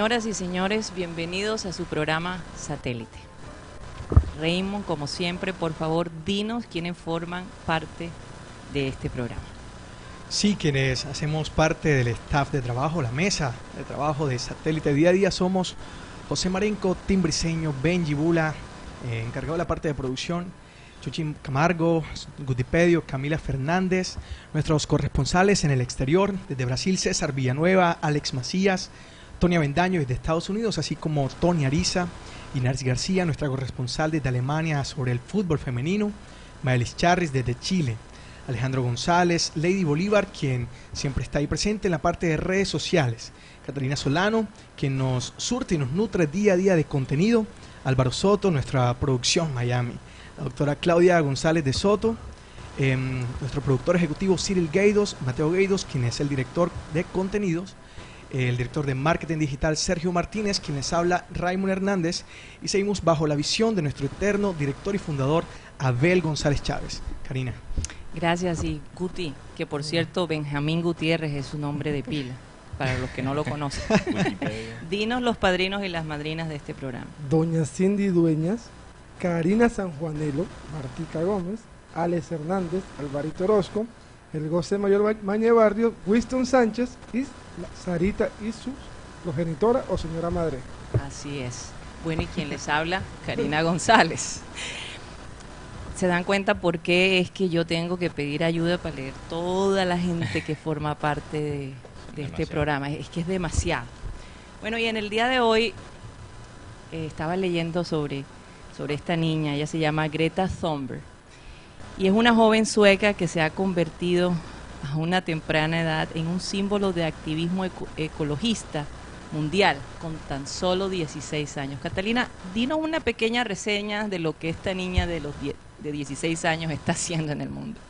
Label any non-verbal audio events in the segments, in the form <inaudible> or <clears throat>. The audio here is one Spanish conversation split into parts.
Señoras y señores, bienvenidos a su programa Satélite. Raymond, como siempre, por favor, dinos quiénes forman parte de este programa. Sí, quienes hacemos parte del staff de trabajo, la mesa de trabajo de Satélite Día a Día somos José Marenco, Tim Briseño, Benji Bula, eh, encargado de la parte de producción, Chuchín Camargo, Gutipedio, Camila Fernández, nuestros corresponsales en el exterior, desde Brasil, César Villanueva, Alex Macías, Tonia Bendaño desde Estados Unidos, así como Tony Ariza, Inés García, nuestra corresponsal desde Alemania sobre el fútbol femenino, Maelis Charris desde Chile, Alejandro González, Lady Bolívar, quien siempre está ahí presente en la parte de redes sociales, Catalina Solano, quien nos surte y nos nutre día a día de contenido, Álvaro Soto, nuestra producción Miami, la doctora Claudia González de Soto, em, nuestro productor ejecutivo Cyril Gaidos, Mateo Gaidos, quien es el director de contenidos, el director de marketing digital Sergio Martínez, quien les habla Raymond Hernández, y seguimos bajo la visión de nuestro eterno director y fundador Abel González Chávez. Karina. Gracias y Guti, que por cierto Benjamín Gutiérrez es su nombre de pila, para los que no lo conocen. Dinos los padrinos y las madrinas de este programa. Doña Cindy Dueñas, Karina Sanjuanelo, Martica Gómez, Alex Hernández, Alvarito Orozco, el José Mayor Mañe Barrio, Winston Sánchez y Sarita y su progenitora o señora madre. Así es. Bueno, y quien les habla, Karina González. ¿Se dan cuenta por qué es que yo tengo que pedir ayuda para leer toda la gente que forma parte de, de este programa? Es que es demasiado. Bueno, y en el día de hoy eh, estaba leyendo sobre, sobre esta niña, ella se llama Greta Thunberg, y es una joven sueca que se ha convertido a una temprana edad en un símbolo de activismo eco- ecologista mundial con tan solo 16 años. Catalina, dinos una pequeña reseña de lo que esta niña de los de 16 años está haciendo en el mundo.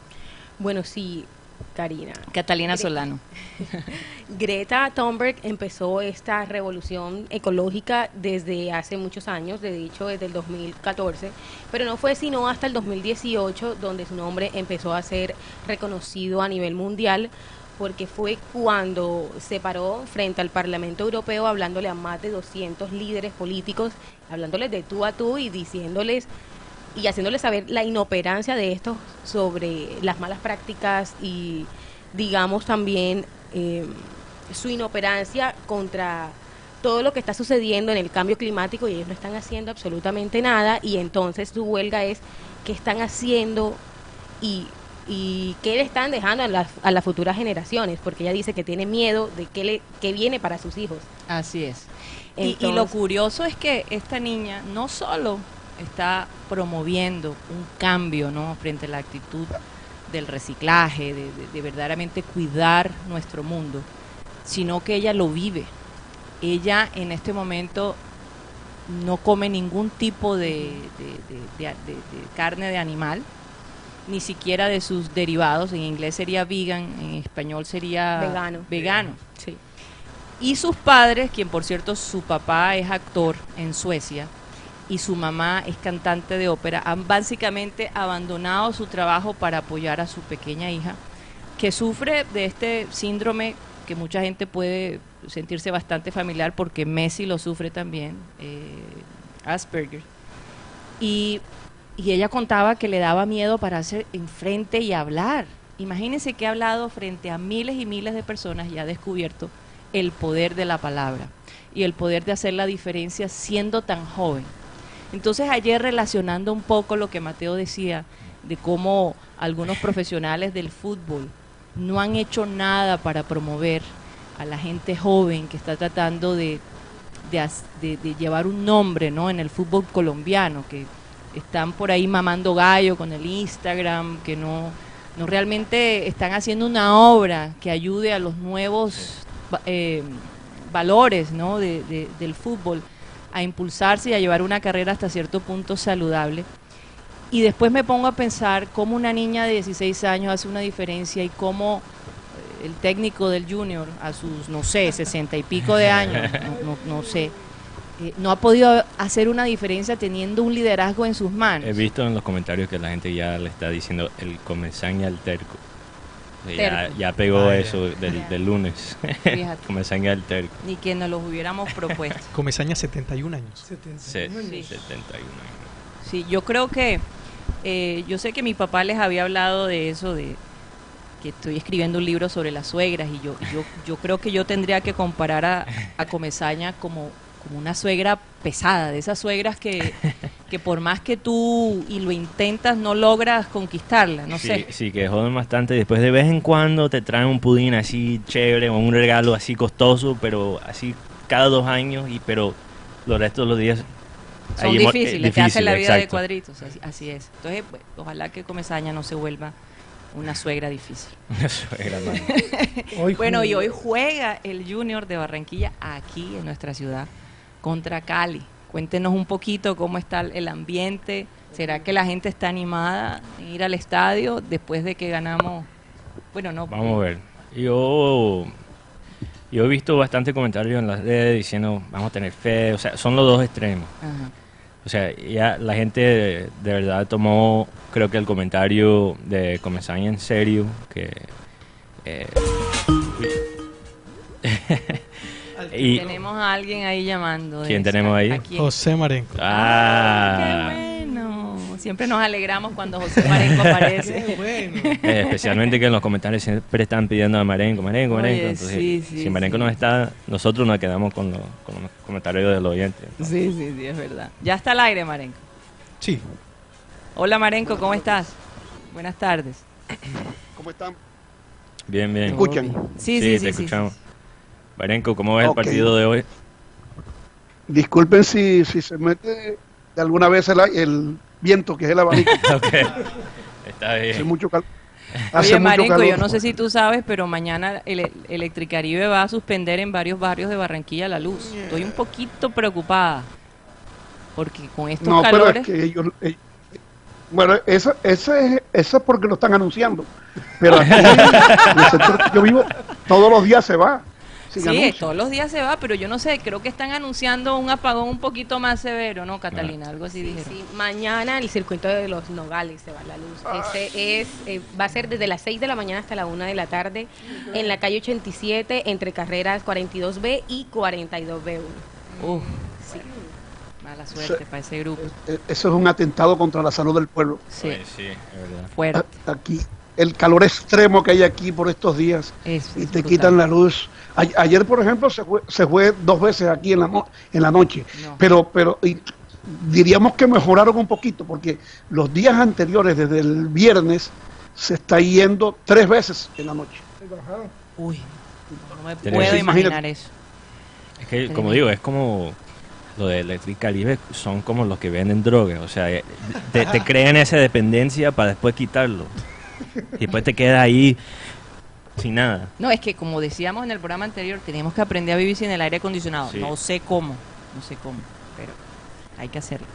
Bueno, sí, Karina. Catalina Gre- Solano. <laughs> Greta Thunberg empezó esta revolución ecológica desde hace muchos años, de hecho desde el 2014, pero no fue sino hasta el 2018 donde su nombre empezó a ser reconocido a nivel mundial, porque fue cuando se paró frente al Parlamento Europeo hablándole a más de 200 líderes políticos, hablándoles de tú a tú y diciéndoles y haciéndoles saber la inoperancia de esto sobre las malas prácticas y digamos también eh, su inoperancia contra todo lo que está sucediendo en el cambio climático y ellos no están haciendo absolutamente nada y entonces su huelga es qué están haciendo y, y qué le están dejando a las, a las futuras generaciones porque ella dice que tiene miedo de qué, le, qué viene para sus hijos. Así es. Y, y lo curioso es que esta niña no solo está promoviendo un cambio ¿no? frente a la actitud del reciclaje, de, de- de verdaderamente cuidar nuestro mundo, sino que ella lo vive. Ella en este momento no come ningún tipo de, de- de- de- de- de carne de animal, ni siquiera de sus derivados. En inglés sería vegan, en español sería Vegano. vegano. Sí. Y sus padres, quien por cierto su papá es actor en Suecia y su mamá es cantante de ópera, han básicamente abandonado su trabajo para apoyar a su pequeña hija, que sufre de este síndrome que mucha gente puede sentirse bastante familiar porque Messi lo sufre también, eh, Asperger. Y, y ella contaba que le daba miedo pararse enfrente y hablar. Imagínense que ha hablado frente a miles y miles de personas y ha descubierto el poder de la palabra y el poder de hacer la diferencia siendo tan joven. Entonces ayer relacionando un poco lo que Mateo decía de cómo algunos profesionales del fútbol no han hecho nada para promover a la gente joven que está tratando de, de, as- de- de llevar un nombre ¿no? en el fútbol colombiano, que están por ahí mamando gallo con el Instagram, que no, no realmente están haciendo una obra que ayude a los nuevos eh, valores ¿no? de- de- del fútbol a impulsarse y a llevar una carrera hasta cierto punto saludable. Y después me pongo a pensar cómo una niña de 16 años hace una diferencia y cómo eh, el técnico del junior a sus, no sé, <laughs> 60 y pico de años, no, no- no sé, eh, no ha podido hacer una diferencia teniendo un liderazgo en sus manos. He visto en los comentarios que la gente ya le está diciendo el comesaña al terco. Ya, ya pegó Ah, eso del, del lunes. Fíjate. <laughs> comesaña al terco. Ni que nos los hubiéramos <laughs> propuesto. Comesaña 71 años. 71 Se- años. Sí. 71 años. Sí, yo creo que, eh, yo sé que mi papá les había hablado de eso, de que estoy escribiendo un libro sobre las suegras y yo, yo, yo creo que yo tendría que comparar a, a Comesaña como, como una suegra pesada, de esas suegras que, <laughs> que por más que tú y lo intentas no logras conquistarla, no sí, sé. Sí, que joden bastante. Después de vez en cuando te traen un pudín así chévere o un regalo así costoso, pero así cada dos años, y pero los restos de los días... Son eh, difíciles, te hacen la vida de cuadritos, así, así es. Entonces, pues, ojalá que Comesaña no se vuelva una suegra difícil. <laughs> Una suegra. <laughs> Hoy Bueno, y hoy juega el Junior de Barranquilla aquí en nuestra ciudad contra Cali. Cuéntenos un poquito cómo está el ambiente. ¿Será que la gente está animada en ir al estadio después de que ganamos? Bueno, no. Vamos a ver. Yo, yo he visto bastante comentarios en las redes diciendo vamos a tener fe. O sea, son los dos extremos. Ajá. O sea, ya la gente de, de verdad tomó, creo que el comentario de Comesaña en serio, que... eh, <laughs> y, Tenemos a alguien ahí llamando. ¿Quién eso. tenemos ahí? José Marenco. ah, Qué bueno. Siempre nos alegramos cuando José Marenco aparece. <laughs> bueno. eh, especialmente que en los comentarios siempre están pidiendo a Marenco, Marenco, Oye, Marenco. Entonces, sí, sí, si Marenco sí. no está, nosotros nos quedamos con, los- con los comentarios del oyente. Sí, sí, sí, es verdad. Ya está al aire, Marenco. Sí. Hola, Marenco, ¿cómo estás? Buenas tardes. ¿Cómo están? Bien, bien. escuchan? Sí, sí, Sí, sí. te sí, escuchamos. sí. Marenco, ¿cómo ves Ok. el partido de hoy? Disculpen si, si se mete de alguna vez el, el viento, que es el abanico. <laughs> Ok. Está Hace bien. mucho, cal- hace Oye, mucho Marenco, calor. yo no sé si tú sabes, pero mañana el el Electricaribe va a suspender en varios barrios de Barranquilla la luz. Estoy un poquito preocupada. Porque con estos No, pero calores. es que ellos... eh, bueno, eso, eso, es, eso es porque lo están anunciando. Pero aquí, en el sector que yo vivo, todos los días se va. Sí, todos los días se va, pero yo no sé, creo que están anunciando un apagón un poquito más severo, ¿no, Catalina? Algo así Sí, dijeron. sí. Mañana el circuito de los Nogales se va la luz. Este es, eh, va a ser desde las 6 de la mañana hasta la 1 de la tarde en la calle 87 entre carreras 42B y 42B1. Uf, Sí. mala suerte para ese grupo. Eh, Eso es un atentado contra la salud del pueblo. Sí, Pues sí, es verdad. fuerte. A- Aquí, el calor extremo que hay aquí por estos días. Es- y es te brutal. quitan la luz. A- ayer, por ejemplo, se fue, se fue dos veces aquí en la, no- en la noche, No. pero, pero y diríamos que mejoraron un poquito, porque los días anteriores, desde el viernes, se está yendo tres veces en la noche. Uy, no me puedo Sí, imaginar imagínate. eso. Es que, como digo, es como lo de Electric Caribe, son como los que venden drogas. O sea, eh, te, te crean esa dependencia para después quitarlo. Y después te quedas ahí sin nada. No, es que como decíamos en el programa anterior, tenemos que aprender a vivir sin el aire acondicionado. Sí. No sé cómo, no sé cómo, pero hay que hacerlo.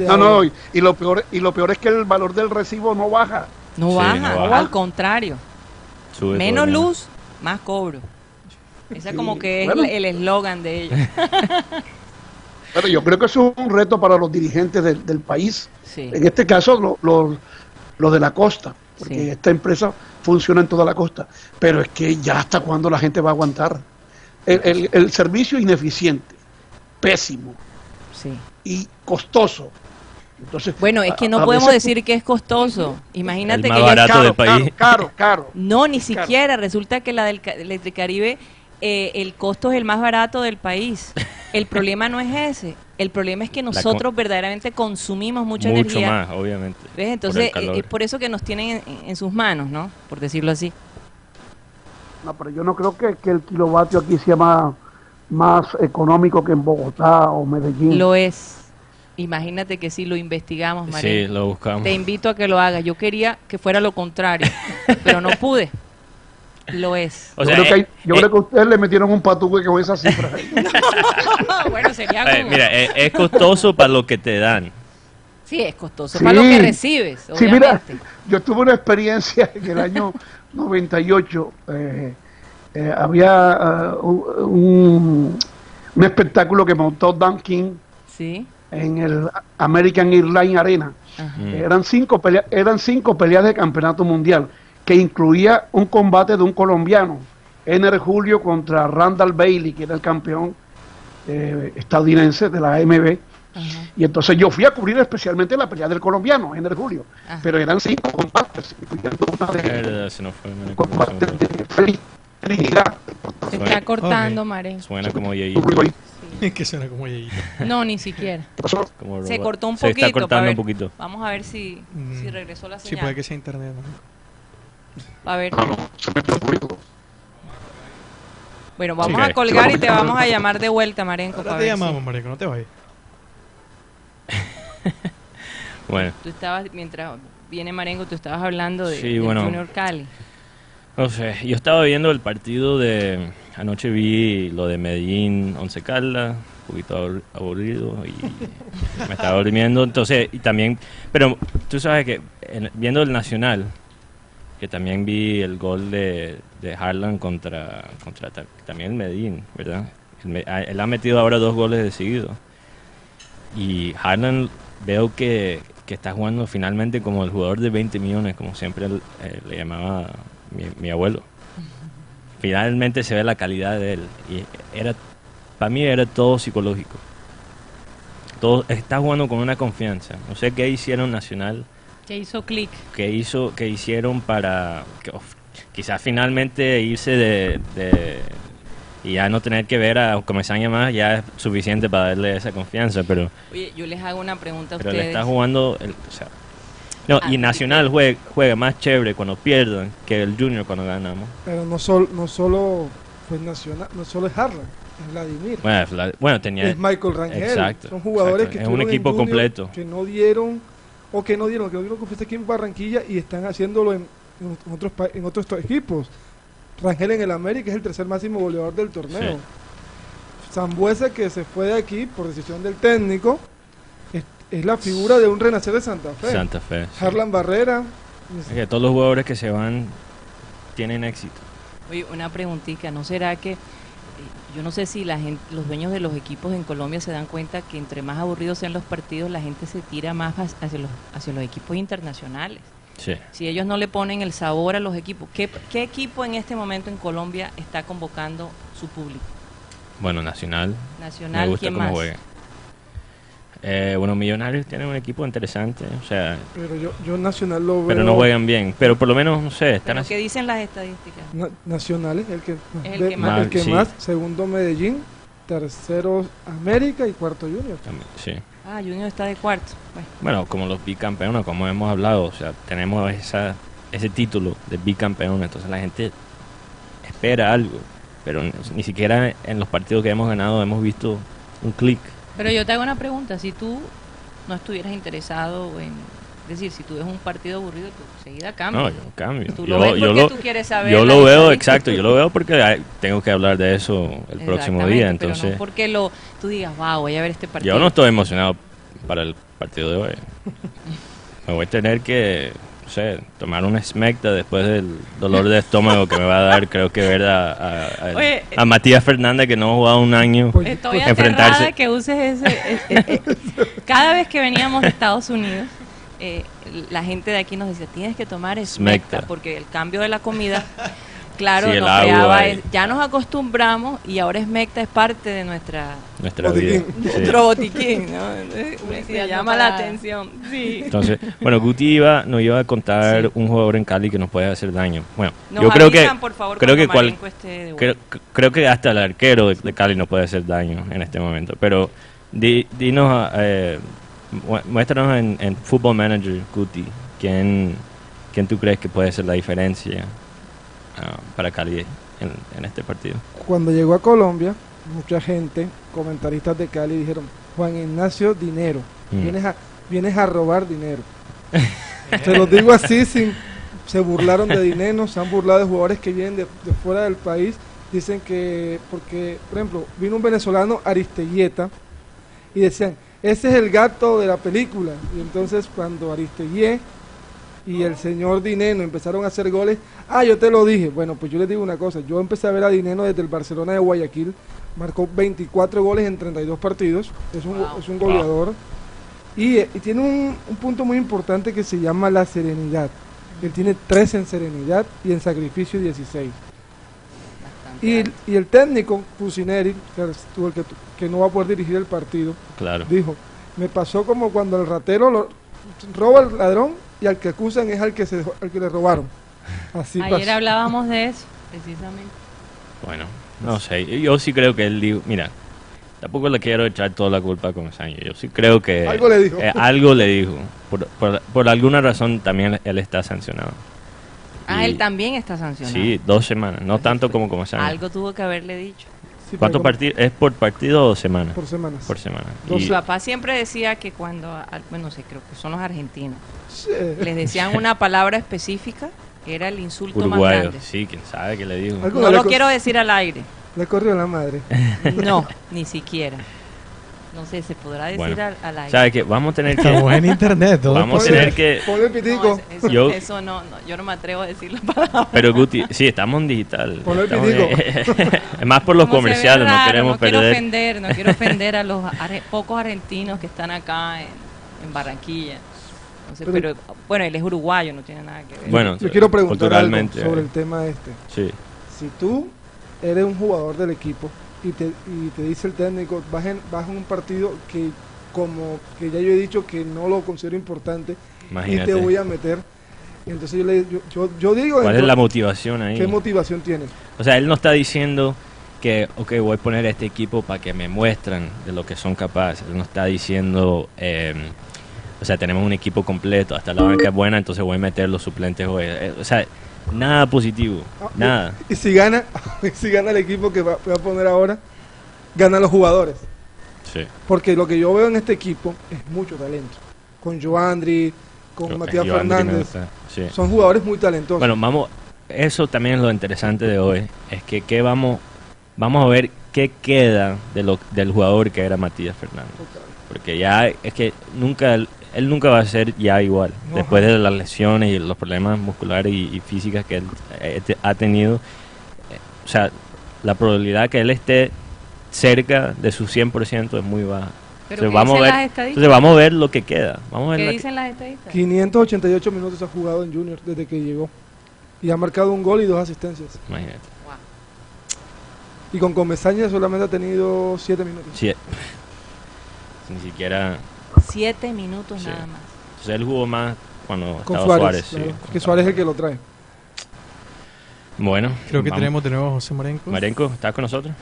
No, no, y, lo peor, y lo peor es que el valor del recibo no baja. No Sí, baja, no baja. al contrario. Sube Menos luz, más cobro. Esa Sí, como que es bueno. el eslogan de ellos. <laughs> Pero yo creo que eso es un reto para los dirigentes del, del país. Sí. En este caso, los lo, lo de la costa, porque Sí. esta empresa funciona en toda la costa. Pero es que ya hasta cuándo la gente va a aguantar. El, el- el servicio ineficiente, pésimo Sí. y costoso. Entonces, Bueno, es que no podemos veces- decir que es costoso. Imagínate El más que ya- barato caro, del país. Caro, caro, caro. No, ni siquiera. Resulta que la del Ca- Electricaribe, eh, el costo es el más barato del país. El problema no es ese. El problema es que con- nosotros verdaderamente consumimos mucha Mucho energía. más, obviamente. ¿Ves? Entonces, eh, es por eso que nos tienen en, en sus manos, ¿no? Por decirlo así. No, pero yo no creo que, que el kilovatio aquí sea más, más económico que en Bogotá o Medellín. Lo es. Imagínate que si lo investigamos, Sí, María. lo buscamos. Te invito a que lo hagas. Yo quería que fuera lo contrario, <laughs> pero no pude. Lo es. O yo sea, creo, que, hay- eh, yo eh, creo que ustedes le metieron un patuque con esas cifras. <laughs> bueno, sería eh, como... mira, es, es costoso para lo que te dan. Sí, es costoso Sí. para lo que recibes, Sí, mira, obviamente. yo tuve una experiencia <laughs> en el año 98. eh, eh, había ah, un, un espectáculo que montó Dan King Sí. en el American Airlines Arena. Ajá. Mm. Eran cinco, pelea- eran cinco peleas de campeonato mundial, que incluía un combate de un colombiano, Ener Julio contra Randall Bailey, que era el campeón eh, estadounidense de la AMB. Ajá. Y entonces yo fui a cubrir especialmente la pelea del colombiano, Ener Julio. Ajá. Pero eran cinco combates, incluyendo una de Verdad, se nos fue. un combate de Trinidad. Se está cortando, Ok. Mare. Suena como Yeito. ahí. <laughs> que suena como Yeito. No, ni siquiera. Se cortó un Se poquito. está pa' cortando ver. un poquito. Vamos a ver si, Mm. si regresó la Sí, señal. puede que sea internet. ¿no? A ver. Bueno, vamos Sí. a colgar y te vamos a llamar de vuelta, Marenco. Ahora te llamamos, Marico, no te vayas. <laughs> Bueno, Tú estabas, mientras viene Marengo, tú estabas hablando de, Sí, bueno. Junior Cali. no sé. Yo estaba viendo el partido de. Anoche vi lo de Medellín, Once Caldas. Un poquito abur- aburrido y me estaba durmiendo. Entonces, y también. Pero tú sabes que en- viendo el Nacional, que también vi el gol de, de Harlan contra, contra ta- también el ¿verdad? Él, me- a- él ha metido ahora dos goles de seguido. Y Harlan veo que, que está jugando finalmente como el jugador de 20 millones, como siempre eh, le llamaba mi, mi abuelo. Finalmente se ve la calidad de él. Y era, para mí era todo psicológico. Todo, está jugando con una confianza. No sé qué hicieron Nacional Que hizo clic. que hizo que hicieron para que, quizás finalmente irse de, de- y ya no tener que ver a Comesaña más ya es suficiente para darle esa confianza pero Oye, yo les hago una pregunta a pero le ustedes. está jugando el, o sea, no Ah, y Nacional juega, juega más chévere cuando pierden que el Junior cuando ganamos Pero no, sol, no solo fue Nacional, no solo es Harlan, es Vladimir. bueno, bueno, tenía es Michael Rangel. Exacto, Son jugadores exacto. que Es un equipo completo. Que no dieron, o que no dieron, que no dieron confianza aquí en Barranquilla y están haciéndolo en, en otros, en otros equipos. Rangel en el América es el tercer máximo goleador del torneo. Sí. Zambuesa, que se fue de aquí por decisión del técnico, es, es la figura de un renacer de Santa Fe. Santa Fe sí. Harlan Barrera, Es que todos los jugadores que se van tienen éxito Oye, una preguntita, ¿no será que yo no sé si la gente, los dueños de los equipos en Colombia se dan cuenta que entre más aburridos sean los partidos, la gente se tira más hacia- los, hacia los equipos internacionales? sí Si ellos no le ponen el sabor a los equipos, ¿qué, qué equipo en este momento en Colombia está convocando su público? bueno Nacional Nacional, Me gusta ¿quién cómo más? juega. Eh, bueno, Millonarios tienen un equipo interesante, o sea, pero yo, yo Nacional lo veo. pero no juegan bien. Pero por lo menos, no sé, están ¿Pero así. qué dicen las estadísticas? Na- Nacional es el que, Es el de- que más. el que Sí. más, segundo Medellín, tercero América y cuarto Junior. también, Sí. Ah, Junior está de cuarto. Bueno, Bueno, como los bicampeones, como hemos hablado, o sea, tenemos esa, ese título de bicampeón, entonces la gente espera algo, pero ni siquiera en los partidos que hemos ganado hemos visto un clic. Pero yo te hago una pregunta, si tú no estuvieras interesado en... Es decir, si tú ves un partido aburrido, tú seguida cambias. No, yo cambio. Tú yo lo ves yo porque lo, tú quieres saber yo lo veo, exacto, yo lo veo porque tengo que hablar de eso el próximo día, pero entonces... no porque lo, tú digas, wow, voy a ver este partido. Yo no estoy emocionado para el partido de hoy. <laughs> Me voy a tener que, no sé, tomar una smecta después del dolor de estómago que me va a dar, creo que ver a, a- a- Oye, a Matías Fernández que no ha jugado un año. Estoy enfrentarse. de que uses ese... eh, eh, eh. Cada vez que veníamos de Estados Unidos, eh, la gente de aquí nos decía, tienes que tomar smecta, Smecta. porque el cambio de la comida, claro, Sí, el nos agua creaba... ya nos acostumbramos y ahora smecta es parte de nuestra... Nuestra vida. Botiquín. <laughs> Sí. Nuestro botiquín, ¿no? Entonces, me llama la atención. Sí. Entonces, bueno, Guti iba, nos iba a contar Sí. un jugador en Cali que nos puede hacer daño. Bueno, Nos yo creo que avisan, por favor, creo que cual- Marenco esté de creo, creo que hasta el arquero de, de Cali no puede hacer daño en este momento. Pero di- dinos, eh, mu- muéstranos en, en Football Manager, Guti, ¿quién, quién tú crees que puede ser la diferencia ah, para Cali en, en este partido. Cuando llegó a Colombia, mucha gente, comentaristas de Cali, dijeron, Juan Ignacio Dinero. Mm. Vienes, a, vienes a robar dinero. <laughs> Te lo digo así, sin, se burlaron de dinero, se han burlado de jugadores que vienen de, de fuera del país. Dicen que, porque, por ejemplo, vino un venezolano, Aristeguieta, y decían, ese es el gato de la película. Y entonces cuando Aristeguié y el señor Dineno empezaron a hacer goles, ah, yo te lo dije. Bueno, pues yo les digo una cosa, yo empecé a ver a Dineno desde el Barcelona de Guayaquil, marcó 24 goles en 32 partidos, es un, Wow. es un goleador. Y, eh, y tiene un, un punto muy importante que se llama la serenidad. Él tiene 3 en serenidad y en sacrificio 16. Y, el- y el técnico, Pusineri, que, el que, que no va a poder dirigir el partido, Claro. dijo, me pasó como cuando el ratero lo, roba al ladrón y al que acusan es al que, se, al que le robaron. Así Ayer pasó. hablábamos de eso, <laughs> precisamente. Bueno, no sé. Yo sí creo que él dijo, mira, tampoco le quiero echar toda la culpa a Comesaña. Yo sí creo que Algo le dijo. eh, algo le dijo. Por, por, por alguna razón también él está sancionado. Ah, Y- él también está sancionado. Sí, dos semanas, no tanto como Comesaña. Algo tuvo que haberle dicho. Sí, ¿Cuántos partidos? ¿Es por partido o semana? Por semanas. Por semana. Y- Su papá siempre decía que cuando, bueno, sé, creo que son los argentinos, Sí. les decían una palabra específica, era el insulto más grande. sí, quién sabe qué le dijo. Algo No lo quiero decir al aire. Le corrió la madre. No, ni siquiera. No sé, se podrá decir Bueno, al, al aire. ¿Sabe qué? Vamos a tener que... Estamos en internet. Vamos a tener que... Ponle No, pitico. es- eso, Yo- eso no, no, yo no me atrevo a decir la palabra. Pero Guti, sí, estamos en digital. Ponle el pitico. <laughs> es más por los Como comerciales, no queremos no quiero perder... ofender, no quiero ofender a los are- pocos argentinos que están acá en, en Barranquilla. No sé, Pero- pero, bueno, él es uruguayo, no tiene nada que ver. Bueno, Yo quiero preguntar algo sobre eh, el tema este. Sí. Si tú eres un jugador del equipo y te, y te dice el técnico, vas en, vas en un partido que como que ya yo he dicho que no lo considero importante Imagínate. y te voy a meter. Y entonces yo, le, yo, yo, yo digo, ¿Cuál es la entonces, motivación ahí? ¿qué motivación tienes? O sea, él no está diciendo que, ok, voy a poner a este equipo para que me muestren de lo que son capaces. Él no está diciendo, eh, o sea, tenemos un equipo completo, hasta la banca es buena, entonces voy a meter los suplentes hoy. Eh, o sea, nada positivo, Ah, nada. <laughs> Y si gana, <laughs> y si gana el equipo que va, voy a poner ahora, ganan los jugadores. Sí. Porque lo que yo veo en este equipo es mucho talento. Con Joandri, con Yo- Matías Fernández. sí. Son jugadores muy talentosos. Bueno, vamos, eso también es lo interesante de hoy, es que qué vamos, vamos a ver qué queda de lo, del jugador que era Matías Fernández. Porque ya es que nunca, él, nunca va a ser ya igual. No. Después de las lesiones y los problemas musculares y, y físicas que él eh, ha tenido, eh, o sea, la probabilidad que él esté cerca de su 100% es muy baja. Pero Entonces, ¿qué vamos a ver, entonces vamos a ver lo que queda. Vamos a ver ¿Qué la que- dicen las estadísticas? 588 minutos ha jugado en Junior desde que llegó. Y ha marcado un gol y dos asistencias. imagínate. Wow. Y con Comesaña solamente ha tenido 7 minutos. Sí, <laughs> ni siquiera Siete minutos Sí. nada más. Entonces él jugó más cuando Con estaba Suárez. Claro, que Suárez es el que lo trae. Bueno, Creo que vamos. tenemos de nuevo a José Marenco. Marenco, ¿estás con nosotros?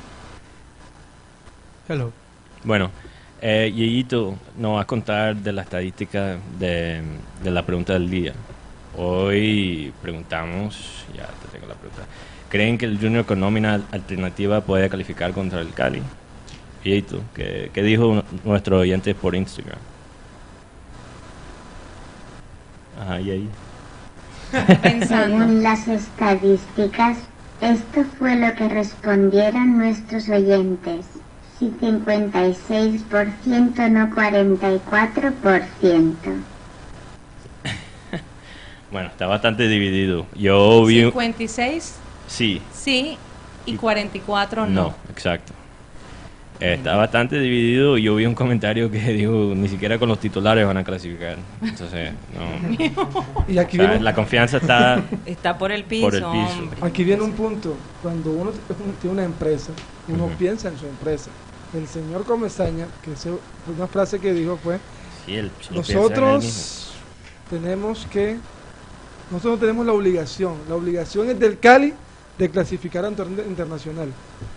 Hello. Bueno, eh, Yeyito nos va a contar de la estadística de, de la pregunta del día. Hoy preguntamos, ya te tengo la pregunta. ¿Creen que el Junior con nómina alternativa puede calificar contra el Cali? Yeyito, ¿qué, qué dijo nuestro oyente por Instagram? Ajá, y ahí. Según las estadísticas, esto fue lo que respondieron nuestros oyentes. Sí 56%, no 44%. <laughs> Bueno, está bastante dividido. Yo vi... 56 Sí, sí y 44 no. No, exacto. Está bastante dividido. Yo vi un comentario que <laughs> dijo, ni siquiera con los titulares van a clasificar. Entonces, no. <laughs> Y aquí O sea, viene, la confianza está... <laughs> Está por el piso, Por el piso. hombre. aquí viene un punto. Cuando uno tiene una empresa, uno piensa en su empresa. El señor Comesaña, que ese- una frase que dijo fue, Sí, él nosotros tenemos que, nosotros no tenemos la obligación, la obligación es del Cali de clasificar a un torneo internacional.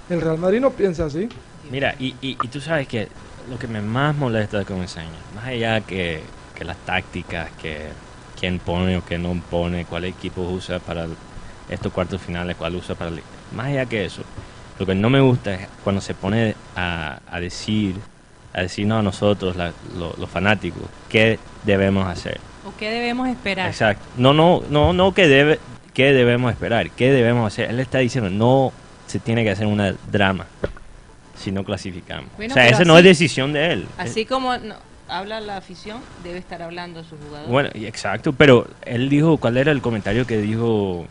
El Real Madrid no piensa así. Mira, y, y, y tú sabes que lo que me más molesta de Comesaña, más allá que, que las tácticas, que quién pone o quién no pone, cuál equipo usa para estos cuartos finales, cuál usa para... Más allá que eso, lo que no me gusta es cuando se pone a, a decir a decirnos a nosotros, la- lo- los fanáticos, qué debemos hacer. ¿O qué debemos esperar? Exacto. No, no, no, no que debe, qué debemos esperar, qué debemos hacer. Él está diciendo, no se tiene que hacer una drama si no clasificamos. Bueno, o sea, esa no es decisión de él. Así como no- habla la afición, debe estar hablando su jugador. Bueno, exacto, pero él dijo, ¿cuál era el comentario que dijo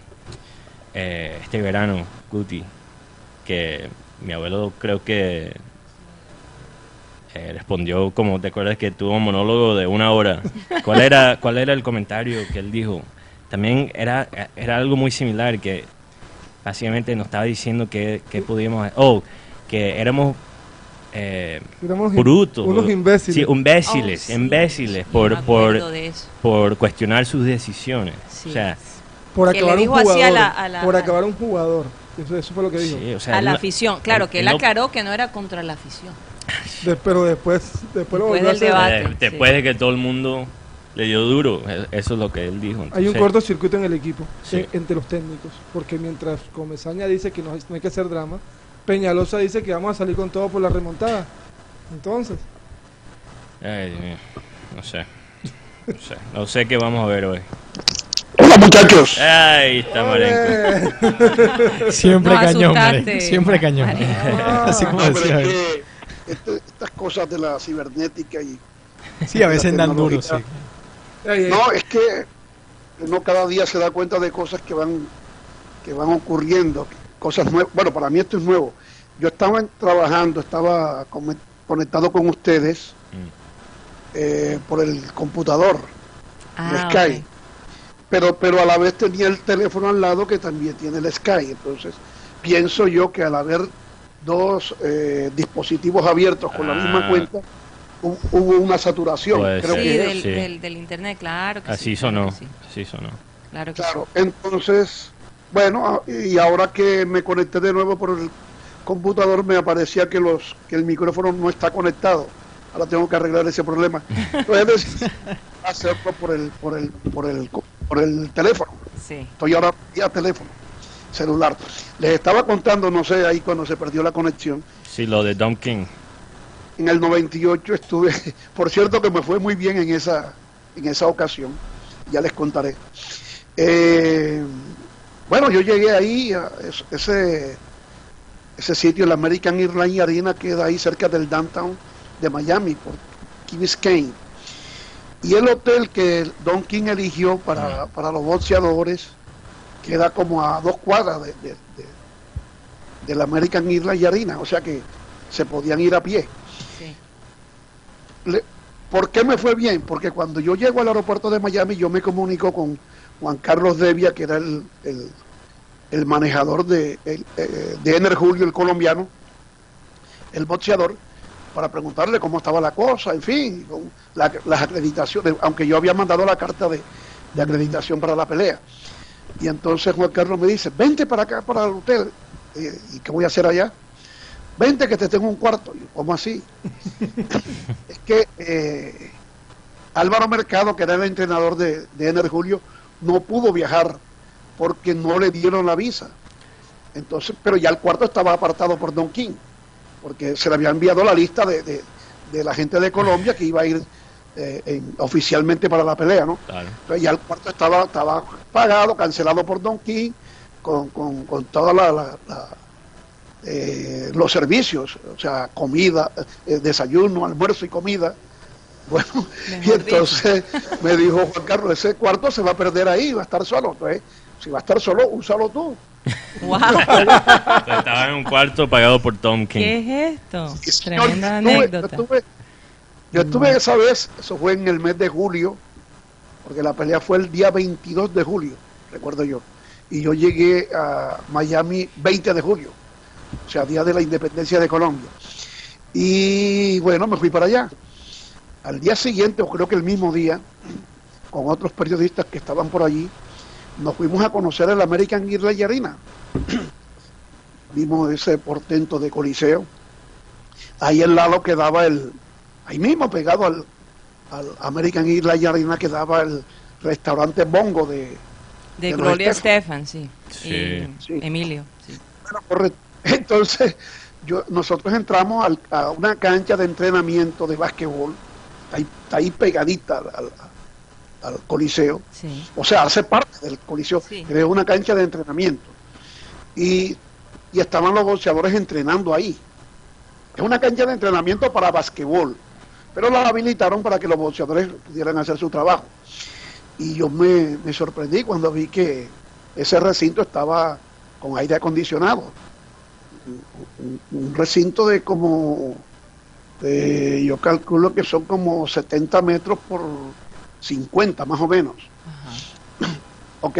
eh, este verano, Guti? Que mi abuelo creo que eh, respondió como, ¿te acuerdas que tuvo un monólogo de una hora? ¿Cuál era, cuál era el comentario que él dijo? También era, era algo muy similar, que básicamente nos estaba diciendo que, que podíamos... Oh, que éramos... Eh, Éramos brutos. unos imbéciles. Sí, imbéciles, Oh, sí, imbéciles por, por, por cuestionar sus decisiones. Sí. O sea, por acabar un dijo así a jugador. la- a la- por acabar un jugador. Eso, eso fue lo que dijo. sí, o sea, a la afición. Claro, que él no- aclaró que no era contra la afición. De- pero después, después lo Después volvió a del hacer. debate. eh, después de que todo el mundo le dio duro, eh, eso es lo que él dijo. Hay un cortocircuito en el equipo, Sí. en- entre los técnicos, porque mientras Comesaña dice que no, hay- no hay que hacer drama, Peñalosa dice que vamos a salir con todo por la remontada. Entonces, ay, Dios mío, no sé. No sé, no sé qué vamos a ver hoy. Hola muchachos. Ahí está Marenco. <laughs> <laughs> Siempre cañón, Siempre cañón. Mare. Así como No, decía es que este- estas cosas de la cibernética y Sí, a veces la dan duro, sí. No es que uno cada día se da cuenta de cosas que van que van ocurriendo, cosas nuevas. Bueno, para mí esto es nuevo. Yo estaba trabajando, estaba conectado con ustedes Mm. eh, por el computador, Ah, Sky. pero pero a la vez tenía el teléfono al lado que también tiene el Sky. Entonces pienso yo que al haber dos eh, dispositivos abiertos con la Ah. misma cuenta hu- hubo una saturación. Creo. Sí, que del, sí. Del, del internet, claro que sí. Así claro sonó, que sí, así sonó. Claro que Claro, entonces, bueno, a- y ahora que me conecté de nuevo por el computador me aparecía que los que el micrófono no está conectado. Ahora tengo que arreglar ese problema. Entonces, <laughs> hacerlo por el por el por el por el teléfono. sí. Sí. Estoy ahora vía teléfono, celular. Les estaba contando, no sé, ahí cuando se perdió la conexión. Sí, lo de Don King. En el 98 estuve, <laughs> por cierto que me fue muy bien en esa, en esa ocasión, ya les contaré. Eh, bueno, yo llegué ahí, a es- ese, ese sitio, el American Airlines Arena, queda ahí cerca del downtown de Miami, por Key Biscayne. Y el hotel que Don King eligió para, para los boxeadores queda como a dos cuadras de, de, de- del American Airlines Arena, o sea que se podían ir a pie. ¿Por qué me fue bien? Porque cuando yo llego al aeropuerto de Miami, yo me comunico con Juan Carlos Devia, que era el, el- el manejador de, eh, de Ener Julio, el colombiano, el boxeador, para preguntarle cómo estaba la cosa, en fin, con la- las acreditaciones, aunque yo había mandado la carta de, de acreditación para la pelea. Y entonces Juan Carlos me dice, vente para acá, para el hotel. Eh, ¿Y qué voy a hacer allá? Vente que te tengo un cuarto. ¿Cómo así? <laughs> es que eh, Álvaro Mercado, que era el entrenador de, de Ener Julio, no pudo viajar porque no le dieron la visa. Entonces, pero ya el cuarto estaba apartado por Don King, porque se le había enviado la lista de, de- de la gente de Colombia que iba a ir eh, en- oficialmente para la pelea, ¿no? Claro. Entonces ya el cuarto estaba, estaba pagado, cancelado por Don King, con, con, con todos los servicios, o sea, comida, eh, desayuno, almuerzo y comida. <laughs> Bueno, y entonces me dijo Juan Carlos, ese cuarto se va a perder ahí, va a estar solo. Entonces, si va a estar solo, úsalo tú. <laughs> Wow. Estaba en un cuarto pagado por Tom King. ¿Qué es esto? Señor, Tremenda yo estuve- anécdota. Yo estuve, yo estuve esa vez, eso fue en el mes de julio, porque la pelea fue el día 22 de julio, recuerdo yo. Y yo llegué a Miami 20 de julio, o sea, día de la independencia de Colombia. Y bueno, me fui para allá. Al día siguiente, o creo que el mismo día, con otros periodistas que estaban por allí, nos fuimos a conocer el American Airlines Arena. <clears throat> Vimos ese portento de Coliseo. Ahí al lado quedaba el, ahí mismo pegado al, al American Airlines Arena quedaba el restaurante Bongo de, De de Gloria Estefan. Estefan, sí. Sí. Y Sí. Emilio. sí. Bueno, correcto. Entonces, yo, nosotros entramos al- a una cancha de entrenamiento de básquetbol, está ahí, está ahí pegadita al, coliseo, Sí. o sea, hace parte del coliseo, Sí. es una cancha de entrenamiento. Y, y estaban los boxeadores entrenando ahí. Es una cancha de entrenamiento para basquetbol, pero la habilitaron para que los boxeadores pudieran hacer su trabajo. Y yo me, me sorprendí cuando vi que ese recinto estaba con aire acondicionado. Un, recinto de como, de- yo calculo que son como 70 metros por 50 más o menos. Ajá. Ok.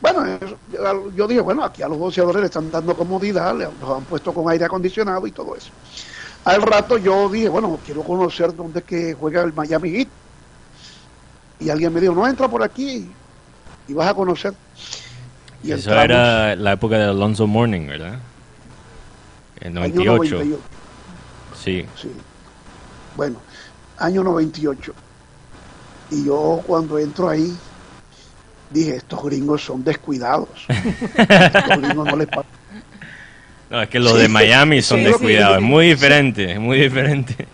Bueno, yo, yo dije, bueno, aquí a los boxeadores le están dando comodidad, le- los han puesto con aire acondicionado y todo eso. Al rato yo dije, bueno, quiero conocer dónde es que juega el Miami Heat. Y alguien me dijo, no, entra por aquí y vas a conocer. Y Eso entramos, era la época de Alonso Morning, ¿verdad? En año 98. 98, Sí. sí. Bueno, año 98. Y yo cuando entro ahí, dije, estos gringos son descuidados. <laughs> estos gringos no les pasa No, es que los Sí. de Miami son Sí, descuidados. Es muy diferente, es muy diferente.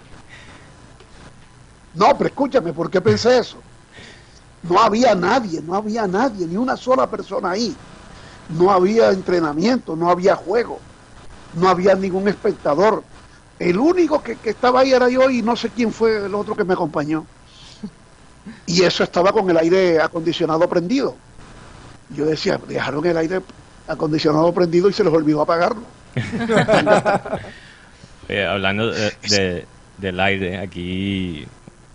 No, pero escúchame, ¿por qué pensé eso? No había nadie, no había nadie, ni una sola persona ahí. No había entrenamiento, no había juego, no había ningún espectador. El único que, que estaba ahí era yo y no sé quién fue el otro que me acompañó. Y eso estaba con el aire acondicionado prendido. Yo decía, dejaron el aire acondicionado prendido y se les olvidó apagarlo. <laughs> Eh, hablando de, de- del aire, aquí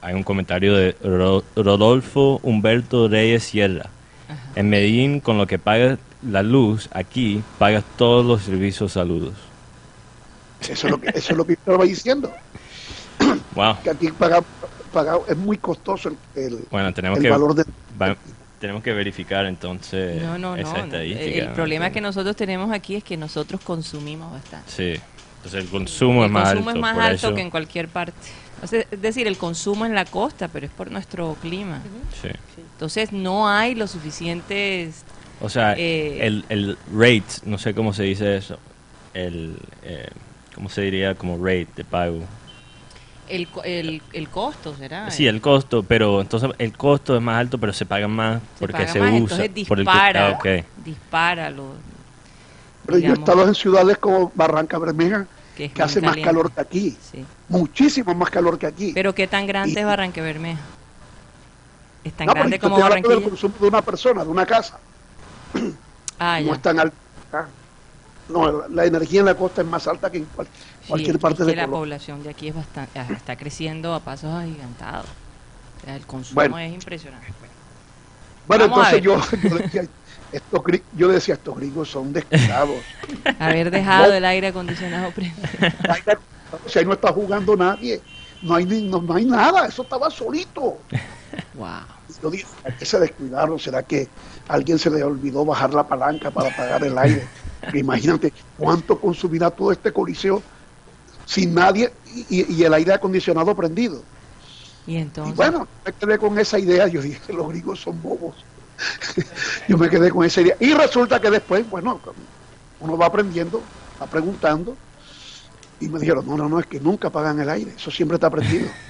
hay un comentario de Ro- Rodolfo Humberto Reyes Sierra. En Medellín, con lo que pagas la luz, aquí pagas todos los servicios saludos. Eso es lo que, eso es lo que yo estaba diciendo. <coughs> Wow. Que aquí paga, paga- es muy costoso el, el- Bueno, tenemos el que valor de... va- tenemos que verificar entonces No, no, esa no. estadística. El, problema que nosotros tenemos aquí es que nosotros consumimos bastante. Sí. Entonces el consumo el es más consumo alto. es más alto eso- que en cualquier parte. O sea, es decir, el consumo en la costa, pero es por nuestro clima. Sí. Entonces no hay los suficientes... O sea, Eh, el, el rate, no sé cómo se dice eso. El, eh, ¿Cómo se diría como rate de pago? El, co- el, el costo, ¿será? Sí, el costo, pero entonces el costo es más alto, pero se paga más Se porque paga se más, usa. Entonces por el que- dispara, ah, dispara lo, Pero yo he estado en ciudades como Barranca Bermeja, que, es que hace más calor que aquí, Sí. muchísimo más calor que aquí. Pero qué tan grande Y- es Barranca Bermeja. Es tan no, grande como estoy hablando del Barranquilla. consumo de una persona, de una casa, Ah, no es tan alta. No, la, la energía en la costa es más alta que en cual- cualquier parte de la Colombia. población de aquí es bastante, ah, está creciendo a pasos agigantados. O sea, el consumo Bueno. es impresionante. Bueno, Vamos a entonces yo, yo decía, estos, yo decía, estos gringos son descuidados. <laughs> Haber dejado el aire acondicionado prendido. si ahí no está jugando nadie, no hay, ni- no, no hay nada, eso estaba solito. <laughs> Wow. Yo dije, ¿a qué se descuidaron? ¿Será que alguien se le olvidó bajar la palanca para apagar el aire? <laughs> Imagínate cuánto consumirá todo este coliseo sin nadie y, y- y el aire acondicionado prendido. Y Y entonces, bueno, me quedé con esa idea. Yo dije los gringos son bobos. <laughs> yo me quedé con esa idea. Y resulta que después, bueno, uno va aprendiendo, va preguntando. Y me dijeron, no, no, no, es que nunca apagan el aire. Eso siempre está prendido. <laughs>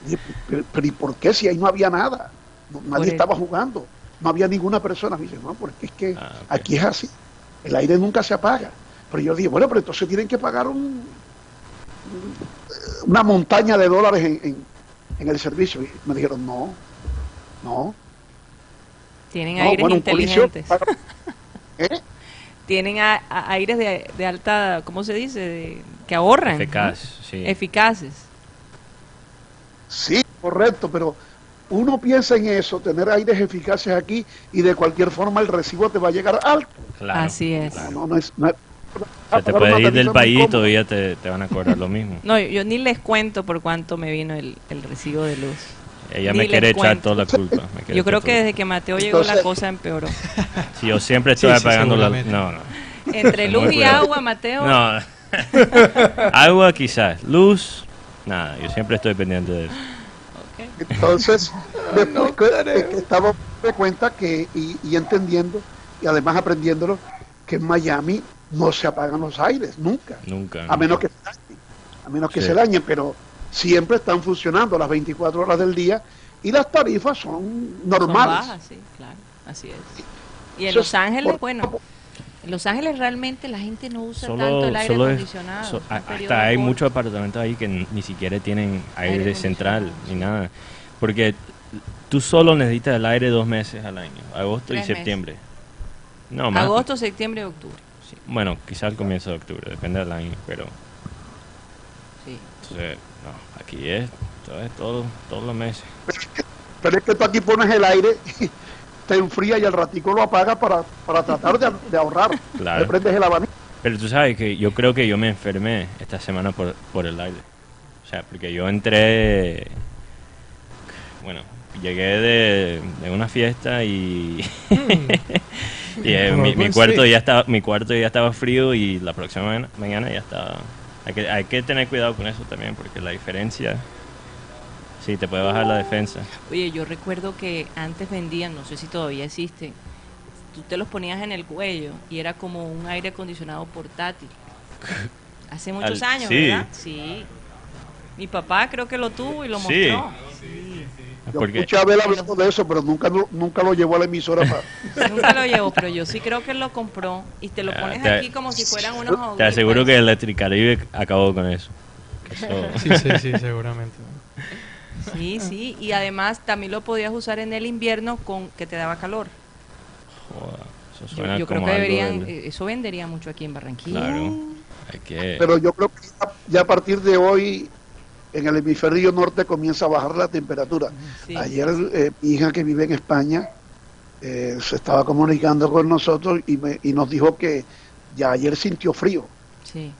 Y dije, pero, pero ¿y por qué si ahí no había nada? No- nadie estaba jugando. No había ninguna persona. Me dice, no, porque es que Ah, aquí es así. El aire nunca se apaga. Pero yo dije, bueno, pero entonces tienen que pagar un, un- una montaña de dólares en, en- en el servicio. Y me dijeron, no, no. tienen no, aires bueno, inteligentes. paga- <laughs> ¿Eh? Tienen a- a- aires de, de alta, ¿cómo se dice? De- que ahorran. ¿no? Eficaz, sí. Eficaces. Sí, correcto, pero uno piensa en eso, tener aires eficaces aquí y de cualquier forma el recibo te va a llegar alto. Claro, Así es. claro. No, no es, no es- O sea, te puedes ir del país y todavía te, te van a cobrar lo mismo. No, yo, yo ni les cuento por cuánto me vino el, el recibo de luz. Ella Ni me quiere echar cuento. toda la culpa. me Yo creo que desde que Mateo llegó la cosa empeoró. <laughs> la- Si yo siempre Sí, estoy sí, pagando la... seguramente. No, no. Entre luz y agua, Mateo. No. <laughs> Agua quizás. Luz, nada. Yo siempre estoy pendiente de eso. Entonces, <laughs> después que, de que estaba de cuenta que, y, y entendiendo, y además aprendiéndolo, que en Miami no se apagan los aires, nunca. Nunca. A menos que se dañen, a menos que Sí. se dañen, pero siempre están funcionando las 24 horas del día y las tarifas son Son normales. bajas, sí, claro, así es. Y en Eso Los es Ángeles, por- bueno, en Los Ángeles realmente la gente no usa Solo, tanto el aire acondicionado. so- a- hasta hay corto. muchos apartamentos ahí que ni siquiera tienen aire, Aire central ni nada. Porque tú solo necesitas el aire dos meses al año, agosto Tres y meses. septiembre. No, más. Agosto, septiembre, octubre. sí. Bueno, quizás al comienzo de octubre, depende del año, pero Sí. entonces, no, aquí es, todo es todo, todos los meses. Pero es que tú aquí pones el aire, te enfría y al ratico lo apagas para, para tratar de, de ahorrar. Claro. Le prendes el abanico. Pero tú sabes que yo creo que yo me enfermé esta semana por, por el aire. O sea, porque yo entré, bueno, llegué de, de una fiesta y, <laughs> y, eh, mi, mi cuarto ya estaba, mi cuarto ya estaba frío y la próxima mañana, mañana ya estaba. Hay que, hay que tener cuidado con eso también porque la diferencia, sí, te puede bajar la defensa. Oye, yo recuerdo que antes vendían, no sé si todavía existen, tú te los ponías en el cuello y era como un aire acondicionado portátil. Hace muchos Al- años, sí. ¿verdad? Sí. Mi papá creo que lo tuvo y lo Sí. mostró. Yo Porque, escuché a Abel hablando de eso, pero nunca, lo- nunca lo llevó a la emisora para... <laughs> Nunca lo llevo, pero yo sí creo que él lo compró y te lo Ah, pones te- aquí como si fueran unos te aseguro que Electricaribe acabó con eso. Eso- Sí, sí, sí, seguramente. Sí, sí, y además también lo podías usar en el invierno con que te daba calor. Joda, eso Yo, suena yo creo como que deberían, del- eh, eso vendería mucho aquí en Barranquilla. Claro. Hay que... Pero yo creo que ya, ya a partir de hoy en el hemisferio norte comienza a bajar la temperatura. Sí. Ayer eh, mi hija que vive en España eh, se estaba comunicando con nosotros y, me- y nos dijo que ya ayer sintió frío. Sí.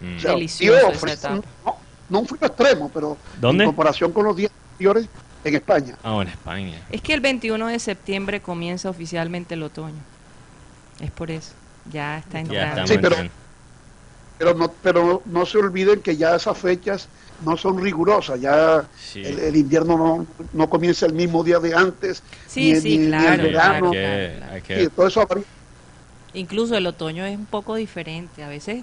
Mm. O sea, Delicioso frío, esa frío, etapa. no, no un frío extremo, pero ¿Dónde? en comparación con los días anteriores en España. Ah, en España. Es que el 21 de septiembre comienza oficialmente el otoño. Es por eso. Ya está entrando. Sí, pero-. Pero no, pero no se olviden que ya esas fechas no son rigurosas, ya Sí. el, el invierno no, no comienza el mismo día de antes. Sí, ni- sí, ni- ni claro, el verano. Hay que- Sí, todo eso. Incluso el otoño es un poco diferente. A veces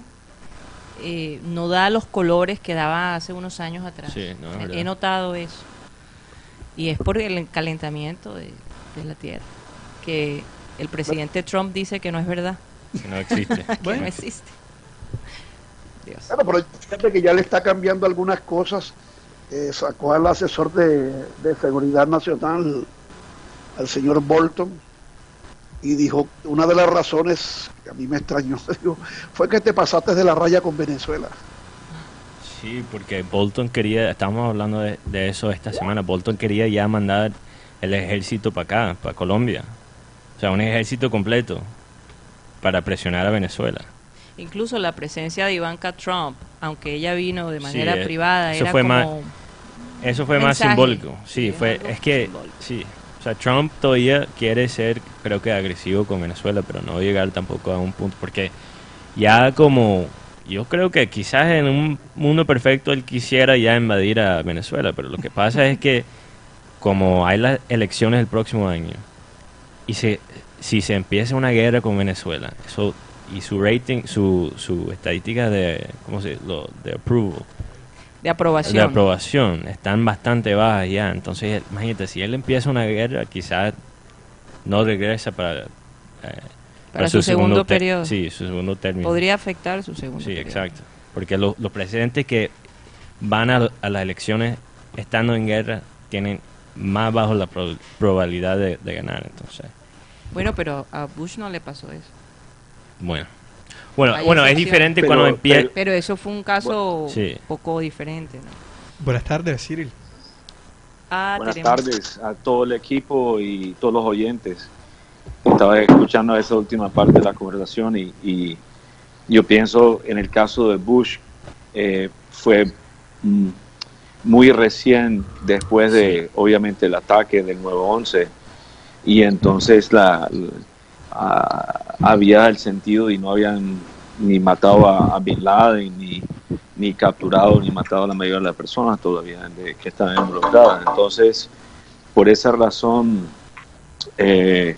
eh, no da los colores que daba hace unos años atrás. Sí, no, es He- notado eso. Y es por el calentamiento de, de la Tierra. Que el presidente Trump dice que no es verdad, que no existe. <laughs> que no existe. Dios. Claro, pero fíjate que ya le está cambiando algunas cosas. Eh, sacó al asesor de, de seguridad nacional, al señor Bolton, y dijo, una de las razones que a mí me extrañó, <laughs> fue que te pasaste de la raya con Venezuela. Sí, porque Bolton quería, estábamos hablando de, de eso esta semana, Bolton quería ya mandar el ejército para acá, para Colombia. O sea, un ejército completo para presionar a Venezuela. Incluso la presencia de Ivanka Trump, aunque ella vino de manera eh, privada, eso era fue como... más- Eso fue más simbólico. Sí, fue, es que, simbólico. sí. O sea, Trump todavía quiere ser, creo que agresivo con Venezuela, pero no llegar tampoco a un punto, porque ya como, yo creo que quizás en un mundo perfecto él quisiera ya invadir a Venezuela, pero lo que pasa es que como hay las elecciones el próximo año, y se, si se empieza una guerra con Venezuela, eso y su rating, su, su estadística de, ¿cómo se lo, de approval, de aprobación. de aprobación están bastante bajas ya. Entonces, imagínate, si él empieza una guerra, quizás no regresa para, eh, Para su segundo periodo. Sí, su segundo término. Podría afectar su segundo Sí, periodo. exacto. Porque lo- los presidentes que van a, a las elecciones estando en guerra tienen más bajo la pro- probabilidad de, de ganar. Entonces, Bueno, pero a Bush no le pasó eso. bueno. Bueno, bueno es diferente Pero- cuando empieza... pero- Pero eso fue un caso Sí. poco diferente, ¿no? Buenas tardes, Cyril. Ah, Buenas tenemos- tardes a todo el equipo y todos los oyentes. Estaba escuchando esa última parte de la conversación y, y yo pienso en el caso de Bush eh, fue mm, muy recién después de obviamente el ataque del 9-11 y entonces la, había el sentido y no habían ni matado a, a Bin Laden ni, ni capturado ni matado a la mayoría de las personas todavía de- que estaban involucradas. Entonces, por esa razón, eh,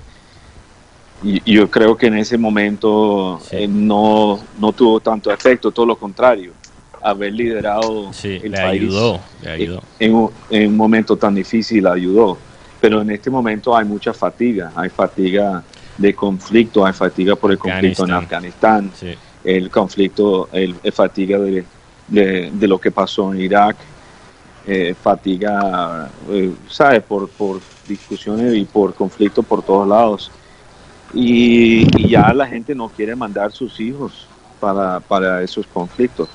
y yo creo que en ese momento Sí. eh, no, no tuvo tanto efecto, todo lo contrario. Haber liderado Sí, el le país ayudó, le ayudó. En, un, en un momento tan difícil ayudó. Pero en este momento hay mucha fatiga, hay fatiga de conflicto, hay fatiga por el conflicto en Afganistán, Sí. el conflicto, el, el fatiga de, de- de lo que pasó en Irak, eh, fatiga, eh, ¿sabes? Por, por discusiones y por conflicto por todos lados. Y, y ya la gente no quiere mandar sus hijos para, para esos conflictos.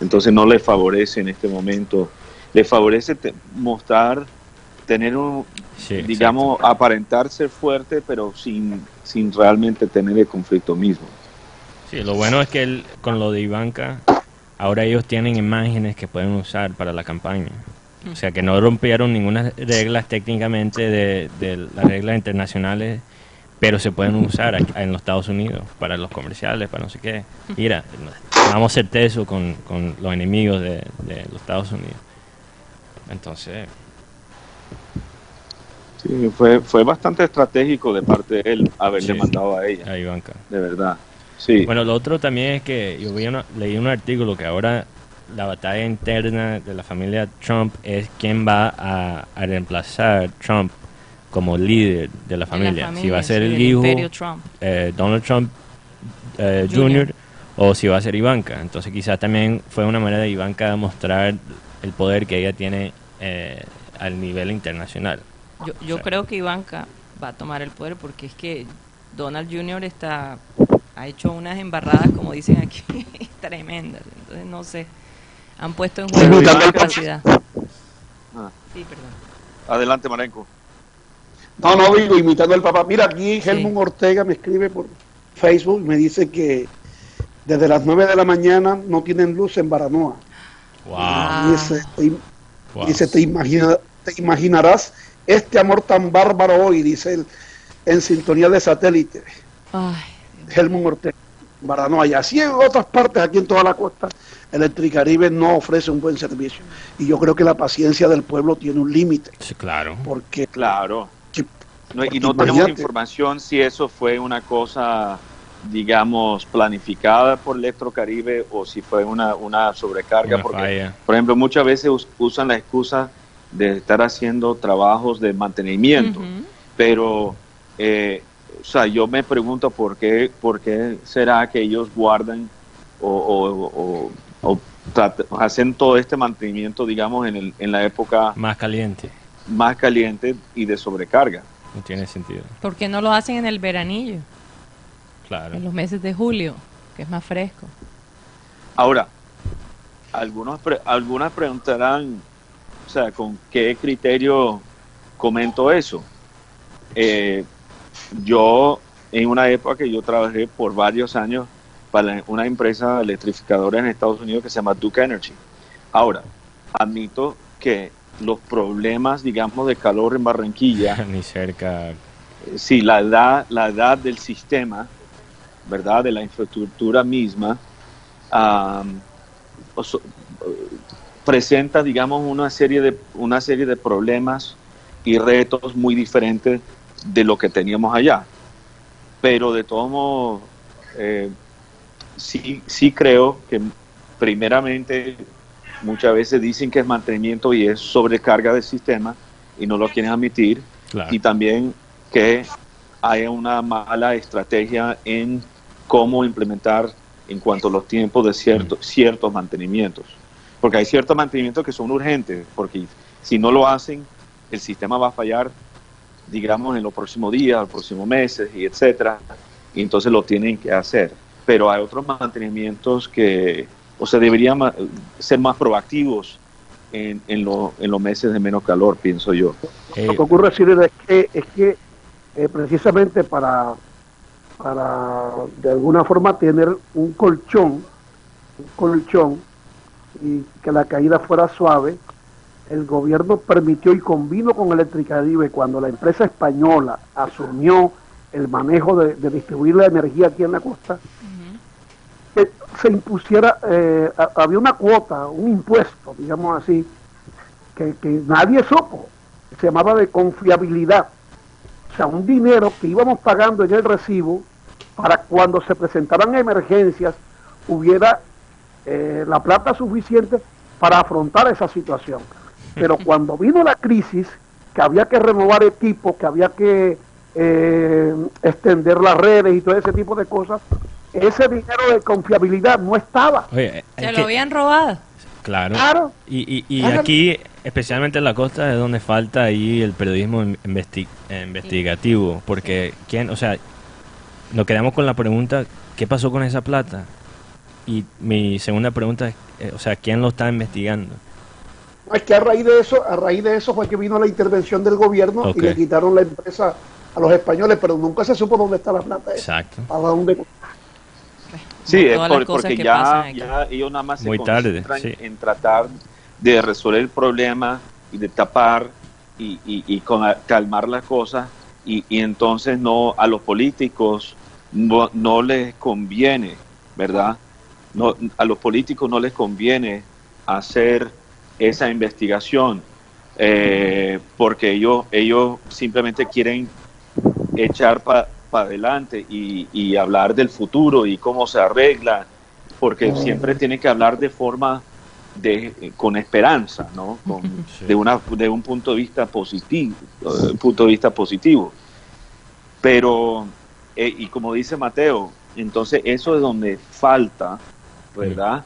Entonces no le favorece en este momento, le favorece mostrar, tener un, Sí, digamos, aparentar ser fuerte, pero sin, sin realmente tener el conflicto mismo. Sí, lo bueno es que él, con lo de Ivanka, ahora ellos tienen imágenes que pueden usar para la campaña. O sea, que no rompieron ninguna reglas técnicamente de, de las reglas internacionales, pero se pueden usar en los Estados Unidos para los comerciales, para no sé qué. Mira, vamos a ser tesos con, con los enemigos de, de los Estados Unidos. Entonces, Sí, fue, fue bastante estratégico de parte de él haberle Sí. mandado a ella, a Ivanka. de verdad. Sí, Bueno, lo otro también es que yo vi una- leí un artículo que ahora la batalla interna de la familia Trump es quién va a, a reemplazar Trump como líder de la familia. si va a ser sí, el del hijo Trump. eh, Donald Trump eh, Junior. Jr. o si va a ser Ivanka. Entonces quizás también fue una manera de Ivanka mostrar el poder que ella tiene eh, al nivel internacional. Yo, yo creo que Ivanka va a tomar el poder porque es que Donald Jr. está ha hecho unas embarradas, como dicen aquí, <laughs> tremendas. Entonces, no sé. Han puesto en juego Ivanka- capacidad. Ah. Sí, perdón. adelante Marenco. No, no digo, imitando al papá. Mira, aquí Sí. Helmut Ortega me escribe por Facebook, me dice que desde las 9 de la mañana no tienen luz en Baranoa. Wow. Dice, te, wow. dice, te, imagina- te imaginarás este amor tan bárbaro hoy, dice él, en sintonía de satélite. Ay, Helmut Ortega, Baranoa. Y así en otras partes, aquí en toda la costa, Electricaribe no ofrece un buen servicio. Y yo creo que la paciencia del pueblo tiene un límite, Sí, claro. porque Claro. No, y no tenemos información si eso fue una cosa, digamos, planificada por Electrocaribe o si fue una, una sobrecarga. Una porque, falla. por ejemplo, muchas veces us- usan la excusa de estar haciendo trabajos de mantenimiento. pero eh, o sea yo me pregunto por qué por qué será que ellos guardan o, o- o- o trat- hacen todo este mantenimiento digamos en, el, en la época Más caliente. más caliente y de sobrecarga No tiene sentido. ¿Por qué no lo hacen en el veranillo? Claro. En los meses de julio, que es más fresco. ahora algunos pre- algunas preguntarán o sea con qué criterio comento eso Eh, yo en una época que yo trabajé por varios años para una empresa electrificadora en Estados Unidos que se llama Duke Energy. Ahora, admito que los problemas, digamos, de calor en Barranquilla, <laughs> Ni cerca. sí, la edad, la edad del sistema, ¿verdad? De la infraestructura misma, presenta, digamos, una serie de una serie de problemas y retos muy diferentes de lo que teníamos allá. Pero de todos modos, eh, sí, sí creo que primeramente muchas veces dicen que es mantenimiento y es sobrecarga del sistema y no lo quieren admitir Claro. y también que haya una mala estrategia en cómo implementar en cuanto a los tiempos de cierto- ciertos mantenimientos. Porque hay ciertos mantenimientos que son urgentes, porque si no lo hacen, el sistema va a fallar, digamos, en los próximos días, los próximos meses, y etcétera, y entonces lo tienen que hacer. Pero hay otros mantenimientos que, o sea, deberían ma- ser más proactivos en, en, lo- en los meses de menos calor, pienso yo. Eh, Lo que ocurre es que, es que eh, precisamente para, para de alguna forma tener un colchón, un colchón y que la caída fuera suave, el gobierno permitió y convino con Electricaribe cuando la empresa española asumió el manejo de, de distribuir la energía aquí en la costa, que se impusiera, eh, a- había una cuota, un impuesto, digamos así, que, que nadie supo, se llamaba de confiabilidad. O sea, un dinero que íbamos pagando en el recibo para cuando se presentaran emergencias hubiera eh, la plata suficiente para afrontar esa situación. Pero <laughs> cuando vino la crisis, que había que renovar equipos, que había que eh, extender las redes y todo ese tipo de cosas, ese dinero de confiabilidad no estaba. Oye, Se lo que- habían robado. claro. Claro. Y, y, y aquí, especialmente en la costa, es donde falta ahí el periodismo in- investi- investigativo. Porque, ¿quién? O sea, nos quedamos con la pregunta, ¿qué pasó con esa plata? Y mi segunda pregunta es, eh, o sea, ¿quién lo está investigando? Es que a raíz de eso, a raíz de eso fue que vino la intervención del gobierno y le quitaron la empresa a los españoles, pero nunca se supo dónde está la plata. esa. Exacto. ¿Para dónde? Sí, es por- porque que ya, ya ellos nada más se tarde, concentran sí. en tratar de resolver el problema y de tapar y, y- y con la- calmar las cosas y, y entonces no a los políticos no, no les conviene, ¿verdad? No, a los políticos no les conviene hacer esa investigación eh, porque ellos, ellos simplemente quieren echar para adelante y, y hablar del futuro y cómo se arregla, porque siempre tiene que hablar de forma de con esperanza, ¿no? Con- Sí. de una de un punto de vista positivo, eh, punto de vista positivo. Pero eh, y como dice Mateo, entonces eso es donde falta, ¿verdad?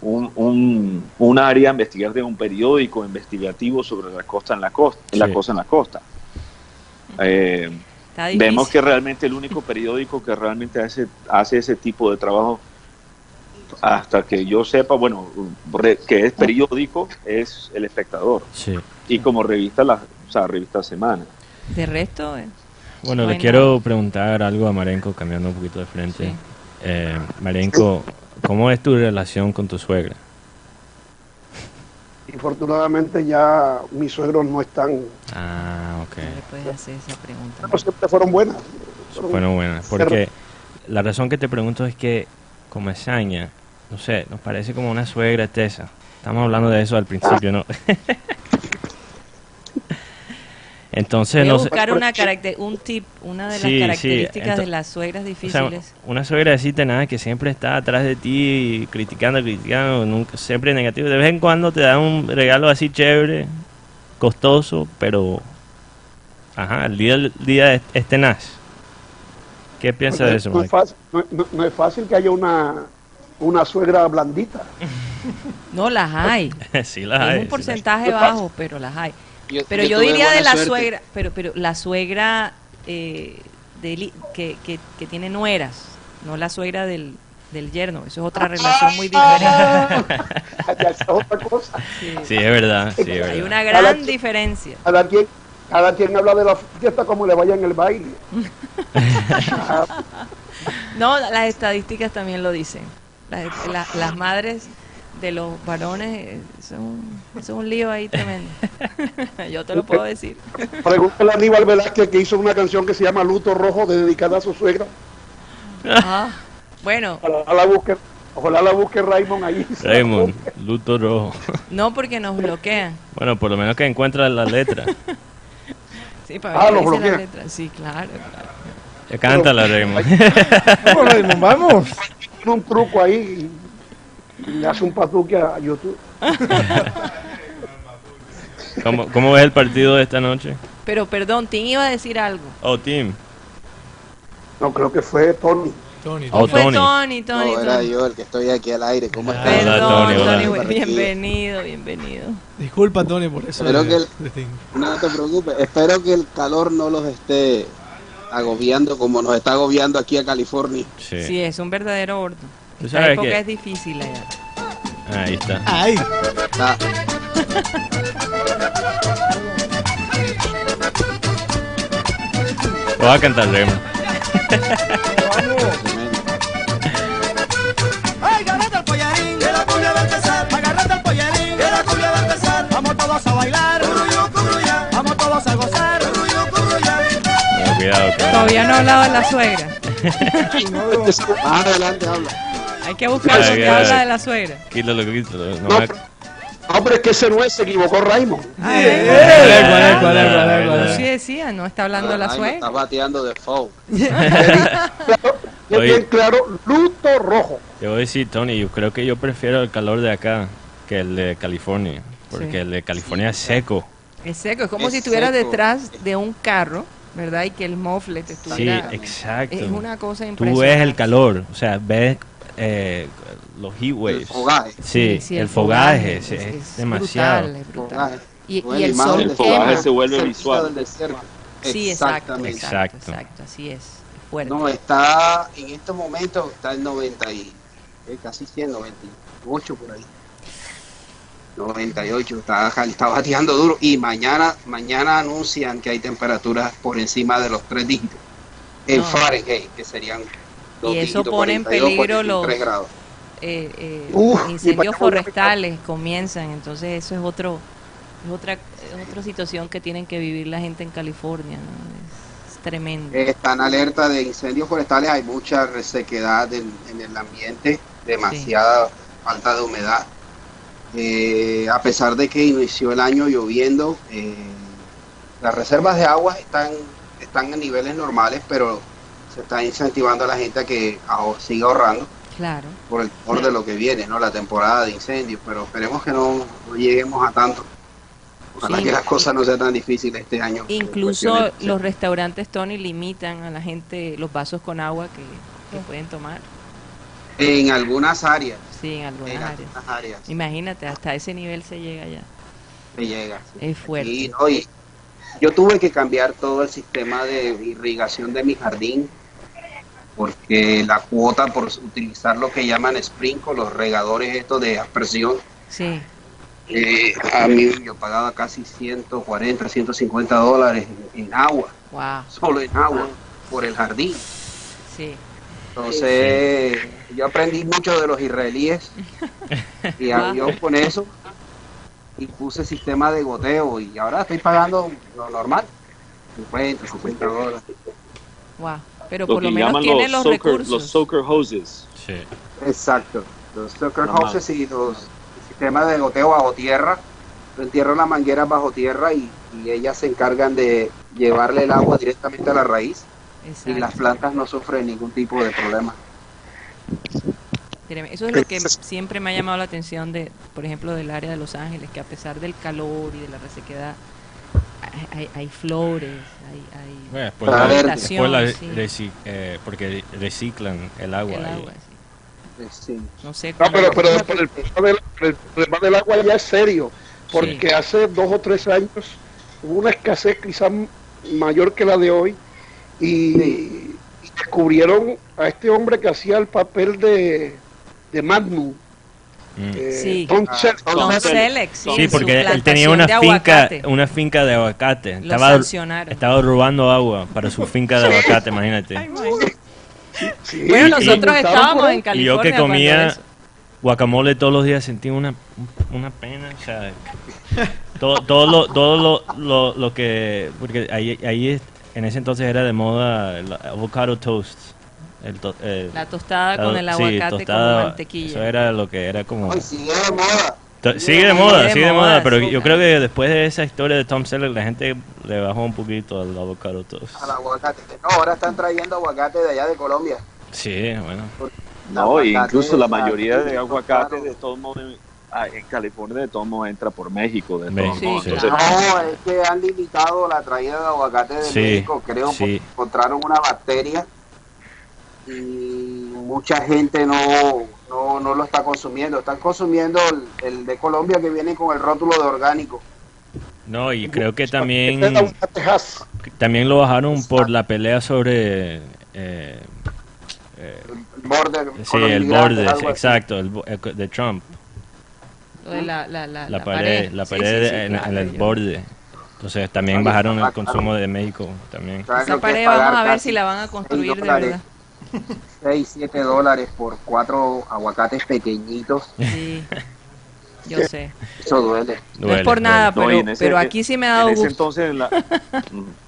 Un, un, un área investigativa, un periódico investigativo sobre la costa en la costa, en la Sí. cosa en la costa. Eh. Vemos que realmente el único periódico que realmente hace, hace ese tipo de trabajo, hasta que yo sepa, bueno, re- que es periódico, es El Espectador. Sí. Y como revista, la o sea, revista Semana. De resto, eh, Bueno, le quiero preguntar algo a Marenco, cambiando un poquito de frente. Sí. Eh, Marenco, ¿cómo es tu relación con tu suegra? Infortunadamente ya mis suegros no están, Ah, ok. no le puedes hacer esa pregunta. no siempre fueron buenas. Fueron- Bueno, bueno, porque la razón que te pregunto es que Comesaña, no sé, nos parece como una suegra tesa. Estamos hablando de eso al principio, ¿no? <laughs> Entonces, no sé, buscar una caracter un tip, una de las sí, características de las suegras o sea, difíciles. una suegra así nada que siempre está atrás de ti, criticando, criticando, nunca, siempre negativo. De vez en cuando te da un regalo así chévere, costoso, pero, ajá, el día, el día es, es tenaz. ¿Qué piensas de eso, no, es fácil, no, no- no es fácil que haya una, una suegra blandita. no las hay. <laughs> sí, las hay, es un porcentaje bajo, pero las hay. Yo- Pero yo diría de la suerte. suegra, pero pero la suegra eh, de que, que, que tiene nueras, no la suegra del, del yerno. Eso es otra relación muy diferente. <laughs> Ya es otra cosa. Sí, es verdad, sí, es verdad. Hay una gran diferencia. Cada quien, cada quien habla de la fiesta como le vaya en el baile. <laughs> No, las estadísticas también lo dicen. Las, la- las madres de los varones, eh, son, son un lío ahí tremendo. <laughs> Yo te lo puedo decir. <laughs> Pregúntale a Aníbal Velázquez que hizo una canción que se llama Luto Rojo dedicada a su suegra. Ah, bueno, Ojalá la busque, ojalá la busque Raymond ahí. <laughs> Raymond, luto rojo. no porque nos bloquean. Bueno, por lo menos que encuentra la letra. Sí, para Ah, ver qué ¿lo dice la bloquean? letra. Sí, claro, claro. Cántala, Raymond. Vamos, Raymond, vamos. Tiene un truco ahí le hace un patuque a YouTube. <laughs> ¿Cómo, ¿Cómo ves el partido de esta noche? Pero perdón, Tim iba a decir algo. Oh, Tim. No, creo que fue Tony. Tony, Oh, Fue Tony. Tony, Tony, No, era Tony. yo el que estoy aquí al aire. ¿Cómo Ah, estás? Perdón, Tony, Tony, hola. güey, bienvenido, bienvenido. disculpa Tony por eso. Espero de- que el-. No te preocupes. Espero que el calor no los esté agobiando como nos está agobiando aquí a California. Sí. Sí, es un verdadero orto. Tú sabes época que- es difícil allá. Ahí está. Ay, Está- Lo va a cantar tremendo. ¡Ay, agárrate el pollarín! Que la cumbia va a empezar. Agárrate el pollarín. Que la cumbia va a empezar. Vamos todos a bailar. Vamos todos a gozar. Cuidado, que Todavía no de la suegra. Más <laughs> adelante habla. Hay que buscar lo que habla de la suegra. Quítalo, quítalo. No No, me- Hombre, es que ese no es, se equivocó Raymond. Ah, ¿Cuál ¿eh? Yo sí decía, no está hablando de la suegra. Está bateando de foul. <laughs> Oye. bien claro, luto rojo. Te voy a decir, Tony, yo creo que yo prefiero el calor de acá que el de California. Porque Sí. el de California es seco. Es seco, es como Es si estuvieras seco. detrás de un carro, ¿verdad? Y que el mofle te Sí, estuviera... exacto. es una cosa Tú impresionante. ves el calor, o sea, ves eh, los heat waves. fogaje. Sí, Sí, el, fogaje, es, es, es es demasiado. brutal, es brutal. Fogaje. Y, y el sol El fogaje quema. se vuelve cerquita visual. del. Sí, exacto, Exactamente. exacto, Exacto. exacto, así es. fuerte. No, está en estos momentos, está en 90 y eh, casi 100, 98 por ahí. 98, está, está bateando duro y mañana mañana anuncian que hay temperaturas por encima de los tres dígitos en No. Fahrenheit, que serían Y eso pone en 42, peligro los- 43 grados. eh, eh, Uf, incendios forestales comienzan, entonces eso es otro es otra es otra situación que tienen que vivir la gente en California, ¿no? es, tremendo. Están alerta de incendios forestales, hay mucha resequedad en, en el ambiente, demasiada falta de humedad. Eh, a pesar de que inició el año lloviendo, eh, las reservas de agua están, están en niveles normales, pero se está incentivando a la gente a que siga ahorrando Claro. por el temor de lo que viene, ¿no? La temporada de incendios, pero esperemos que no, no lleguemos a tanto. Ojalá Sí. que las cosas no sean tan difíciles este año. Incluso los restaurantes Tony limitan a la gente los vasos con agua que, que pueden tomar. En algunas áreas. Sí, en algunas En áreas. algunas áreas. Imagínate, hasta ese nivel se llega ya. Me llega. sí. Es fuerte. Y, no, y yo tuve que cambiar todo el sistema de irrigación de mi jardín porque la cuota por utilizar lo que llaman sprinkle, los regadores estos de aspersión, Sí. eh, a mí yo pagaba casi 140, 150 dólares en, en agua, Wow. solo en agua, por el jardín. Sí. Entonces, yo aprendí mucho de los israelíes <laughs> y avión con eso y puse sistema de goteo y ahora estoy pagando lo normal, 50, 50 dólares. Wow. Pero Lo por lo que menos llaman tiene los, los, soaker, recursos. los soaker hoses. Sí. Exacto. Los Normal. hoses y los sistemas de goteo bajo tierra. Yo entierro las mangueras bajo tierra y, y ellas se encargan de llevarle el agua directamente a la raíz y Exacto. las plantas no sufren ningún tipo de problema. Eso es lo que siempre me ha llamado la atención de, por ejemplo, del área de Los Ángeles, que a pesar del calor y de la resequedad, hay, hay- flores, hay, hay Bueno, después Para la- después la sí, reci- eh, porque reciclan el agua. el ahí. agua, sí. Sí. No sé No, cómo- pero, pero, pero el, problema del, el problema del agua ya es serio, porque Sí. hace dos o tres años hubo una escasez quizás mayor que la de hoy y, y descubrieron a este hombre que hacía el papel de, de Magnum. Eh, Sí. Tom Ah. Tom Selleck. Sí, porque él tenía una finca, aguacate. una finca de aguacate. Lo Estaba, sancionaron. estaba robando agua para su finca de <laughs> aguacate, imagínate. Ay, imagínate. Sí, Bueno, y- nosotros y- estábamos en Y California. yo que comía guacamole todos los días sentí una, una pena, o sea, <laughs> todo, todo, lo, todo lo, lo, lo que, porque ahí, ahí es- en ese entonces era de moda el avocado toast. El to- eh, La tostada con el sí, aguacate tostada, como mantequilla. Eso era lo que era como... Hoy sigue de moda. To- Sigue de moda, sigue de moda, moda, pero sí, yo creo que después de esa historia de Tom Selleck la gente le bajó un poquito al avocado toast. Al aguacate. No, ahora están trayendo aguacate de allá de Colombia. Sí, bueno. No, incluso la mayoría de sí, aguacate claro. de todos modos ah, en California de todos modos entra por México de México, sí, Entonces, claro. No, es que han limitado la traída de aguacate de Sí, México, creo, porque sí. encontraron una bacteria y mucha gente no, no, no lo está consumiendo. Están consumiendo el, el de Colombia que viene con el rótulo de orgánico. No, y creo que también también lo bajaron por la pelea sobre eh, eh, El borde sí, el borde, exacto, el, bo- eh, de Trump, la, la, la, la, la pared, la pared sí, sí, en, claro, en el yo- borde. Entonces también bajaron el consumo de México también. ¿Sabes Esa pared vamos a ver si la van a construir de verdad. 6, 7 dólares por cuatro aguacates pequeñitos. Sí, <laughs> yo sé. Eso duele. No es por nada, duele. Pero, en ese- pero aquí sí me ha dado en ese gusto. entonces en la-. <laughs>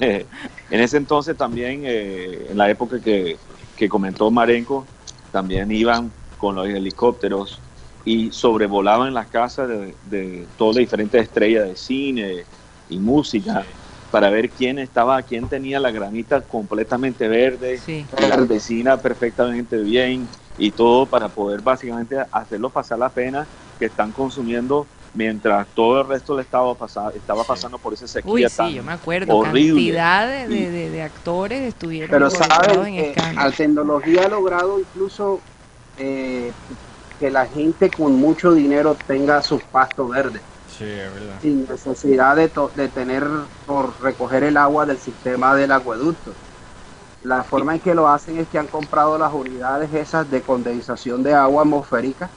Eh, en ese entonces también eh, en la época que, que comentó Marenco también iban con los helicópteros y sobrevolaban las casas de, de todas las diferentes estrellas de cine y música para ver quién estaba, quién tenía la granita completamente verde, Sí. la vecina perfectamente bien y todo para poder básicamente hacerlo pasar la pena que están consumiendo mientras todo el resto del estado pasaba, estaba pasando por esa sequía Uy, tan sí, yo me acuerdo. horrible. Cantidad de, de- de- de actores estuvieron Pero saben en escándalos. la tecnología ha logrado incluso eh, que la gente con mucho dinero tenga sus pastos verdes, Sí, es verdad. sin necesidad de, to- de tener por recoger el agua del sistema del acueducto. La forma en que lo hacen es que han comprado las unidades esas de condensación de agua atmosférica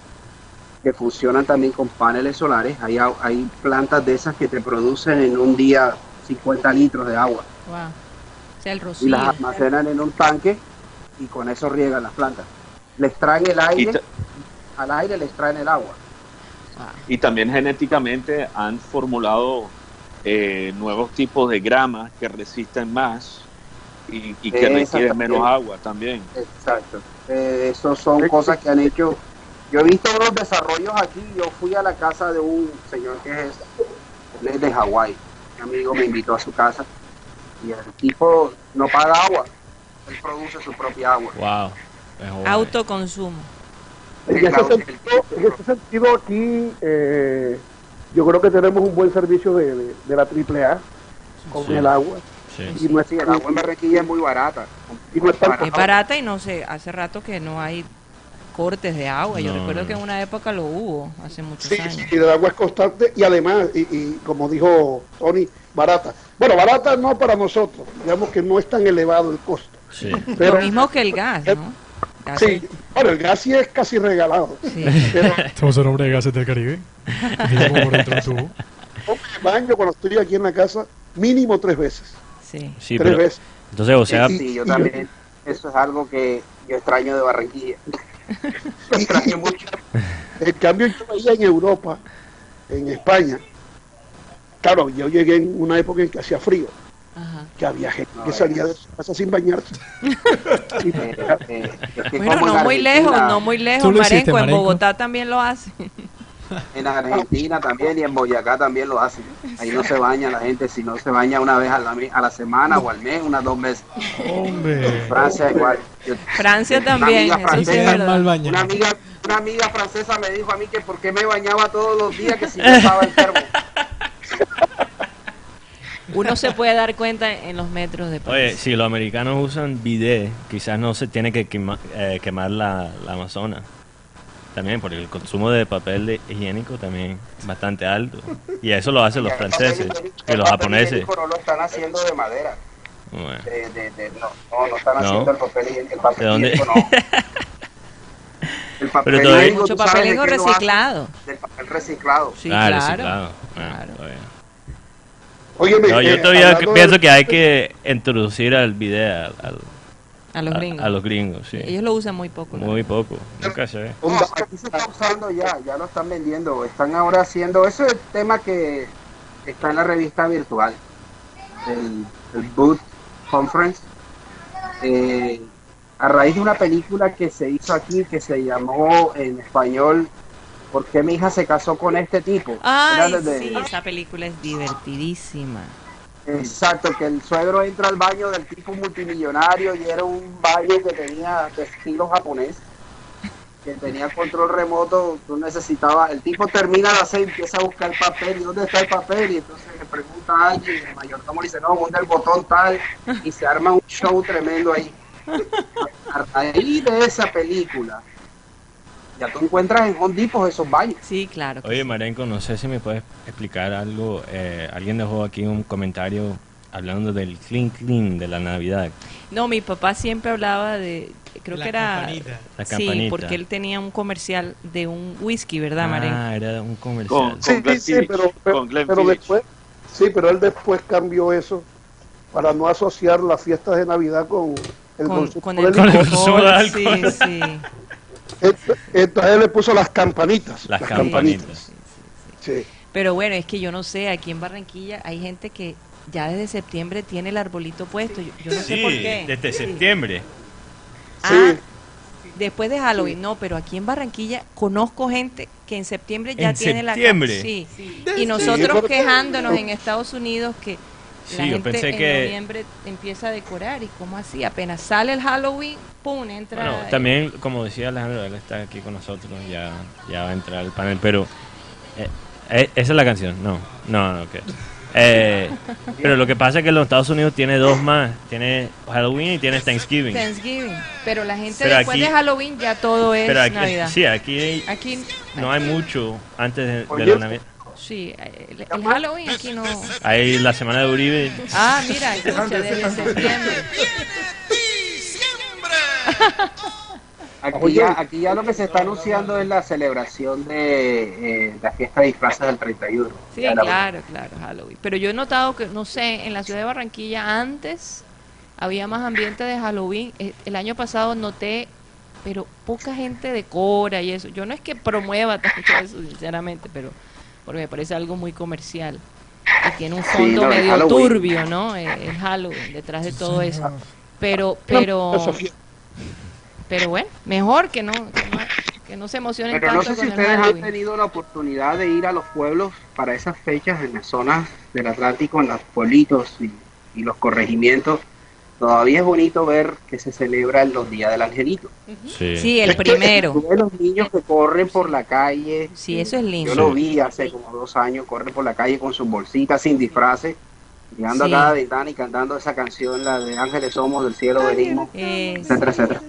que funcionan también con paneles solares. Hay, hay plantas de esas que te producen en un día 50 litros de agua Wow. O sea, el y las almacenan en un tanque y con eso riegan las plantas. Les traen el aire, al aire les traen el agua. Y también genéticamente han formulado eh, nuevos tipos de gramas que resisten más y, y que requieren menos agua también. Exacto. Eh, eso son cosas que han hecho. Yo he visto unos desarrollos aquí. Yo fui a la casa de un señor que es, él es de Hawái. Un amigo me invitó a su casa y el tipo no paga agua. Él produce su propia agua. Wow. Autoconsumo. En ese sentido, en ese sentido aquí, eh, yo creo que tenemos un buen servicio de, de, de la AAA con Sí. el agua. Sí. Y no es, Sí, el agua en Barranquilla es muy barata. y no es tan Es barata y no sé, hace rato que no hay cortes de agua. Yo No, recuerdo no. que en una época lo hubo, hace muchos Sí, años. sí, el agua es constante y además, y, y como dijo Tony, barata. Bueno, barata no para nosotros, digamos que no es tan elevado el costo. Sí. Pero, Lo mismo que el gas, ¿no? Sí, bueno, el gas sí es casi regalado. sí. Pero Somos un hombre de gases del Caribe. Yo me baño cuando estoy aquí en la casa mínimo tres veces. sí. Sí, tres pero veces. entonces, o sea, sí, sí, yo también. Eso es algo que yo extraño de Barranquilla. <laughs> Lo extraño mucho. En cambio, yo veía en Europa, en España, claro, yo llegué en una época en que hacía frío, Ajá. que había gente No, que es- salía de su casa sin bañarse. Y- <laughs> Eh, eh, es que Bueno, no muy lejos, no muy lejos, lo hiciste, Marenco. En Marenco. Bogotá también lo hace. <laughs> En Argentina también y en Boyacá también lo hacen. Ahí no se baña la gente, si no se baña una vez a la, a la semana o al mes, unas dos veces. Hombre. En Francia igual. Yo- Francia una también, amiga francesa-. Una amiga, una amiga francesa me dijo a mí que por qué me bañaba todos los días que si yo estaba enfermo. Uno se puede dar cuenta en los metros de oye, París. si los americanos usan bidet, quizás no se tiene que quema- eh, quemar la, la Amazona. También, porque el consumo de papel de- higiénico también es bastante alto. Y eso lo hacen los El papel franceses y el los papel japoneses. higiénico No lo están haciendo de madera. Bueno, De, de, de- no, no, no están No. haciendo el papel higiénico. El papel ¿De dónde? higiénico no. <laughs> El papel Pero todavía- higiénico, Mucho ¿tú sabes papel higiénico reciclado. Del papel reciclado. Sí, ah, claro. reciclado. Ah, claro. Óyeme, No, yo eh, todavía pienso que hay que introducir al al- A los gringos. a los gringos, sí. Ellos lo usan muy poco. ¿no? Muy poco, nunca se ve. No, aquí se está usando ya, ya lo están vendiendo. Están ahora haciendo, ese es el tema que está en la revista virtual, el, el Boot Conference. Eh, a raíz de una película que se hizo aquí que se llamó en español ¿Por qué mi hija se casó con este tipo? Ay, de- sí, esa película es divertidísima. Exacto, que el suegro entra al baño del tipo multimillonario y era un baño que tenía de estilo japonés, que tenía control remoto, tú necesitabas, el tipo termina de hacer, empieza a buscar el papel, ¿y dónde está el papel? Y entonces le pregunta a alguien, y el mayordomo le dice, no, ¿dónde el botón tal? Y se arma un show tremendo ahí. <laughs> A raíz de esa película, ya tú encuentras en Home Depot esos baños. Sí, claro. Oye, sí. Marenco, no sé si me puedes explicar algo. eh, alguien dejó aquí un comentario hablando del clean clean de la Navidad. No, mi papá siempre hablaba de, creo La que era... campanita. La Sí, campanita. porque él tenía un comercial de un whisky, ¿verdad, Marenco? Ah, era un comercial. Con, Sí, con Glenn sí, pero, pero, con Glenn pero Phillips. después, sí, pero él después cambió eso para no asociar las fiestas de Navidad con el Con, consumo con el Con el licor. consumo de alcohol, alcohol. Sí, sí. Él le puso las campanitas. Las campanitas. sí, sí. Sí. Pero bueno, es que yo no sé, aquí en Barranquilla hay gente que ya desde septiembre tiene el arbolito puesto. Yo, yo no sé Sí, por qué. desde Sí. septiembre. Ah, Después de Halloween, no, pero aquí en Barranquilla conozco gente que en septiembre ya ¿En tiene septiembre? la sí. Sí, Y nosotros quejándonos en Estados Unidos que Sí, la yo gente pensé en que- noviembre empieza a decorar y cómo así, apenas sale el Halloween, pum, entra. Bueno, también, como decía Alejandro, él está aquí con nosotros, ya, ya va a entrar al panel, pero eh, eh, esa es la canción, no, no, no, ok. Eh, pero lo que pasa es que los Estados Unidos tiene dos más, tiene Halloween y tiene Thanksgiving. Thanksgiving. Pero la gente Pero después aquí- de Halloween ya todo es Pero aquí, Navidad. sí, aquí Aquí no hay mucho antes de, de la Navidad. Sí, el, el Halloween aquí no. Hay la semana de Uribe. Ah, mira, escucha, desde septiembre. Aquí ya, aquí ya lo que se está anunciando es la celebración de eh, la fiesta de disfraces del 31. Sí, claro, claro, Halloween. Pero yo he notado que, no sé, en la ciudad de Barranquilla antes había más ambiente de Halloween. Eh, El año pasado noté, pero poca gente decora y eso. Yo no es que promueva tanto eso, sinceramente, pero porque me parece algo muy comercial. Y tiene un Sí, fondo no, medio Halloween. turbio, ¿no? Eh, El Halloween, detrás de todo eso. Pero, pero, pero bueno, mejor que no, que no, que no se emocionen Pero no tanto sé si ustedes han tenido la oportunidad de ir a los pueblos para esas fechas en las zonas del Atlántico, en los pueblitos y, y los corregimientos. Todavía es bonito ver que se celebran los días del angelito. Sí. Sí, el primero. Tú ves los niños que corren por la calle. Sí, eso es lindo. Yo lo vi hace como dos años, corren por la calle con sus bolsitas sin disfraces, llegando Sí. a cada ventana y cantando esa canción, la de Ángeles Somos, del cielo venimos, Es- etcétera, etcétera.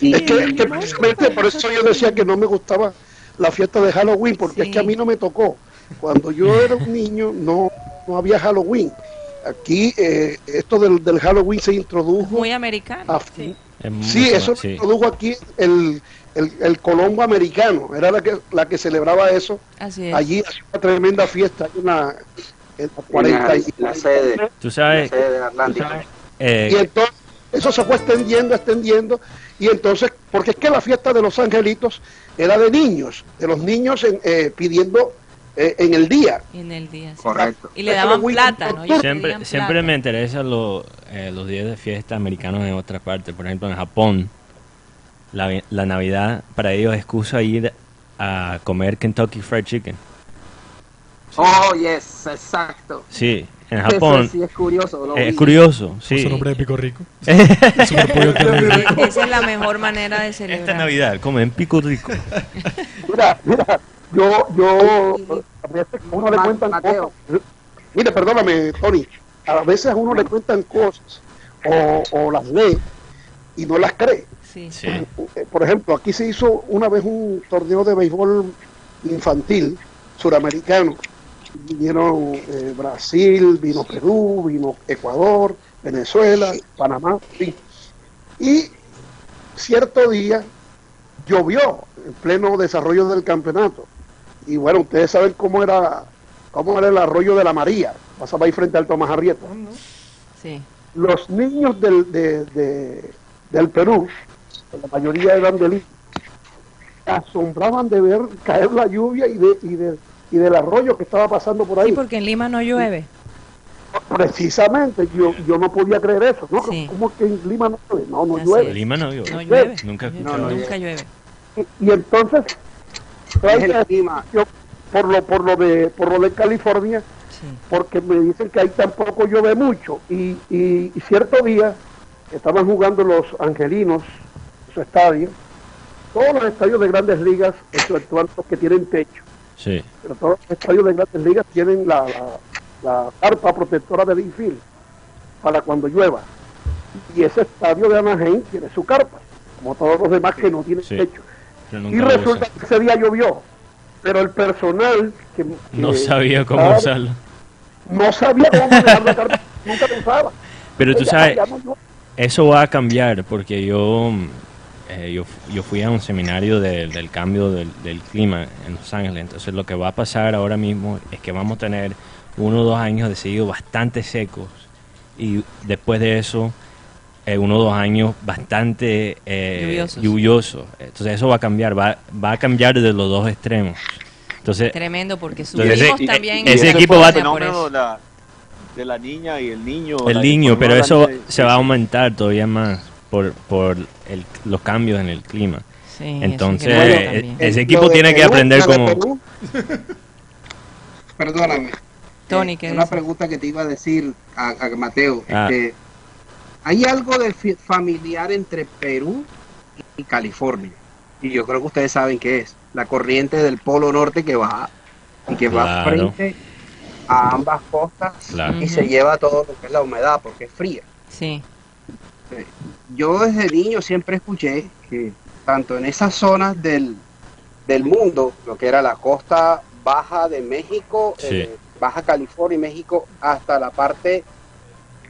Es que, que precisamente por eso yo decía que no me gustaba la fiesta de Halloween, porque Sí. es que a mí no me tocó. Cuando yo era un niño no, no había Halloween. Aquí eh, esto del, del Halloween se introdujo muy americano. a sí. Eso lo sí. introdujo aquí el, el, el Colombo americano, era la que, la que celebraba eso. Así es. Allí hacía una tremenda fiesta, hay una en la en 40 la, y, la sede, Tú la sabes, sede del Atlántico. eh, y entonces eso se fue extendiendo, extendiendo, y entonces, porque es que la fiesta de los angelitos era de niños, de los niños en, eh, pidiendo eh, en el día. En el día. sí. Correcto. Y le daban plata, ¿no? Siempre, me interesan los, eh, los días de fiesta americanos en otras partes. Por ejemplo, en Japón, la, la Navidad para ellos es excusa ir a comer Kentucky Fried Chicken. Oh, yes, exacto. Sí, en Eso Japón sí es curioso. lo es vi. curioso, sí. Su nombre de pico <laughs> rico. Esa es la mejor manera de Esta celebrar. Navidad comen pico rico. Mira, mira, yo, yo, a veces a uno le cuentan Mateo. cosas. Mire, perdóname, Tony, a veces a uno le cuentan cosas o, o las lee y no las cree. Sí. Sí. Eh, Por ejemplo, aquí se hizo una vez un torneo de béisbol infantil suramericano. Vinieron eh, Brasil, vino Perú, vino Ecuador, Venezuela, Panamá, fin. Y cierto día llovió en pleno desarrollo del campeonato. Y bueno, ustedes saben cómo era, cómo era el arroyo de la María. Pasaba ahí frente al Tomás Arrieta Sí. los niños del, de- de- del Perú, la mayoría eran de asombraban de ver caer la lluvia y, de, y, de- y del arroyo que estaba pasando por ahí. Sí, porque en Lima no llueve. Precisamente, yo, yo no podía creer eso, ¿no? Sí. ¿Cómo que en Lima no llueve? No, no Así llueve. Lima no llueve. No llueve. Nunca No, llueve. Y, y entonces, Es el clima. yo, por lo, por lo de, por lo de California, Sí. porque me dicen que ahí tampoco llueve mucho. Y, y- y cierto día estaban jugando los angelinos, en su estadio, todos los estadios de grandes ligas, exceptuando los que tienen techo, Sí. pero todos los estadios de grandes ligas tienen la, la, la carpa protectora del infield para cuando llueva. Y ese estadio de Anaheim tiene su carpa, como todos los demás que no tienen Sí. techo. Y resulta que ese día llovió, pero el personal que, No que sabía cómo estaba- usarlo. no sabía cómo <laughs> carpa, nunca lo usaba. Pero tú Ya- sabes, ya no eso va a cambiar porque yo, eh, yo, yo fui a un seminario de- del cambio del, del clima en Los Ángeles. Entonces lo que va a pasar ahora mismo es que vamos a tener uno o dos años de seguido bastante secos y después de eso eh, uno o dos años bastante eh, Lluviosos. lluviosos. Entonces eso va a cambiar, va, va a cambiar de los dos extremos. Entonces Tremendo, porque Entonces, subimos ese- también. ese en equipo va a eso. la- de la niña y el niño. el niño, pero eso niña- se va a aumentar todavía más. por, por el- los cambios en el clima. Sí, Entonces, eh, ese equipo tiene que aprender como... Perdóname. Tony, Eh, ¿qué Una pregunta que te iba a decir a, a Mateo. Ah. Este, ¿Hay algo de fi- familiar entre Perú y California? Y yo creo que ustedes saben qué es. La corriente del Polo Norte que va y que va frente a ambas costas Claro. y se lleva todo lo que es la humedad porque es fría. Sí, Yo desde niño siempre escuché que tanto en esas zonas del, del mundo, lo que era la costa baja de México, Sí. eh, Baja California y México, hasta la parte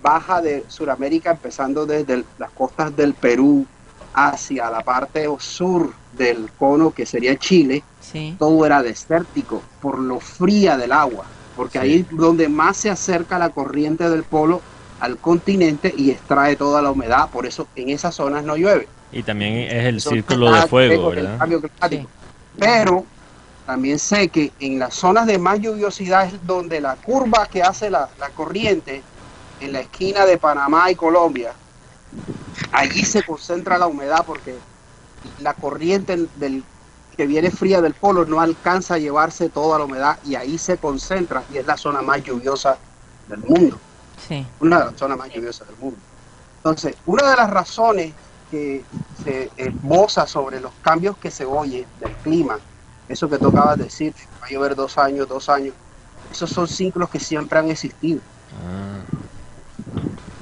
baja de Sudamérica, empezando desde el- las costas del Perú hacia la parte sur del cono que sería Chile, sí. todo era desértico por lo fría del agua, porque Sí. ahí es donde más se acerca la corriente del polo al continente y extrae toda la humedad, por eso en esas zonas no llueve. Y también es el círculo de que fuego, ¿verdad? cambio climático. Pero también sé que en las zonas de más lluviosidad es donde la curva que hace la, la corriente en la esquina de Panamá y Colombia, allí se concentra la humedad porque la corriente del, que viene fría del polo no alcanza a llevarse toda la humedad y ahí se concentra y es la zona más lluviosa del mundo Sí, una de las zonas más lluviosas del mundo. Entonces, una de las razones que se esboza sobre los cambios que se oye del clima, eso que tú acabas de decir, va a llover dos años, dos años, esos son ciclos que siempre han existido. Ah.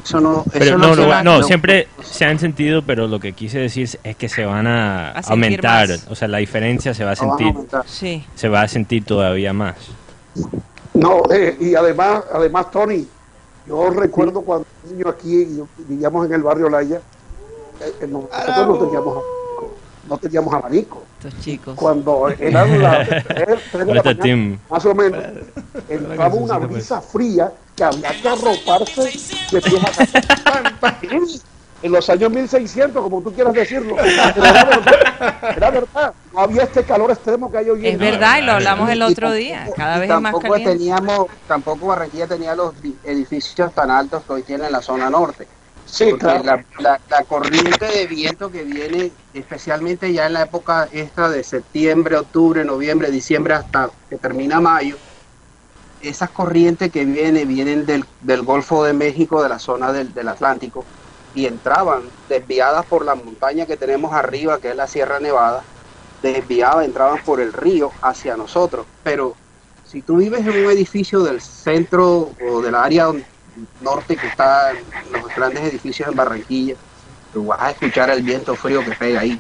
Eso no, eso Pero no, no, siempre se han sentido, pero lo que quise decir es que se van a, aumentar, más. o sea, la diferencia se va a sentir, sí. se va a sentir todavía más. No, eh, y además, además, Tony, yo recuerdo cuando niño aquí, vivíamos en el barrio Laya, eh, eh, no- nosotros no teníamos abanico, no teníamos abanico. Estos chicos. Cuando eran las <laughs> tres, tres de ¿Dónde la mañana, más o menos, entraba una brisa fría que había que arroparse de pies a cabeza. En los años 1600, como tú quieras decirlo. Pero Era verdad, era verdad. No había este calor extremo que hay hoy en Es día. verdad, y lo hablamos el otro tampoco- día. Cada vez es más tampoco caliente. teníamos, tampoco Barranquilla tenía los di- edificios tan altos que hoy tiene en la zona norte. Sí, Porque claro. la, la- la corriente de viento que viene, especialmente ya en la época esta de septiembre, octubre, noviembre, diciembre hasta que termina mayo, esas corrientes que vienen, vienen del, del Golfo de México, de la zona del, del Atlántico, y entraban desviadas por la montaña que tenemos arriba, que es la Sierra Nevada, desviaban, entraban por el río hacia nosotros. Pero si tú vives en un edificio del centro o del área norte que está los grandes edificios en Barranquilla, tú vas a escuchar el viento frío que pega ahí.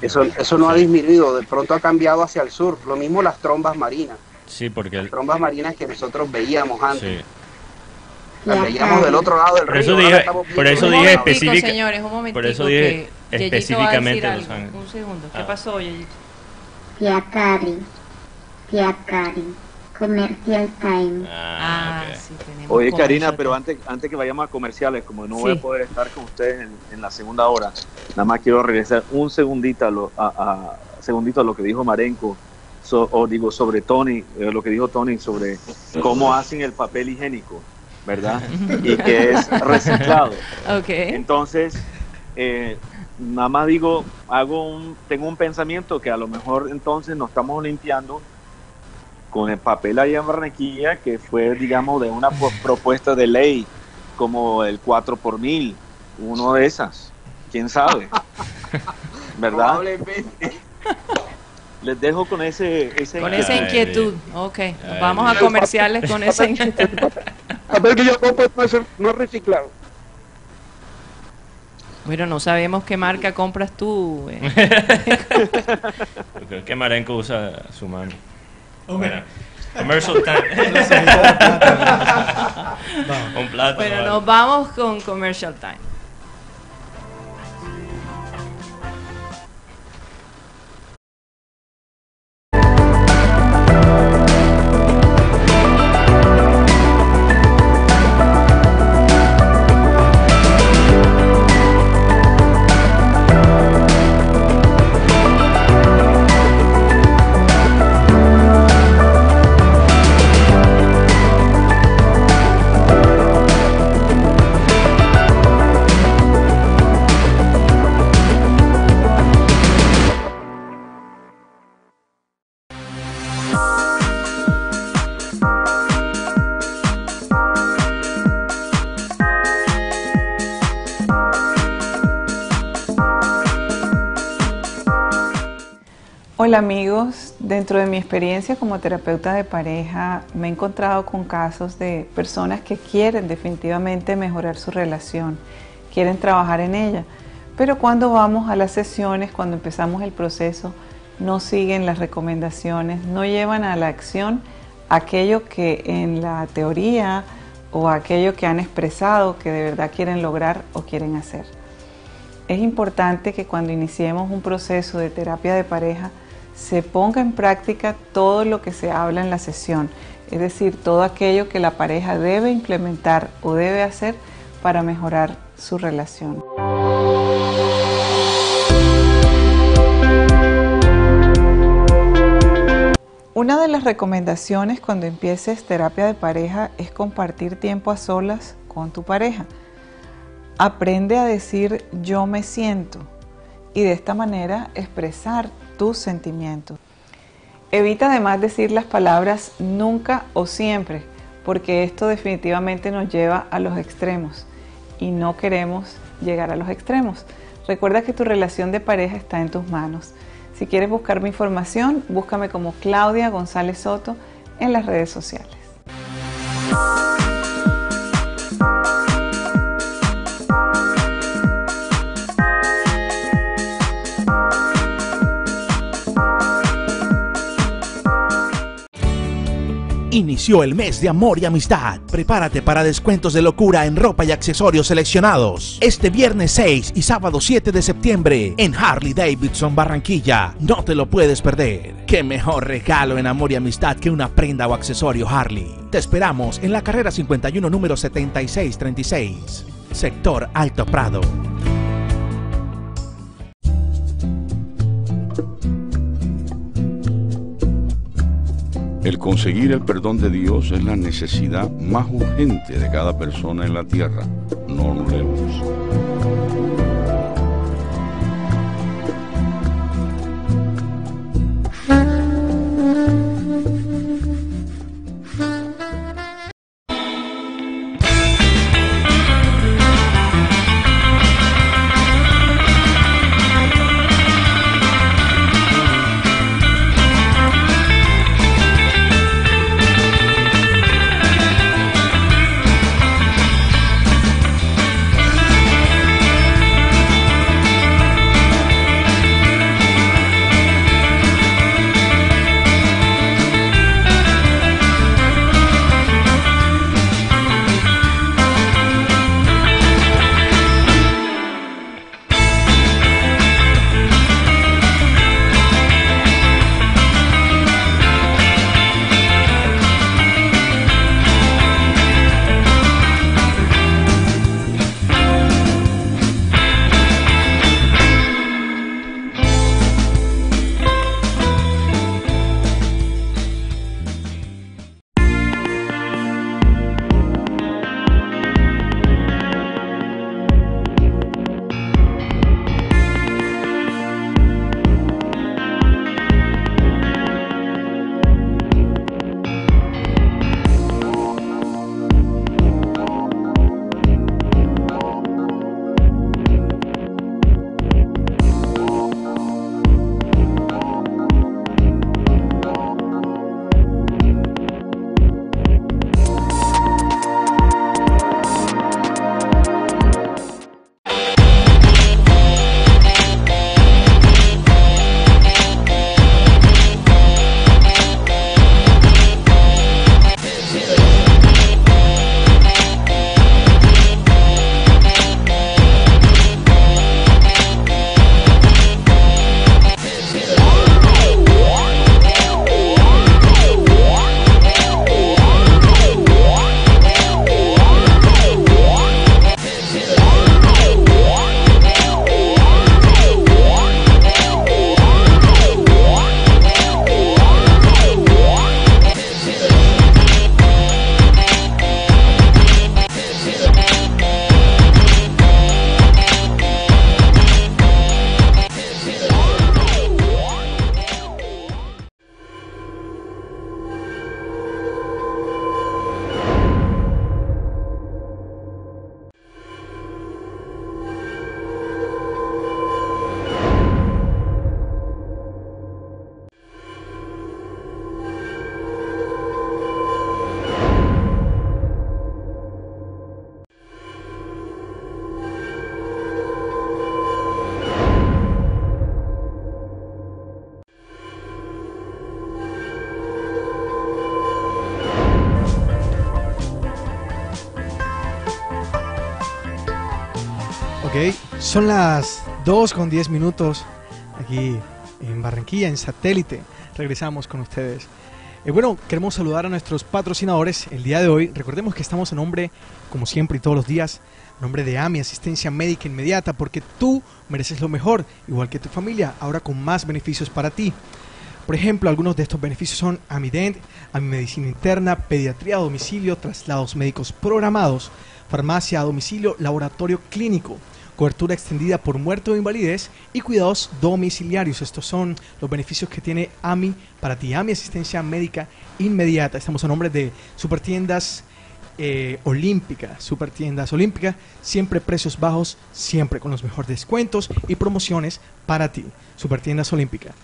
Eso, eso no ha disminuido, de pronto ha cambiado hacia el sur. Lo mismo las trombas marinas. Sí, porque el, Las trombas marinas que nosotros veíamos antes. sí. Las veíamos del otro lado del Por río. eso ahora dije- por eso dije específica- señores, un momentico. por eso dije que Yeyito va a decir específicamente algo. Los. Un segundo. ¿Qué Ah. pasó, Yeyito? Tiacari, Tiacari, Comercial Time. Ah, ok. sí, tenemos Oye. Karina, pero antes, antes que vayamos a comerciales, como no voy Sí. a poder estar con ustedes en, en la segunda hora, nada más quiero regresar un segundito a lo, a, a- segundito a lo que dijo Marenco, so- o digo sobre Tony, eh, lo que dijo Tony sobre cómo hacen el papel higiénico, ¿verdad? <laughs> y que es reciclado. Ok. Entonces, eh, nada más digo, hago un, tengo un pensamiento que a lo mejor entonces nos estamos limpiando con el papel allá en Barranquilla, que fue, digamos, de una pro- propuesta de ley, como el 4 por mil, uno de esas, quién sabe, <laughs> ¿verdad? Probablemente. Les dejo con ese, ese Con esa Ay, inquietud. Ok. Nos ay, vamos a comerciales con esa inquietud. A ver que yo compro no es, no es reciclado. Bueno, no sabemos qué marca compras tú. eh. Yo creo que Marenco usa su mano. Bueno, commercial time. <laughs> Un plato. Bueno, vale. nos vamos con Commercial Time. Hola amigos, dentro de mi experiencia como terapeuta de pareja me he encontrado con casos de personas que quieren definitivamente mejorar su relación, quieren trabajar en ella, pero cuando vamos a las sesiones, cuando empezamos el proceso, no siguen las recomendaciones, no llevan a la acción aquello que en la teoría o aquello que han expresado que de verdad quieren lograr o quieren hacer. Es importante que cuando iniciemos un proceso de terapia de pareja se ponga en práctica todo lo que se habla en la sesión, es decir, todo aquello que la pareja debe implementar o debe hacer para mejorar su relación. Una de las recomendaciones cuando empieces terapia de pareja es compartir tiempo a solas con tu pareja. Aprende a decir yo me siento y de esta manera expresar tus. Evita además decir las palabras nunca o siempre, porque esto definitivamente nos lleva a los extremos y no queremos llegar a los extremos. Recuerda que tu relación de pareja está en tus manos. Si quieres buscar mi información, búscame como Claudia González Soto en las redes sociales. Inició el mes de amor y amistad. Prepárate para descuentos de locura en ropa y accesorios seleccionados. Este viernes 6 y sábado 7 de septiembre en Harley Davidson Barranquilla. No te lo puedes perder. Qué mejor regalo en amor y amistad que una prenda o accesorio Harley. Te esperamos en la carrera 51 número 7636. Sector Alto Prado. El conseguir el perdón de Dios es la necesidad más urgente de cada persona en la tierra. No lo leemos. Son las 2 con 10 minutos aquí en Barranquilla, en satélite. Regresamos con ustedes. Eh, bueno, queremos saludar a nuestros patrocinadores el día de hoy. Recordemos que estamos en nombre, como siempre y todos los días, nombre de AMI, Asistencia Médica Inmediata, porque tú mereces lo mejor, igual que tu familia, ahora con más beneficios para ti. Por ejemplo, algunos de estos beneficios son AMIDENT, AMI Medicina Interna, Pediatría a domicilio, traslados médicos programados, farmacia a domicilio, laboratorio clínico, cobertura extendida por muerte o invalidez y cuidados domiciliarios. Estos son los beneficios que tiene AMI para ti. AMI Asistencia Médica Inmediata. Estamos a nombre de Supertiendas eh, Olímpica, Supertiendas Olímpica, siempre precios bajos, siempre con los mejores descuentos y promociones para ti. Supertiendas Olímpica.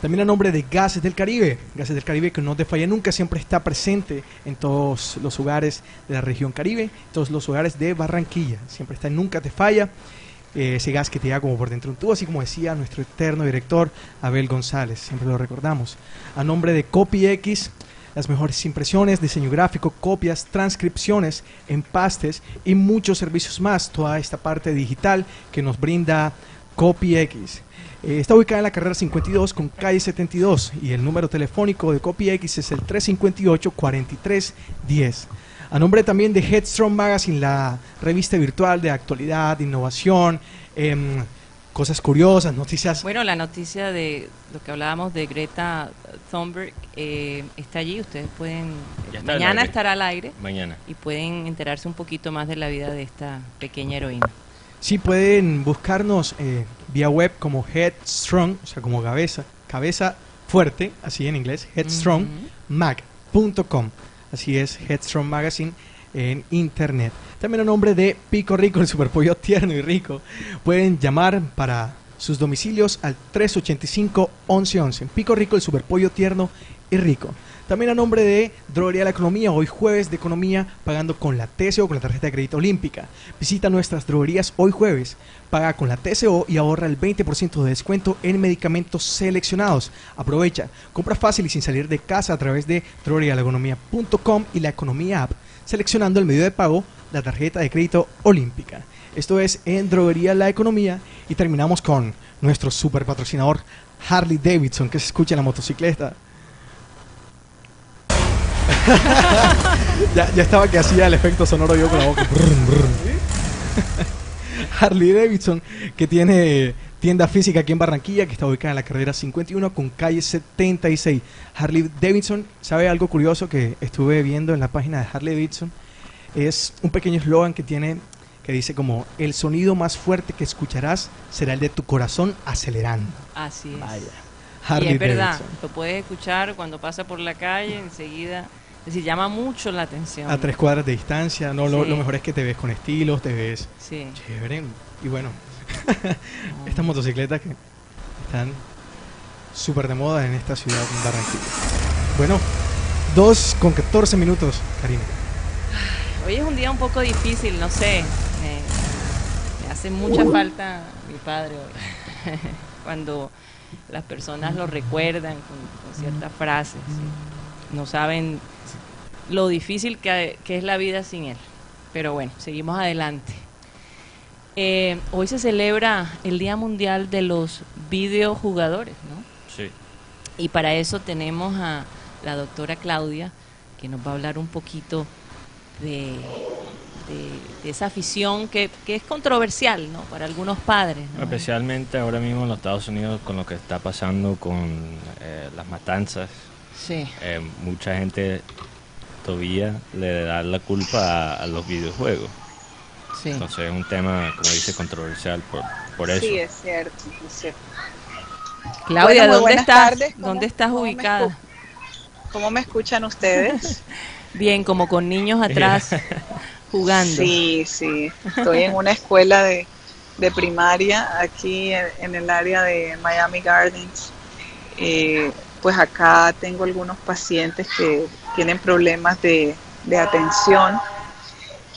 También a nombre de Gases del Caribe, Gases del Caribe que no te falla nunca, siempre está presente en todos los hogares de la región Caribe, todos los hogares de Barranquilla, siempre está, nunca te falla. Eh, ese gas que te da como por dentro un tubo, así como decía nuestro eterno director Abel González, siempre lo recordamos. A nombre de CopyX, las mejores impresiones, diseño gráfico, copias, transcripciones, empastes y muchos servicios más. Toda esta parte digital que nos brinda CopyX. Eh, está ubicada en la carrera 52 con calle 72 y el número telefónico de CopyX es el 358-4310. A nombre también de Headstrong Magazine, la revista virtual de actualidad, innovación, em, cosas curiosas, noticias. Bueno, la noticia de lo que hablábamos de Greta Thunberg eh, está allí. Ustedes pueden. Está mañana estará al aire. Mañana. Y pueden enterarse un poquito más de la vida de esta pequeña heroína. Sí, pueden buscarnos eh, vía web como Headstrong, o sea, como cabeza, cabeza fuerte, así en inglés, headstrongmag.com. Así es, Headstrong Magazine en internet. También a nombre de Pico Rico, el superpollo <laughs> tierno y rico. Pueden llamar para sus domicilios al 385-1111. Pico Rico, el superpollo tierno y rico. También a nombre de Droguería La Economía, hoy jueves de economía, pagando con la TCO o con la tarjeta de crédito olímpica. Visita nuestras droguerías hoy jueves, paga con la TCO y ahorra el 20% de descuento en medicamentos seleccionados. Aprovecha, compra fácil y sin salir de casa a través de droguerialaeconomía.com y la Economía App, seleccionando el medio de pago, la tarjeta de crédito olímpica. Esto es en Droguería La Economía y terminamos con nuestro super patrocinador Harley Davidson, que se escucha en la motocicleta. <laughs> ya, ya estaba que hacía el efecto sonoro yo con la boca. <laughs> Harley Davidson, que tiene tienda física aquí en Barranquilla, que está ubicada en la carrera 51 con calle 76. Harley Davidson, ¿sabe algo curioso que estuve viendo en la página de Harley Davidson? Es un pequeño eslogan que tiene que dice como el sonido más fuerte que escucharás será el de tu corazón acelerando. Así es. Vaya. y Harley es verdad, Davidson. lo puedes escuchar cuando pasa por la calle, enseguida. Es decir, llama mucho la atención. A tres cuadras de distancia, no, lo, Sí. lo mejor es que te ves con estilos, te ves Sí. chévere. Y bueno, <laughs> estas motocicletas que están súper de moda en esta ciudad, en Barranquilla. Bueno, 2 con 14 minutos, Karina. Hoy es un día un poco difícil, no sé. Me, me hace mucha falta mi padre hoy. <laughs> Cuando las personas lo recuerdan con, con ciertas frases. ¿sí? No saben lo difícil que, que es la vida sin él. Pero bueno, seguimos adelante. Eh, hoy se celebra el Día Mundial de los Videojugadores, ¿no? Sí. Y para eso tenemos a la doctora Claudia, que nos va a hablar un poquito de, de- de esa afición que, que es controversial ¿no? para algunos padres. ¿no? Especialmente ahora mismo en los Estados Unidos con lo que está pasando con eh, las matanzas. Sí. Eh, mucha gente todavía le da la culpa a, a los videojuegos. Sí. Entonces es un tema, como dice, controversial por, por eso. Sí, es cierto, es cierto. Claudia, Bueno, ¿dónde estás? tardes. ¿Cómo- ¿Dónde estás cómo me ubicada? ¿Cómo me escuchan ustedes? <laughs> Bien, como con niños atrás <laughs> jugando. Sí, sí. Estoy en una escuela de, de primaria aquí en, en el área de Miami Gardens. Eh, pues acá tengo algunos pacientes que tienen problemas de, de atención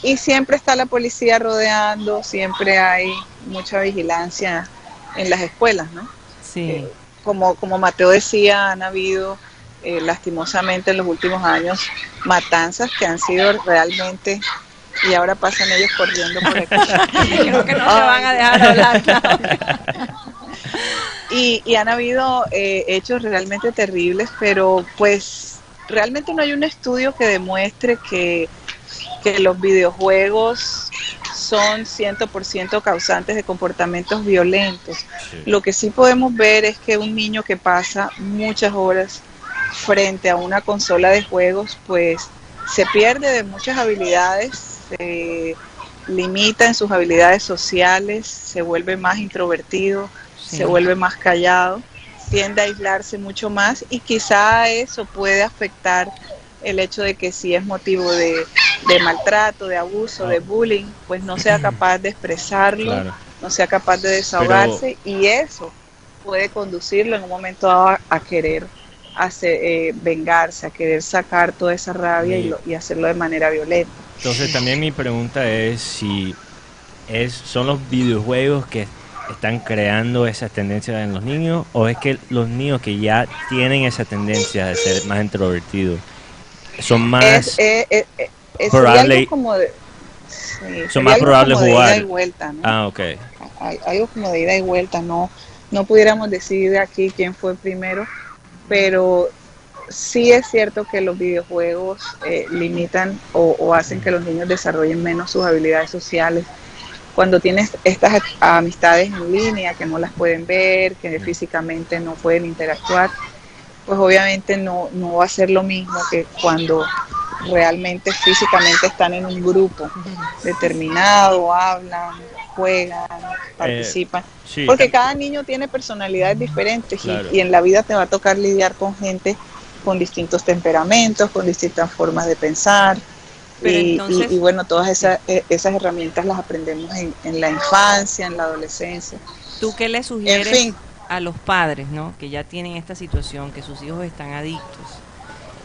y siempre está la policía rodeando, siempre hay mucha vigilancia en las escuelas, ¿no? Sí. como, como Mateo decía, han habido eh, lastimosamente en los últimos años matanzas que han sido realmente y ahora pasan ellos corriendo por aquí. <laughs> Creo que no te van a dejar hablar. <laughs> y, y han habido eh, hechos realmente terribles, pero pues realmente no hay un estudio que demuestre que, que los videojuegos son 100% causantes de comportamientos violentos. Lo que sí podemos ver es que un niño que pasa muchas horas frente a una consola de juegos, pues se pierde de muchas habilidades, se limita en sus habilidades sociales, se vuelve más introvertido, Sí. se vuelve más callado, tiende a aislarse mucho más y quizá eso puede afectar el hecho de que si es motivo de, de maltrato, de abuso, de bullying, pues no sea capaz de expresarlo, Claro. no sea capaz de desahogarse y eso puede conducirlo en un momento dado a, a querer hacer, eh, vengarse, a querer sacar toda esa rabia y, lo- y hacerlo de manera violenta. Entonces también mi pregunta es si es, son los videojuegos que están creando esas tendencias en los niños o es que los niños que ya tienen esa tendencia de ser más introvertidos son más es, eh, eh, eh, probable- como de, sí, son más probables de jugar. ida y vuelta, ¿no? Ah, ok. Hay- algo como de ida y vuelta, no, no pudiéramos decir aquí quién fue primero, pero sí es cierto que los videojuegos eh, limitan o, o hacen que los niños desarrollen menos sus habilidades sociales. Cuando tienes estas amistades en línea que no las pueden ver, que físicamente no pueden interactuar, pues obviamente no, no va a ser lo mismo que cuando realmente físicamente están en un grupo determinado, hablan, juegan, participan. sí, Porque cada niño tiene personalidades diferentes y, en la vida te va a tocar lidiar con gente con distintos temperamentos, con distintas formas de pensar. Pero y, entonces- y- y bueno, todas esas, eh, esas herramientas las aprendemos en, en la infancia, en la adolescencia. ¿Tú qué le sugieres En fin. a los padres, ¿no? que ya tienen esta situación, que sus hijos están adictos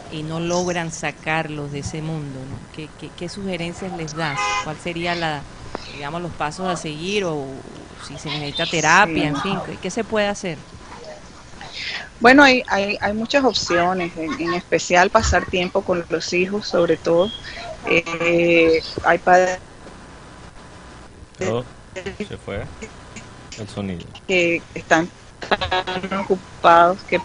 y no logran sacarlos de ese mundo? ¿no? ¿Qué, qué, qué sugerencias les das? ¿Cuál sería la, digamos, los pasos a seguir o si se necesita terapia, Sí. en fin, ¿qué, qué se puede hacer? Bueno, hay, hay, hay muchas opciones, en, en especial pasar tiempo con los hijos, sobre todo. Eh, hay padres Oh, se fue el sonido. que están tan ocupados que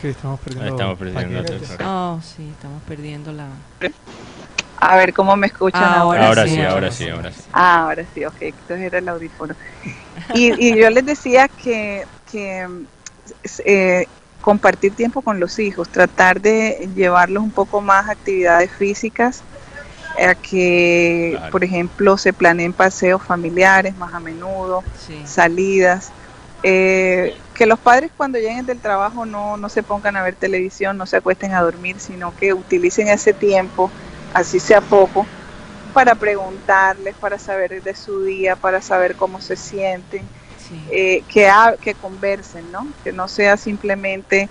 Que estamos perdiendo. Ahí estamos perdiendo Oh, sí, estamos perdiendo la... A ver cómo me escuchan ahora. Ahora sí, ahora sí, ahora sí. Ah, ahora sí, ok, entonces era el audífono. Y, y yo les decía que, que eh, compartir tiempo con los hijos, tratar de llevarlos un poco más a actividades físicas, a que, Claro. por ejemplo, se planeen paseos familiares más a menudo, Sí. salidas. eh, que los padres cuando lleguen del trabajo no, no se pongan a ver televisión, no se acuesten a dormir, sino que utilicen ese tiempo, así sea poco, para preguntarles, para saber de su día, para saber cómo se sienten, eh, que, ha- que conversen, ¿no? Que no sea simplemente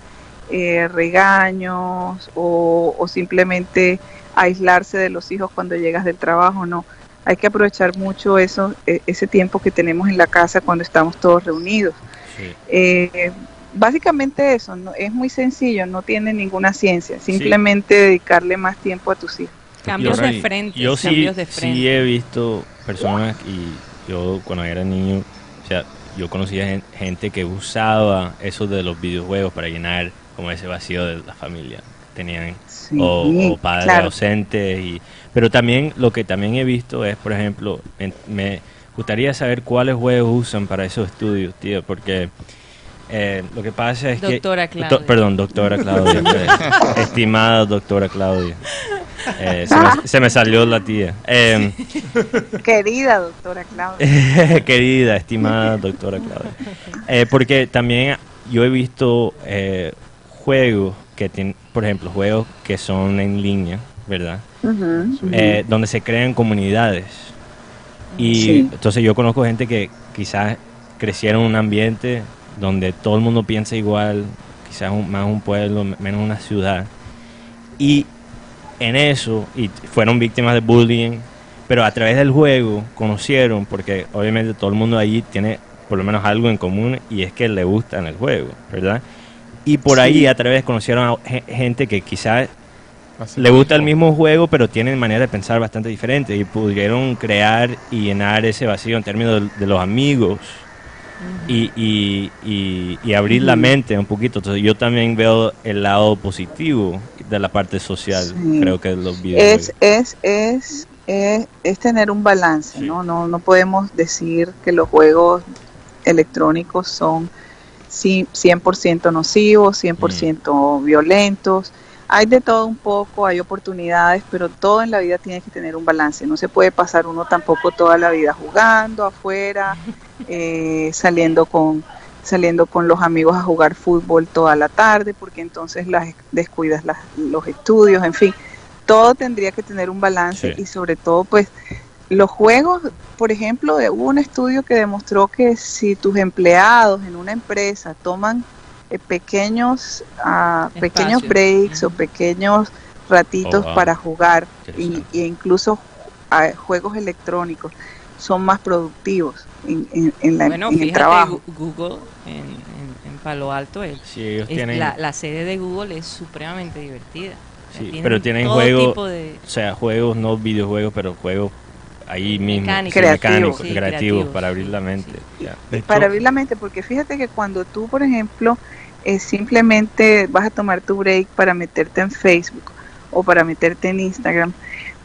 eh, regaños o, o simplemente aislarse de los hijos cuando llegas del trabajo, no. Hay que aprovechar mucho eso, eh, ese tiempo que tenemos en la casa cuando estamos todos reunidos. Sí. Eh, básicamente eso, no, es muy sencillo, no tiene ninguna ciencia, simplemente dedicarle más tiempo a tus hijos. Cambios Yo- de frente, Yo sí, cambios de frente. sí he visto personas y yo cuando era niño, yo conocía gen- gente que usaba eso de los videojuegos para llenar como ese vacío de la familia. Tenían Sí, o, o padres claro. ausentes y pero también lo que también he visto es, por ejemplo, en- me gustaría saber cuáles juegos usan para esos estudios, tío, porque eh, lo que pasa es Doctora que... Claudia. perdón, doctora Claudia. <laughs> pues, estimada doctora Claudia. Eh, se, me, se me salió la tía. Eh, <laughs> Querida doctora Claudia. <laughs> querida, estimada doctora Claudia. Eh, porque también yo he visto eh, juegos que tienen, por ejemplo, juegos que son en línea, ¿verdad? Donde se crean comunidades. Y Sí. entonces yo conozco gente que quizás crecieron en un ambiente donde todo el mundo piensa igual, quizás un- más un pueblo, menos una ciudad. Y en eso, y fueron víctimas de bullying, pero a través del juego conocieron, porque obviamente todo el mundo allí tiene por lo menos algo en común y es que le gusta en el juego, ¿verdad? Y por ahí a través conocieron a ge- gente que quizás le gusta el mismo juego, pero tienen manera de pensar bastante diferente y pudieron crear y llenar ese vacío en términos de, de los amigos y, y, y, y abrir la Ujú. mente un poquito. Entonces yo también veo el lado positivo de la parte social, Sí. creo que los videojuegos. es, es, es, es, es tener un balance, ¿no? ¿no? No podemos decir que los juegos electrónicos son ci- 100% nocivos, 100% violentos. Hay de todo un poco, hay oportunidades, pero todo en la vida tiene que tener un balance. No se puede pasar uno tampoco toda la vida jugando afuera, <laughs> eh, saliendo con saliendo con los amigos a jugar fútbol toda la tarde, porque entonces las descuidas las- los estudios, en fin, todo tendría que tener un balance Sí. y sobre todo pues los juegos, por ejemplo, hubo un estudio que demostró que si tus empleados en una empresa toman eh, pequeños ah, pequeños breaks o pequeños ratitos Oh, wow. para jugar y, y incluso ah, juegos electrónicos son más productivos en, en- en la- Bueno, en el trabajo. Google en, en- en Palo Alto, Sí, ellos es- tienen- la, la sede de Google es supremamente divertida. Sí, pero tienen juegos, de- o sea, juegos, no videojuegos, pero juegos ahí mismo, Mecánicos. Creativos. mecánicos, Sí, creativos, creativos, para abrir la sí, mente. para abrir la mente, porque fíjate que cuando tú, por ejemplo, eh, simplemente vas a tomar tu break para meterte en Facebook o para meterte en Instagram,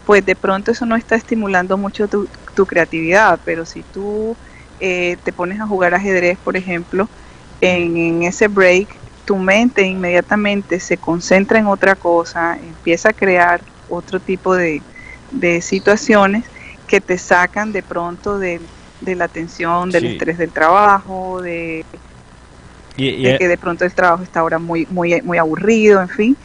pues de pronto eso no está estimulando mucho tu, tu creatividad, pero si tú eh, te pones a jugar ajedrez, por ejemplo, en, en ese break, tu mente inmediatamente se concentra en otra cosa, empieza a crear otro tipo de, de situaciones que te sacan de pronto de, de la tensión, del Sí. estrés del trabajo, de, Y- y- de que de pronto el trabajo está ahora muy, muy, muy aburrido, en fin,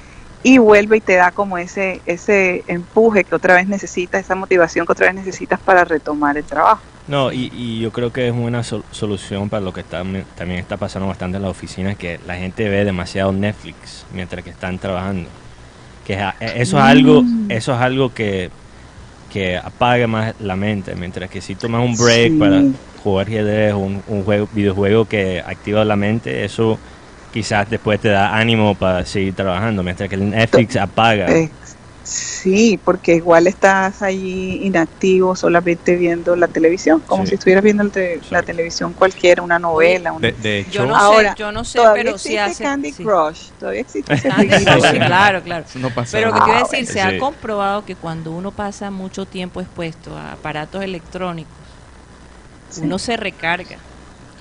y vuelve y te da como ese, ese empuje que otra vez necesitas, esa motivación que otra vez necesitas para retomar el trabajo. No, y, y yo creo que es una sol- solución para lo que está, también está pasando bastante en las oficinas, que la gente ve demasiado Netflix mientras que están trabajando. Que e- eso es algo, Mm. eso es algo que, que apaga más la mente, mientras que si tomas un break Sí. para jugar ajedrez o un, un juego, videojuego que activa la mente, eso quizás después te da ánimo para seguir trabajando, mientras que el Netflix apaga. Sí, porque igual estás allí inactivo, solamente viendo la televisión, como Sí. si estuvieras viendo el te- la televisión cualquiera, una novela. una- De, de hecho, Yo no Ahora, sé, yo no sé, todavía pero sí existe hace... Candy sí. Crush, todavía existe Candy. Crush, claro, claro. no pasa Pero lo que te iba a Ah, decir, se ha comprobado que cuando uno pasa mucho tiempo expuesto a aparatos electrónicos, Sí. uno se recarga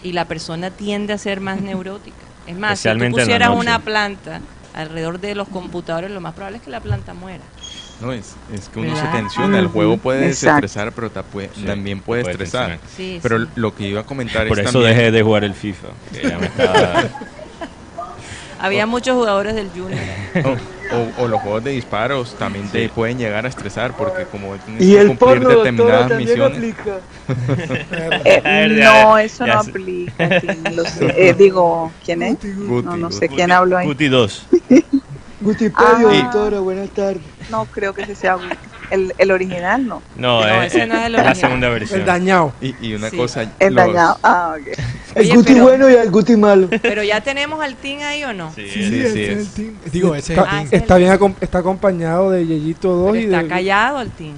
y la persona tiende a ser más neurótica. Es más, si tú pusieras una planta alrededor de los computadores, lo más probable es que la planta muera. No, es, es que uno se ¿Verdad? tensiona, el juego puede Exacto. desestresar, pero ta- puede- Sí, también puede puede estresar. Sí, Pero sí. lo que iba a comentar Por es eso también- dejé de jugar el FIFA, que ya me estaba... <laughs> Había muchos jugadores del Junior. <laughs> o, o los juegos de disparos también te pueden llegar a estresar porque como tienes Y que cumplir porno, determinadas misiones. <laughs> Eh, no, eso no aplica. sí, lo sé. Eh, digo, ¿quién es? Guti, No, no Guti. sé quién habló ahí. Guti 2. Gutipedio, Ah. doctora, buenas tardes. No creo que ese sea Guti. el, el original, no. No, No, eh, ese no es el la original. segunda versión. El dañado. Y, y una Sí. cosa, El los- dañado. Ah, ok. El Oye, Guti pero- bueno y el Guti malo. Pero ya tenemos al team ahí o no? Sí, Sí, Sí, sí, ese es es. el team. Digo, ese es Ah, el team. es Está, bien está acompañado de Yeyito 2 Pero y está de... callado el team.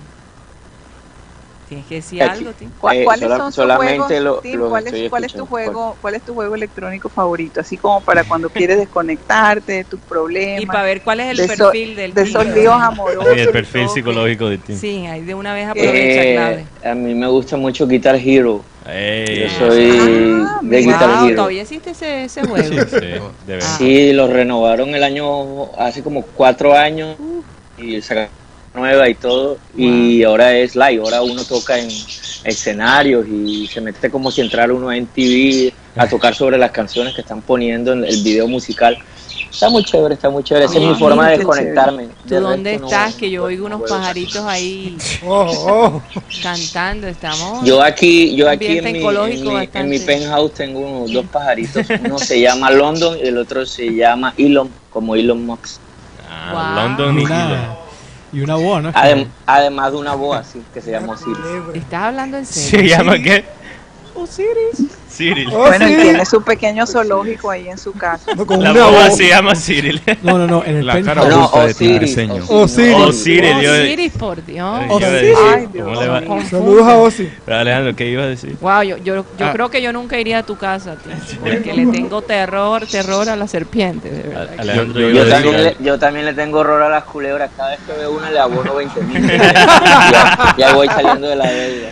Tienes que decir Aquí. algo. ¿Cuál- Eh, ¿Cuáles sola- son tus solamente juegos? lo- Tim, ¿cuál, es, cuál es tu juego? ¿Cuál es tu juego electrónico favorito? Así como para cuando quieres desconectarte de tus problemas. Y para ver cuál es el de perfil del de esos líos <laughs> amorosos. Sí, el perfil psicológico de Tim. Sí, ahí de una vez aprovecha Eh, clave. a mí me gusta mucho Guitar Hero. Ey. Yo soy Ah, de mira. Guitar Wow, Hero. todavía existe ese, ese juego. Sí, sí, de verdad. Sí, lo renovaron el año, hace como cuatro años y sacaron nueva y todo. Y ahora es live, ahora uno toca en escenarios y se mete como si entrara uno en TV a tocar sobre las canciones que están poniendo en el video musical. Está muy chévere, está muy chévere. Esa es mi forma de desconectarme. ¿Tú De dónde resto no- estás? Que yo no oigo unos pajaritos ahí <laughs> Oh, oh. cantando. Estamos. Yo aquí, yo aquí en mi, ecológico en mi- en mi penthouse tengo unos dos pajaritos. <laughs> Uno se llama London y el otro se llama Elon, como Elon Musk. Ah, Wow. London y. y una boa, ¿no? Adem- además de una boa así que se llama Osiris. ¿Estás hablando en ¿Se serio? llama qué? Osiris. Cyril. Bueno, y tiene su pequeño zoológico ahí en su casa. con La una boba se llama Cyril. No, no, no, en el La cara No, oculta de Tim Osiris. Osiris. Oh, Cyril. yo- Osiris, por Dios. a Osiris. Saludos a Osi. Pero Alejandro, ¿qué ibas a decir? Wow, yo, yo, yo Ah. creo que yo nunca iría a tu casa, tío, porque le tengo terror, terror a la serpiente, de verdad. A- Alejandro, Yo- Yo también, le, yo también le tengo horror a las culebras. Cada vez que veo una le abono 20 mil. <laughs> ya, ya voy saliendo de la deuda.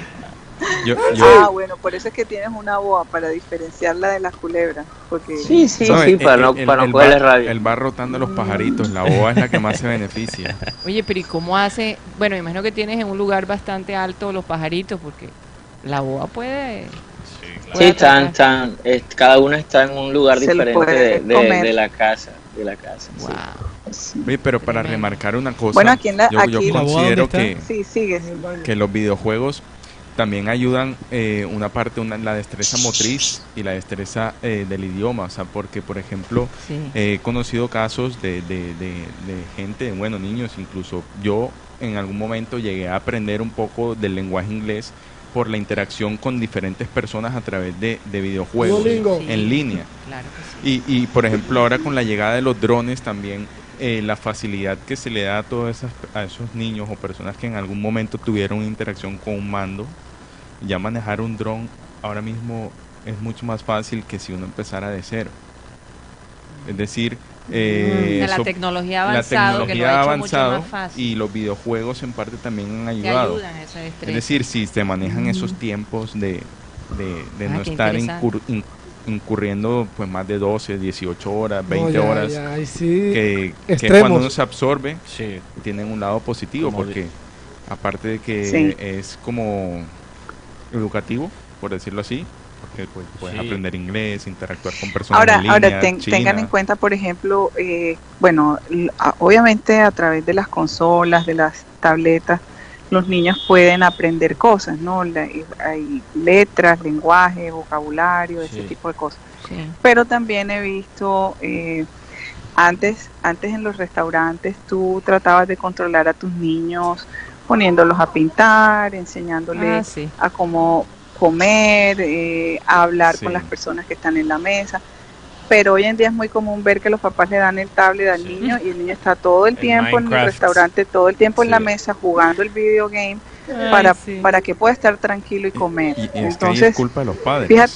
Yo, yo- Ah, bueno, por eso es que tienes una boa para diferenciarla de las culebras. Porque Sí, sí, sí, para no, El- el- para el no cogerle rabia. Él va rotando a los pajaritos. La boa es la que más se beneficia. <laughs> Oye, pero ¿y cómo hace? Bueno, me imagino que tienes en un lugar bastante alto los pajaritos, porque la boa puede... Sí, puede están, están, es- cada una está en un lugar Se diferente de, de- comer. de la casa. De la casa. sí. Wow. Oye, pero para remarcar una cosa, Bueno, aquí en la- yo, aquí- ¿La boa considero que, sí, sigues. que los videojuegos también ayudan eh, una parte, una, la destreza motriz y la destreza eh, del idioma. O sea, porque, por ejemplo, Sí. eh, he conocido casos de, de, de- de gente, bueno, niños, incluso yo en algún momento llegué a aprender un poco del lenguaje inglés por la interacción con diferentes personas a través de, de videojuegos en línea. Claro que sí. Y, y, por ejemplo, ahora con la llegada de los drones también, eh, la facilidad que se le da a todos esas, a esos niños o personas que en algún momento tuvieron interacción con un mando, ya manejar un dron ahora mismo es mucho más fácil que si uno empezara de cero. Es decir, eh, Mm, la eso- tecnología la que lo tecnología ha mucho avanzado más fácil. y los videojuegos en parte también han ayudado. ayudan a. Es decir, si se manejan esos Mm. tiempos de, de, de Ah, no estar incur- in- incurriendo pues más de 12, 18 horas, 20 No, ya, horas, ya, ahí sí. que, que cuando uno se absorbe, Sí. tienen un lado positivo, Como porque aparte de que Sí. es como educativo, por decirlo así, porque pues, puedes Sí. aprender inglés, interactuar con personas Ahora, en línea, ahora ten- tengan en cuenta, por ejemplo, eh, bueno, obviamente a través de las consolas, de las tabletas, los niños pueden aprender cosas, ¿no? La- y- hay letras, lenguaje, vocabulario, ese tipo de cosas. Sí. Pero también he visto, eh, antes, antes en los restaurantes tú tratabas de controlar a tus niños poniéndolos a pintar, enseñándoles Ah, sí. a cómo comer, eh, a hablar Sí. con las personas que están en la mesa. Pero hoy en día es muy común ver que los papás le dan el tablet al Sí. niño y el niño está todo el El tiempo en el restaurante, todo el tiempo en la mesa jugando el video game Ay, para, sí. para que pueda estar tranquilo y comer. Y, y es que ahí es Entonces, culpa de los padres. fíjate,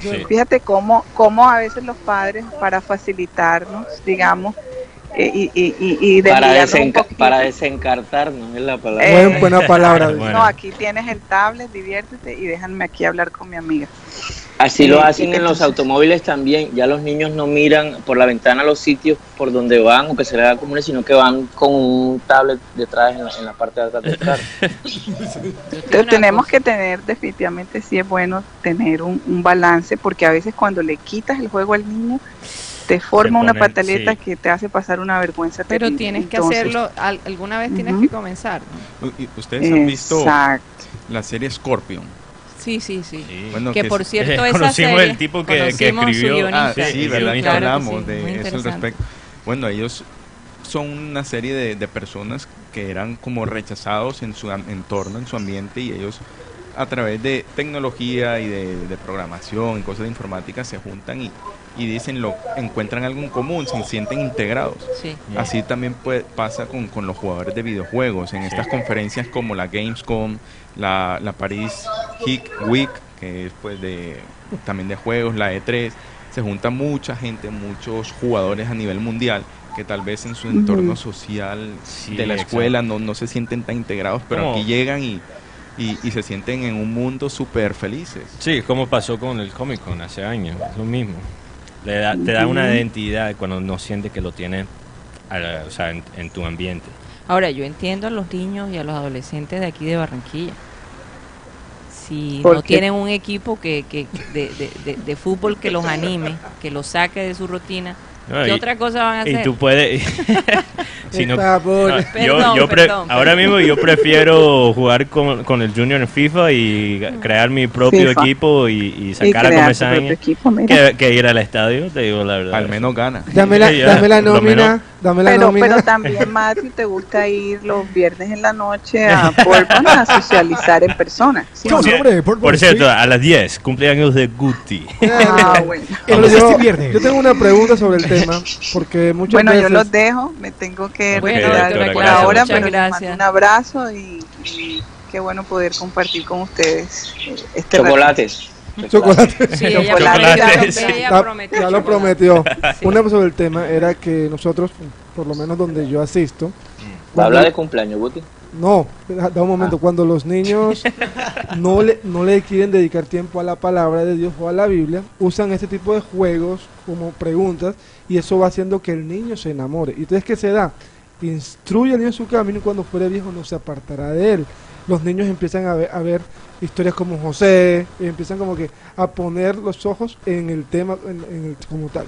Sí. Fíjate cómo, cómo a veces los padres, para facilitarnos, digamos, y, y, y, y Para, un desenca- para desencartarnos, es la palabra. Eh, Buen- buena palabra. <laughs> Bueno. No, aquí tienes el tablet, diviértete y déjame aquí hablar con mi amiga. Así Eh, lo hacen en los automóviles también. Ya los niños no miran por la ventana los sitios por donde van o que se les da comunes, sino que van con un tablet detrás en la, en la parte de atrás del carro. <laughs> Entonces tenemos que tener, definitivamente sí es bueno tener un, un balance, porque a veces cuando le quitas el juego al niño, te forma una ponen- pataleta sí. que te hace pasar una vergüenza Pero terrible. tienes que Entonces, hacerlo, al- alguna vez tienes que comenzar. Ustedes han visto la serie Scorpion. Sí, sí, sí. Sí. Bueno, que que por es- cierto, <laughs> esa Conocimos serie, el tipo que, que escribió. Ah, sí, sí, ¿verdad? Claro hablamos de eso al respecto. Bueno, ellos son una serie de, de personas que eran como rechazados en su entorno, en su ambiente, y ellos a través de tecnología y de, de programación y cosas de informática se juntan y, y dicen lo encuentran algo en común, se sienten integrados. Sí. Así también puede- pasa con, con los jugadores de videojuegos. En estas conferencias como la Gamescom, la, la Paris Geek Week, que es pues de, también de juegos, la E3, se junta mucha gente, muchos jugadores a nivel mundial que tal vez en su entorno social Sí, de la escuela no, no se sienten tan integrados, pero aquí llegan y, y, y se sienten en un mundo súper felices. Sí, como pasó con el Comic Con hace años, es lo mismo. Le da- te da una identidad cuando no sientes que lo tienes la- o sea, en, en tu ambiente. Ahora, yo entiendo a los niños y a los adolescentes de aquí de Barranquilla. Si ¿Por no qué? tienen un equipo que, que de, de- de- de fútbol que los anime, que los saque de su rutina, No, ¿qué y- otra cosa van a Y hacer? tú puedes... <laughs> <laughs> si no- no, yo, Perdón, yo pre- perdón, ahora mismo yo <laughs> prefiero jugar con, con el Junior en FIFA y crear mi propio FIFA. equipo y, y Y sacar a crear tu Comesaña equipo, que, que ir al estadio, te digo la verdad. Al menos gana. Dame la, Ya, dame la nómina, Dame la pero, nómina. pero también, Matthew, te gusta ir los viernes en la noche a Portman a socializar en persona. ¿sí no? Por cierto, a las 10, cumpleaños de Guti. Ah, bueno. Yo, yo tengo una pregunta sobre el tema, porque muchas Bueno, veces... yo los dejo, me tengo que Bueno, retirar doctora, por gracias. ahora, pero les mando gracias. un abrazo y, y qué bueno poder compartir con ustedes eh, este Chocolates. <laughs> Chocolate. Sí, ella Chocolate. Ya- prometió ya lo prometió. <laughs> Sí. Una sobre el tema era que nosotros, por lo menos donde yo asisto, cuando- Habla de cumpleaños, Guti. no, da da un momento, cuando los niños <laughs> no le, no le quieren dedicar tiempo a la palabra de Dios o a la Biblia, usan este tipo de juegos como preguntas y eso va haciendo que el niño se enamore. ¿Y entonces qué se da? Instruye al niño en su camino y cuando fuere viejo no se apartará de él. Los niños empiezan a ver, a ver historias como José, y empiezan como que a poner los ojos en el tema en, en el, como tal.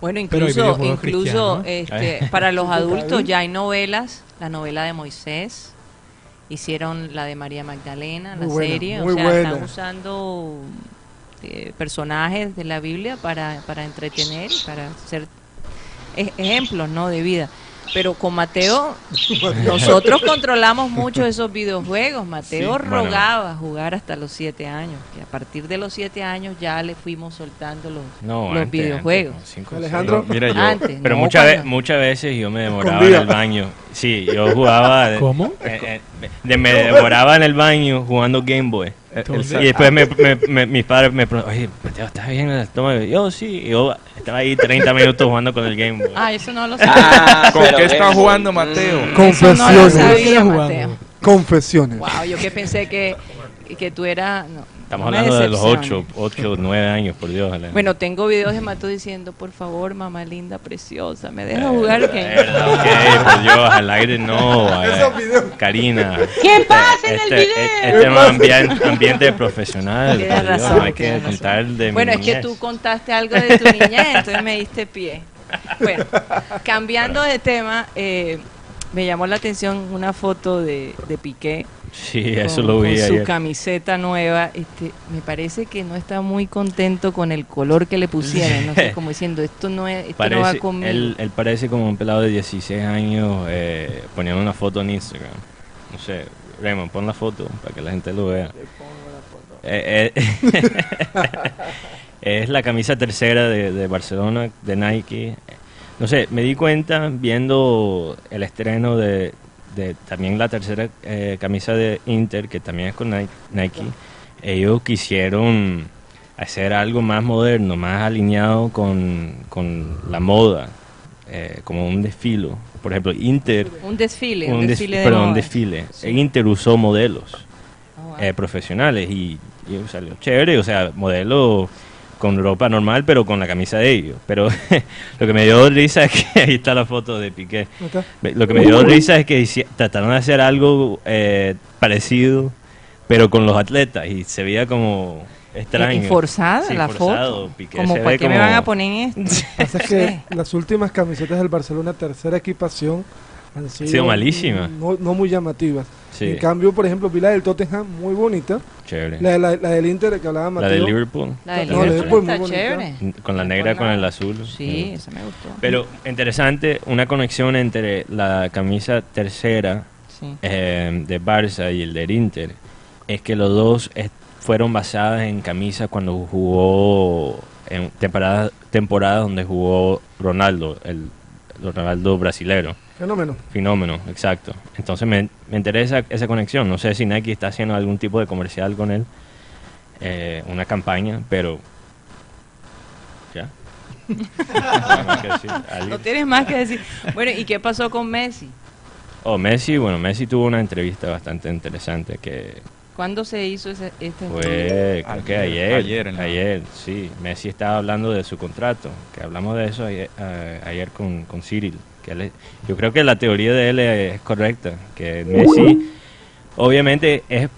Bueno, incluso, incluso este, para los <laughs> adultos ya hay novelas, la novela de Moisés, hicieron la de María Magdalena, la buena, serie, muy o sea, buena. están usando eh, personajes de la Biblia para, para entretener y para ser ejemplos ¿no? de vida. Pero con Mateo, nosotros controlamos mucho esos videojuegos. Mateo Sí, bueno. rogaba jugar hasta los siete años. Y a partir de los siete años ya le fuimos soltando los, No, los antes, videojuegos. antes, como cinco, Alejandro. seis. Mira, yo, Antes, pero no, muchas, ve- muchas veces yo me demoraba Escondida. en el baño. Sí, yo jugaba. ¿Cómo? eh, eh, de- me demoraba en el baño jugando Game Boy. ¿Dónde? Y después me, me- me- mis padres me preguntaron, oye, Mateo, ¿estás bien en el estómago? Y yo, sí. Y yo estaba ahí 30 minutos jugando con el Game Boy. Ah, eso no lo Ah, ¿Con pero qué está jugando. Mateo? Mm. Confesiones. sabía, jugando. Mateo. Confesiones. Wow, yo que pensé que, que tú eras... no, Estamos hablando de los decepciones. 8, 8, 9 años, por Dios. Alejandro. Bueno, tengo videos de Mateo diciendo, por favor, mamá linda, preciosa, ¿me deja jugar? Eh, que verdad, ok, por Dios, al aire no. eh. Karina. ¿Qué pasa en el Este, video? este es un ambiente, ambiente profesional. Tienes por Dios, razón, hay que contar de mi Bueno, es que niñez. tú contaste algo de tu niñez, entonces me diste pie. Bueno, cambiando de tema, eh, me llamó la atención una foto de, de Piqué Sí, eso con, lo vi con su camiseta nueva. Este, me parece que no está muy contento con el color que le pusieron. No sé, <laughs> como diciendo, esto no, es, esto no va Parece, conmigo. él, él parece como un pelado de 16 años eh, poniendo una foto en Instagram. No sé, Raymond, pon la foto para que la gente lo vea. Eh, eh, <laughs> es la camisa tercera de, de Barcelona, de Nike. No sé, me di cuenta viendo el estreno de, de también la tercera eh, camisa de Inter, que también es con Ni- Nike. Ellos quisieron hacer algo más moderno, más alineado con, con la moda, eh, como un desfilo. Por ejemplo, Inter un desfile, un, un des- desfile de perdón, un desfile. Sí. Inter usó modelos Oh, wow. eh, profesionales y, y salió chévere, o sea, modelo con ropa normal, pero con la camisa de ellos. Pero <laughs> lo que me dio risa es que <laughs> ahí está la foto de Piqué. Me- Lo que me dio risa es que trataron de hacer algo eh, parecido, pero con los atletas y se veía como extraño. Y forzada Sí, la forzado. foto. Piqué Como, ¿para qué me como- van a poner en esto? Pasa es <laughs> que las últimas camisetas del Barcelona, tercera equipación, han sido, sido malísimas. No, no muy llamativas. Sí. En cambio, por ejemplo, vi la del Tottenham, muy bonita. Chévere. La, la, la del Inter que hablaba La Mateo. de Liverpool. La de No, la de Liverpool muy bonita. chévere. Con la negra con nada. el azul. Sí, Mm. esa me gustó. Pero interesante, una conexión entre la camisa tercera Sí. eh, de Barça y el del Inter es que los dos fueron basadas en camisas cuando jugó en temporadas temporadas donde jugó Ronaldo, el, el Ronaldo brasilero. Fenómeno. Fenómeno, exacto. Entonces me, me interesa esa conexión. No sé si Nike está haciendo algún tipo de comercial con él, eh, una campaña, pero ya. <laughs> No tienes más que decir. Bueno, ¿y qué pasó con Messi? Oh, Messi, bueno, Messi tuvo una entrevista bastante interesante que ¿Cuándo se hizo ese, esta fue, creo que ayer, Ayer, en la- ayer, sí. Messi estaba hablando de su contrato, que hablamos de eso ayer, eh, ayer con, con Cyril. Que él es- yo creo que la teoría de él es correcta, que Messi, obviamente, es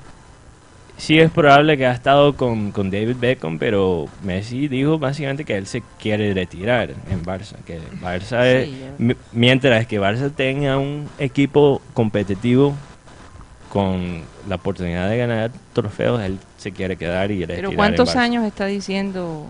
sí es probable que ha estado con, con David Beckham, pero Messi dijo básicamente que él se quiere retirar en Barça, que Barça es, Sí, mientras que Barça tenga un equipo competitivo con la oportunidad de ganar trofeos, él se quiere quedar y retirar Pero en ¿cuántos Barça. años está diciendo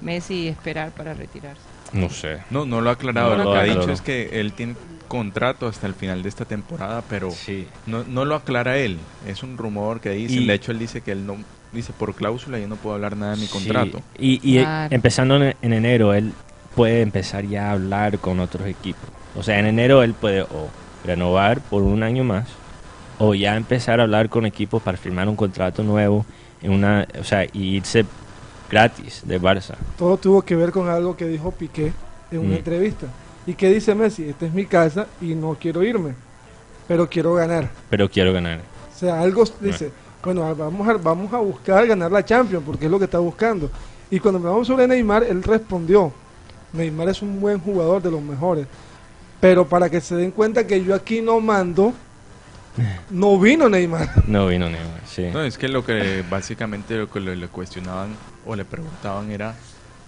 Messi esperar para retirarse? No sé. No, no lo ha aclarado. No lo lo que ha dicho es que él tiene contrato hasta el final de esta temporada, pero Sí. no, no lo aclara él. Es un rumor que dice. Y- de hecho, él dice que él no dice por cláusula yo no puedo hablar nada de mi Sí, contrato. Y, y, eh, Claro. empezando en, en enero, él puede empezar ya a hablar con otros equipos. O sea, en enero él puede o renovar por un año más o ya empezar a hablar con equipos para firmar un contrato nuevo en una, o sea, y irse gratis de Barça. Todo tuvo que ver con algo que dijo Piqué en una Mm. entrevista. ¿Y qué dice Messi? Esta es mi casa y no quiero irme, pero quiero ganar. Pero quiero ganar. O sea, algo dice, bueno, vamos a, vamos a buscar ganar la Champions porque es lo que está buscando. Y cuando hablamos sobre Neymar, él respondió, Neymar es un buen jugador de los mejores, pero para que se den cuenta que yo aquí no mando, no vino Neymar. <laughs> No vino Neymar, sí. No, es que lo que básicamente lo que le, le cuestionaban o le preguntaban era,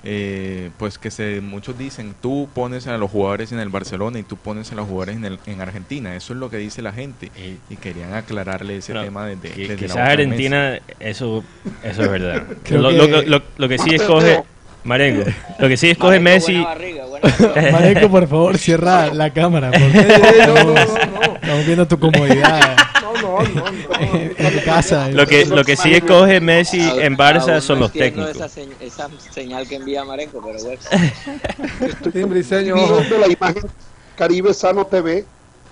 eh, pues que se, muchos dicen, tú pones a los jugadores en el Barcelona y tú pones a los jugadores en, el, en Argentina. Eso es lo que dice la gente. Y, querían aclararle ese tema desde, qui- desde quizás Argentina, eso, eso es verdad. <laughs> Lo, que- lo- lo- lo que sí escoge, Marengo, lo que sí escoge Messi. <laughs> Marenco, por favor, cierra la cámara. porque estamos, <laughs> estamos viendo tu comodidad <laughs> en tu casa. Lo que, lo que sí escoge Messi Aún- en Barça aún son no los técnicos. Esa, señ- esa señal que envía Marenco, pero bueno. Timbriseño, viendo la imagen Caribe Sano TV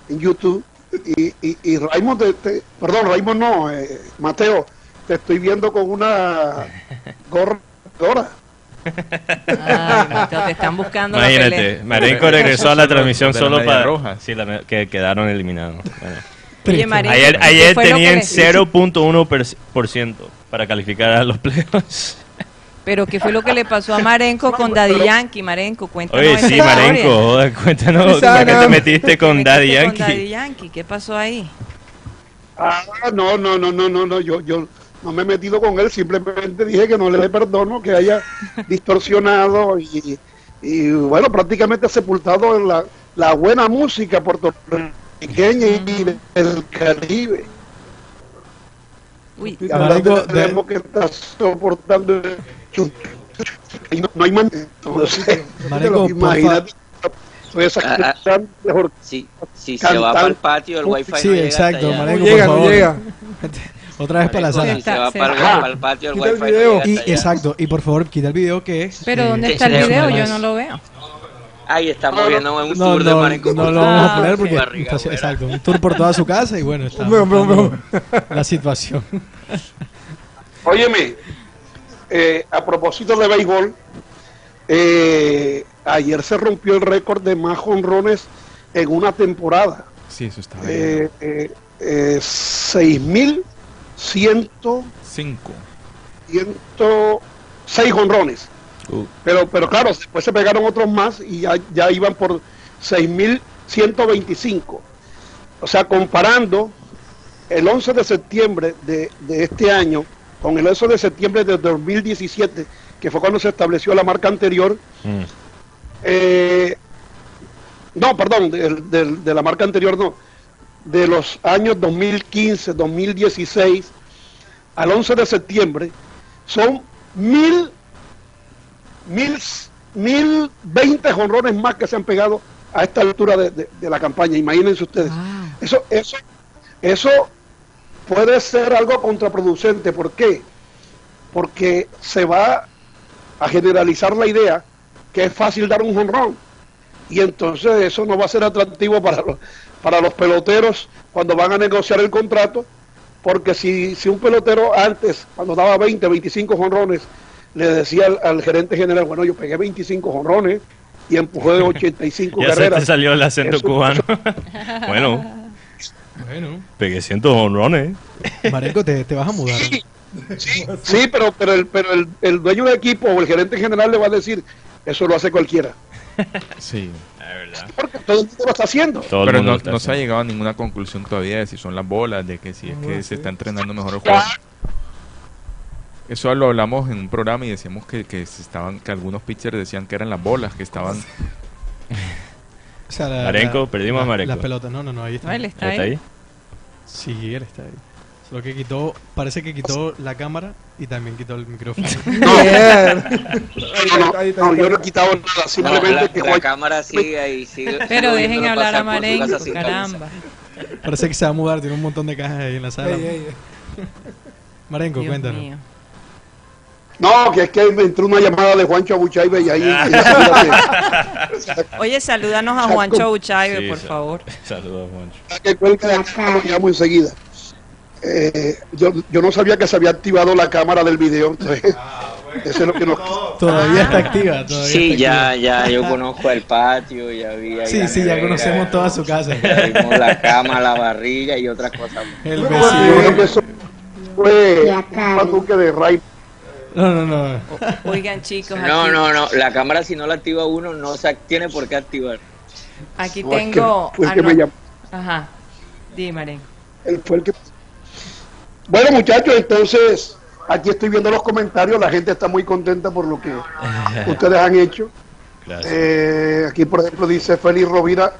en YouTube y, y, y Raymond, te- te- perdón, Raymond no, eh, Mateo, te estoy viendo con una gorra. Ay, Mateo, te están buscando Imagínate. Marenco regresó a la transmisión solo para roja. Sí, la que quedaron eliminados. Bueno. Oye, Marenco, ayer ¿qué ayer tenían le- 0.1% per- por ciento para calificar a los <laughs> playoffs. Pero ¿qué fue lo que le pasó a Marenco con Daddy Yankee? Marenco, cuéntanos Oye, sí. Marenco, joder, cuéntanos ¿por qué no. te metiste con Daddy metiste con Yankee? Daddy Yankee, ¿qué pasó ahí? Ah, no, no, no, no, no, no, yo, yo no me he metido con él, simplemente dije que no le perdono que haya <laughs> distorsionado y, y, bueno, prácticamente sepultado en la, la buena música puertorriqueña y del Caribe. Uy, Y hablar Marenco, del extremo que está soportando el y no, no hay man no sé, imagínate soy esa Ah, ah. Si, si se va para el patio, el wifi Sí, no llega exacto, No llega, por no favor. llega. <laughs> Otra vez para la sala. Si se va Se para el, para el patio, el Quita el wifi no video. llega hasta Y exacto, y por favor, quita el video que es. Pero eh, ¿dónde está el video? Yo no lo veo. Ahí estamos viendo un No, tour de no, Marenco. no lo vamos a Ah, poner ok. porque Barriga está- exacto, un tour por toda su casa y bueno, está <laughs> la situación. <laughs> Óyeme, eh, a propósito de béisbol, eh, ayer se rompió el récord de más jonrones en una temporada. Sí, eso está Eh, eh, eh, 6.100 Cinco. 106 jonrones. Uh. Pero, pero claro, después se pegaron otros más y ya, ya iban por 6.125. O sea, comparando el 11 de septiembre de, de este año con el 11 de septiembre de 2017, que fue cuando se estableció la marca anterior, Mm. eh, no, perdón, del- del- de, la marca anterior no, de los años 2015, 2016 al 11 de septiembre, son mil, mil, mil veinte jonrones más que se han pegado a esta altura de, de- de la campaña. Imagínense ustedes. Eso, eso, eso puede ser algo contraproducente. ¿Por qué? Porque se va a generalizar la idea que es fácil dar un jonrón. Y entonces eso no va a ser atractivo para los, para los peloteros cuando van a negociar el contrato, porque si, si un pelotero antes, cuando daba 20, 25 jonrones, le decía al, al gerente general, bueno, yo pegué 25 jonrones y empujé 85 <laughs> Ya se carreras. te salió el acento Eso- cubano. <laughs> bueno, Bueno, pegué cientos honrones. Marenco, te, te vas a mudar. Sí, pero, pero, el, pero el, el dueño del equipo o el gerente general le va a decir, eso lo hace cualquiera. Sí. Porque todo el mundo lo está haciendo. Todo Pero no, no se ha llegado a ninguna conclusión todavía de si son las bolas, de que si es que se está entrenando mejor el juego. Eso lo hablamos en un programa y decíamos que, que se estaban, que algunos pitchers decían que eran las bolas, que estaban <laughs> O sea, Marenco, perdimos a la- Marenco. Las pelotas, no, no, no, ahí está. No, él está ¿Está ahí. ahí? Sí, él está ahí. Lo que quitó, parece que quitó la cámara y también quitó el micrófono. <laughs> <laughs> No, no, no, yo no he quitado nada, simplemente No, la, que la cámara sigue ahí. Sigue, Pero sigue dejen hablar a camisa. caramba. Parece que se va a mudar, tiene un montón de cajas ahí en la sala. Ey, ey, Marenco, Dios cuéntanos. mío. No, que es que me entró una llamada de Juancho Abuchaibe y ahí... <laughs> Oye, salúdanos a Juancho Auchaibe, Sí, por favor. Saludos, Juancho. que lo llamo enseguida. Eh, yo, yo no sabía que se había activado la cámara del video, entonces, eso es lo que nos... Todavía está activa, todavía Sí, está ya, activa. ya, yo conozco el patio, ya vi ahí Sí, la sí, ya conocemos toda su casa. Ya vimos la cama, la barriga y otras cosas. más. El Yo creo que eso fue un patuque de Ray. No, no, no. Oigan, chicos, No, aquí, no, no, la cámara si no la activa uno no se tiene por qué activar. aquí No, es que tengo... fue el ah, que no. me llamó. Ajá. Dime. Él fue el que... Bueno, muchachos, entonces aquí estoy viendo los comentarios. La gente está muy contenta por lo que <laughs> ustedes han hecho. Gracias. Eh, aquí, por ejemplo, dice Félix Rovira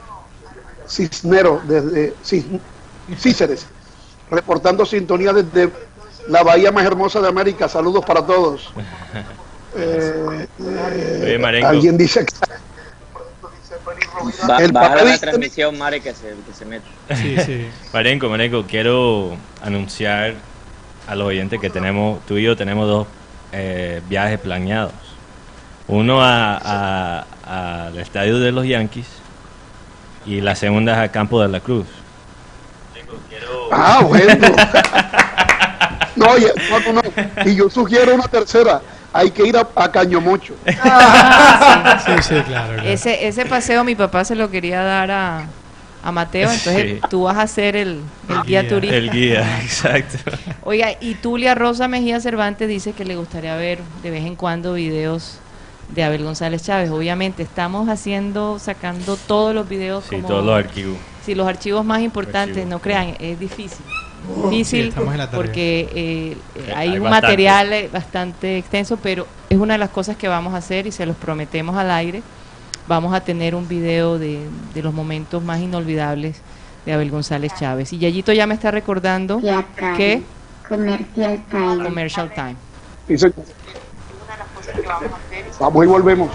Cisnero, desde Cis- Cíceres, reportando sintonía desde la bahía más hermosa de América. Saludos para todos. Eh, <laughs> eh, Oye, alguien dice que Va, El baja la transmisión, Mare, que se, que se mete. <laughs> Sí, sí. Marenco, Marenco, quiero anunciar a los oyentes que tenemos, tú y yo tenemos dos eh, viajes planeados. Uno a- a- al estadio de los Yankees y la segunda es a Campo de la Cruz. Ah, bueno. <laughs> No, oye, no, no, no. Y yo sugiero una tercera. Hay que ir a, a Cañomocho. <laughs> Sí, sí, claro. claro. Ese, ese paseo mi papá se lo quería dar a, a Mateo, entonces Sí. tú vas a ser el, el guía guía. turista. El guía, <laughs> exacto. Oiga, y Tulia Rosa Mejía Cervantes dice que le gustaría ver de vez en cuando videos de Abel González Chávez. Obviamente estamos haciendo, sacando todos los videos Sí, como... todos los archivos. Sí, los archivos más importantes, Archivos. no crean, es difícil. Difícil porque eh, eh, hay, Hay un bastante. material eh, bastante extenso, pero es una de las cosas que vamos a hacer y se los prometemos al aire. Vamos a tener un video de, de los momentos más inolvidables de Abel González Chávez. Y Yayito ya me está recordando acá, que Comercial Time. Commercial Time. Vamos y volvemos.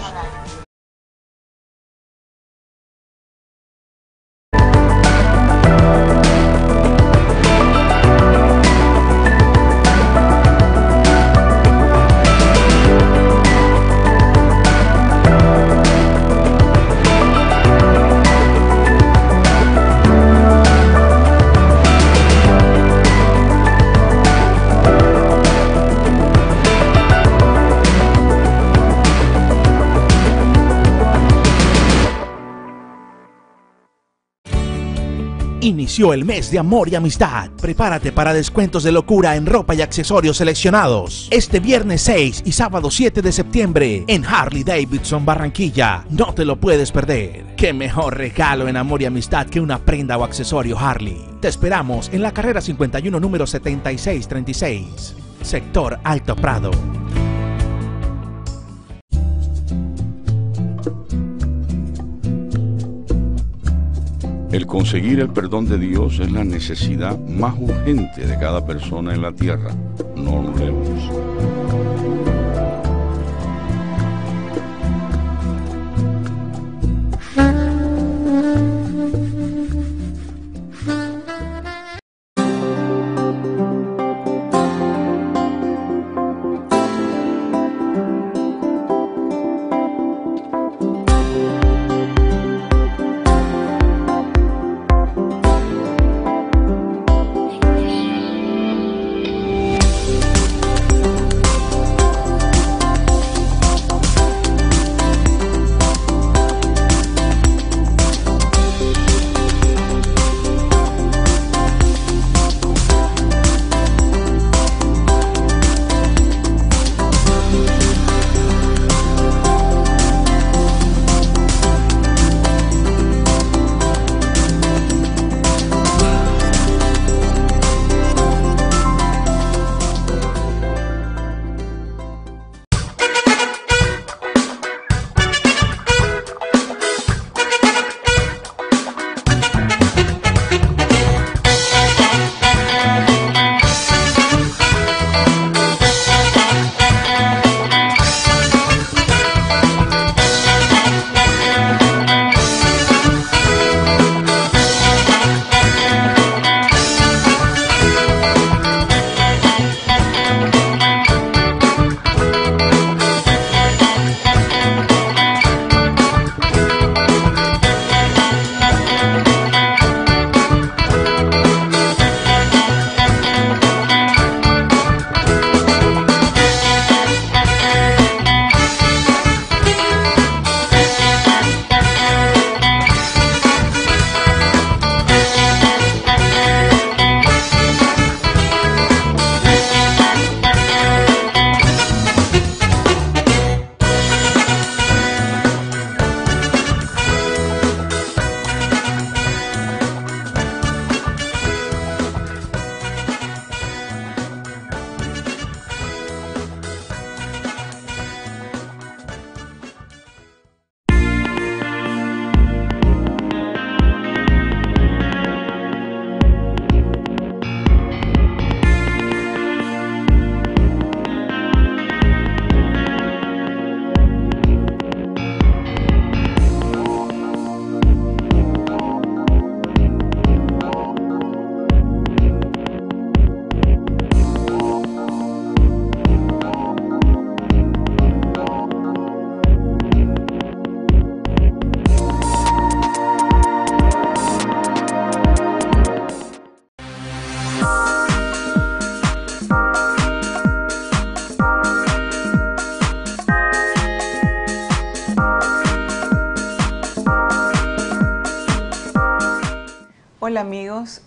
Inició el mes de amor y amistad. Prepárate para descuentos de locura en ropa y accesorios seleccionados. Este viernes 6 y sábado 7 de septiembre en Harley Davidson Barranquilla. No te lo puedes perder. Qué mejor regalo en amor y amistad que una prenda o accesorio Harley. Te esperamos en la carrera 51 número 7636. Sector Alto Prado. El conseguir el perdón de Dios es la necesidad más urgente de cada persona en la tierra. No lo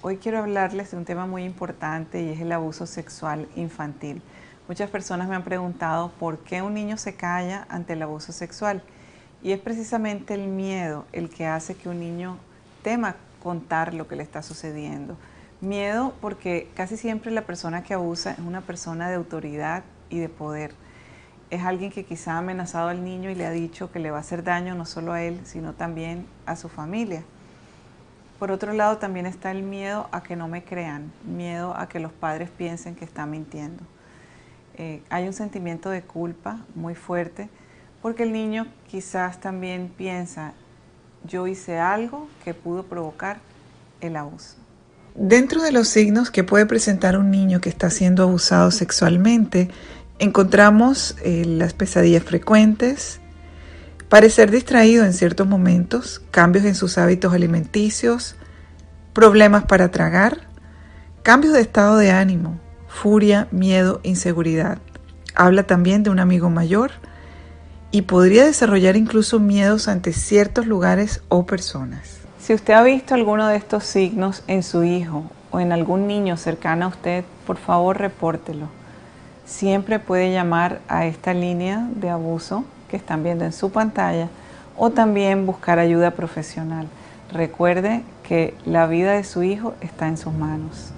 hoy quiero hablarles de un tema muy importante y es el abuso sexual infantil. Muchas personas me han preguntado por qué un niño se calla ante el abuso sexual y es precisamente el miedo el que hace que un niño tema contar lo que le está sucediendo. Miedo porque casi siempre la persona que abusa es una persona de autoridad y de poder. Es alguien que quizá ha amenazado al niño y le ha dicho que le va a hacer daño no solo a él, sino también a su familia. Por otro lado, también está el miedo a que no me crean, miedo a que los padres piensen que está mintiendo. Eh, hay un sentimiento de culpa muy fuerte porque el niño quizás también piensa, yo hice algo que pudo provocar el abuso. Dentro de los signos que puede presentar un niño que está siendo abusado sexualmente, encontramos eh, las pesadillas frecuentes, parecer distraído en ciertos momentos, cambios en sus hábitos alimenticios, problemas para tragar, cambios de estado de ánimo, furia, miedo, inseguridad. Habla también de un amigo mayor y podría desarrollar incluso miedos ante ciertos lugares o personas. Si usted ha visto alguno de estos signos en su hijo o en algún niño cercano a usted, por favor repórtelo. Siempre puede llamar a esta línea de abuso que están viendo en su pantalla o también buscar ayuda profesional. Recuerde que la vida de su hijo está en sus manos.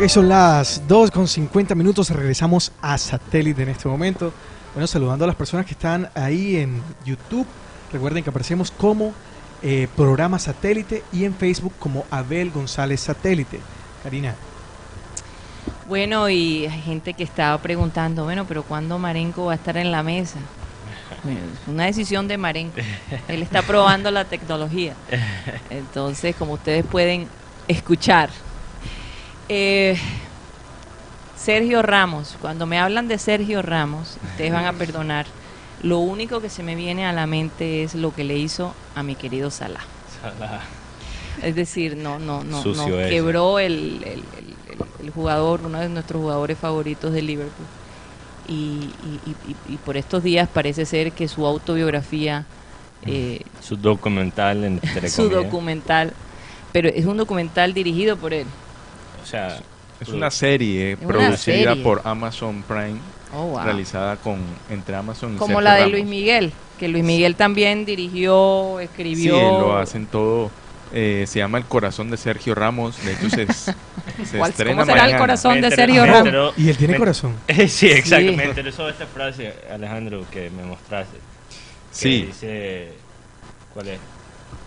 Ok, son las 2 con 50 minutos. Regresamos a satélite en este momento. Bueno, saludando a las personas que están ahí en YouTube. Recuerden que aparecemos como eh, programa satélite y en Facebook como Abel González Satélite. Karina. Bueno, y hay gente que estaba preguntando, bueno, pero ¿cuándo Marenco va a estar en la mesa? Bueno, es una decisión de Marenco. Él está probando la tecnología. <laughs> Entonces, como ustedes pueden escuchar, eh, Sergio Ramos, cuando me hablan de Sergio Ramos, ustedes van a perdonar, lo único que se me viene a la mente es lo que le hizo a mi querido Salah. Salah. Es decir, no, no, no, no quebró el, el- el- el jugador, uno de nuestros jugadores favoritos de Liverpool. Y, y- y- y- por estos días parece ser que su autobiografía, eh, Su documental, entre <laughs> su documental, pero es un documental dirigido por él. O sea, Es una serie una producida serie. por Amazon Prime, Oh, wow. realizada con entre Amazon y Como Sergio la de Ramos. Luis Miguel, que Luis Miguel también dirigió, Sí, escribió. lo hacen todo. eh, se llama El Corazón de Sergio Ramos. De hecho, se, se <laughs> ¿Cuál- estrena cómo será el mañana. corazón de Me Sergio Ramos? enteró- Y él tiene me- corazón. <laughs> sí, exacto. Sí. Me interesó esta frase, Alejandro, que me mostraste. que Sí. Dice, ¿Cuál es?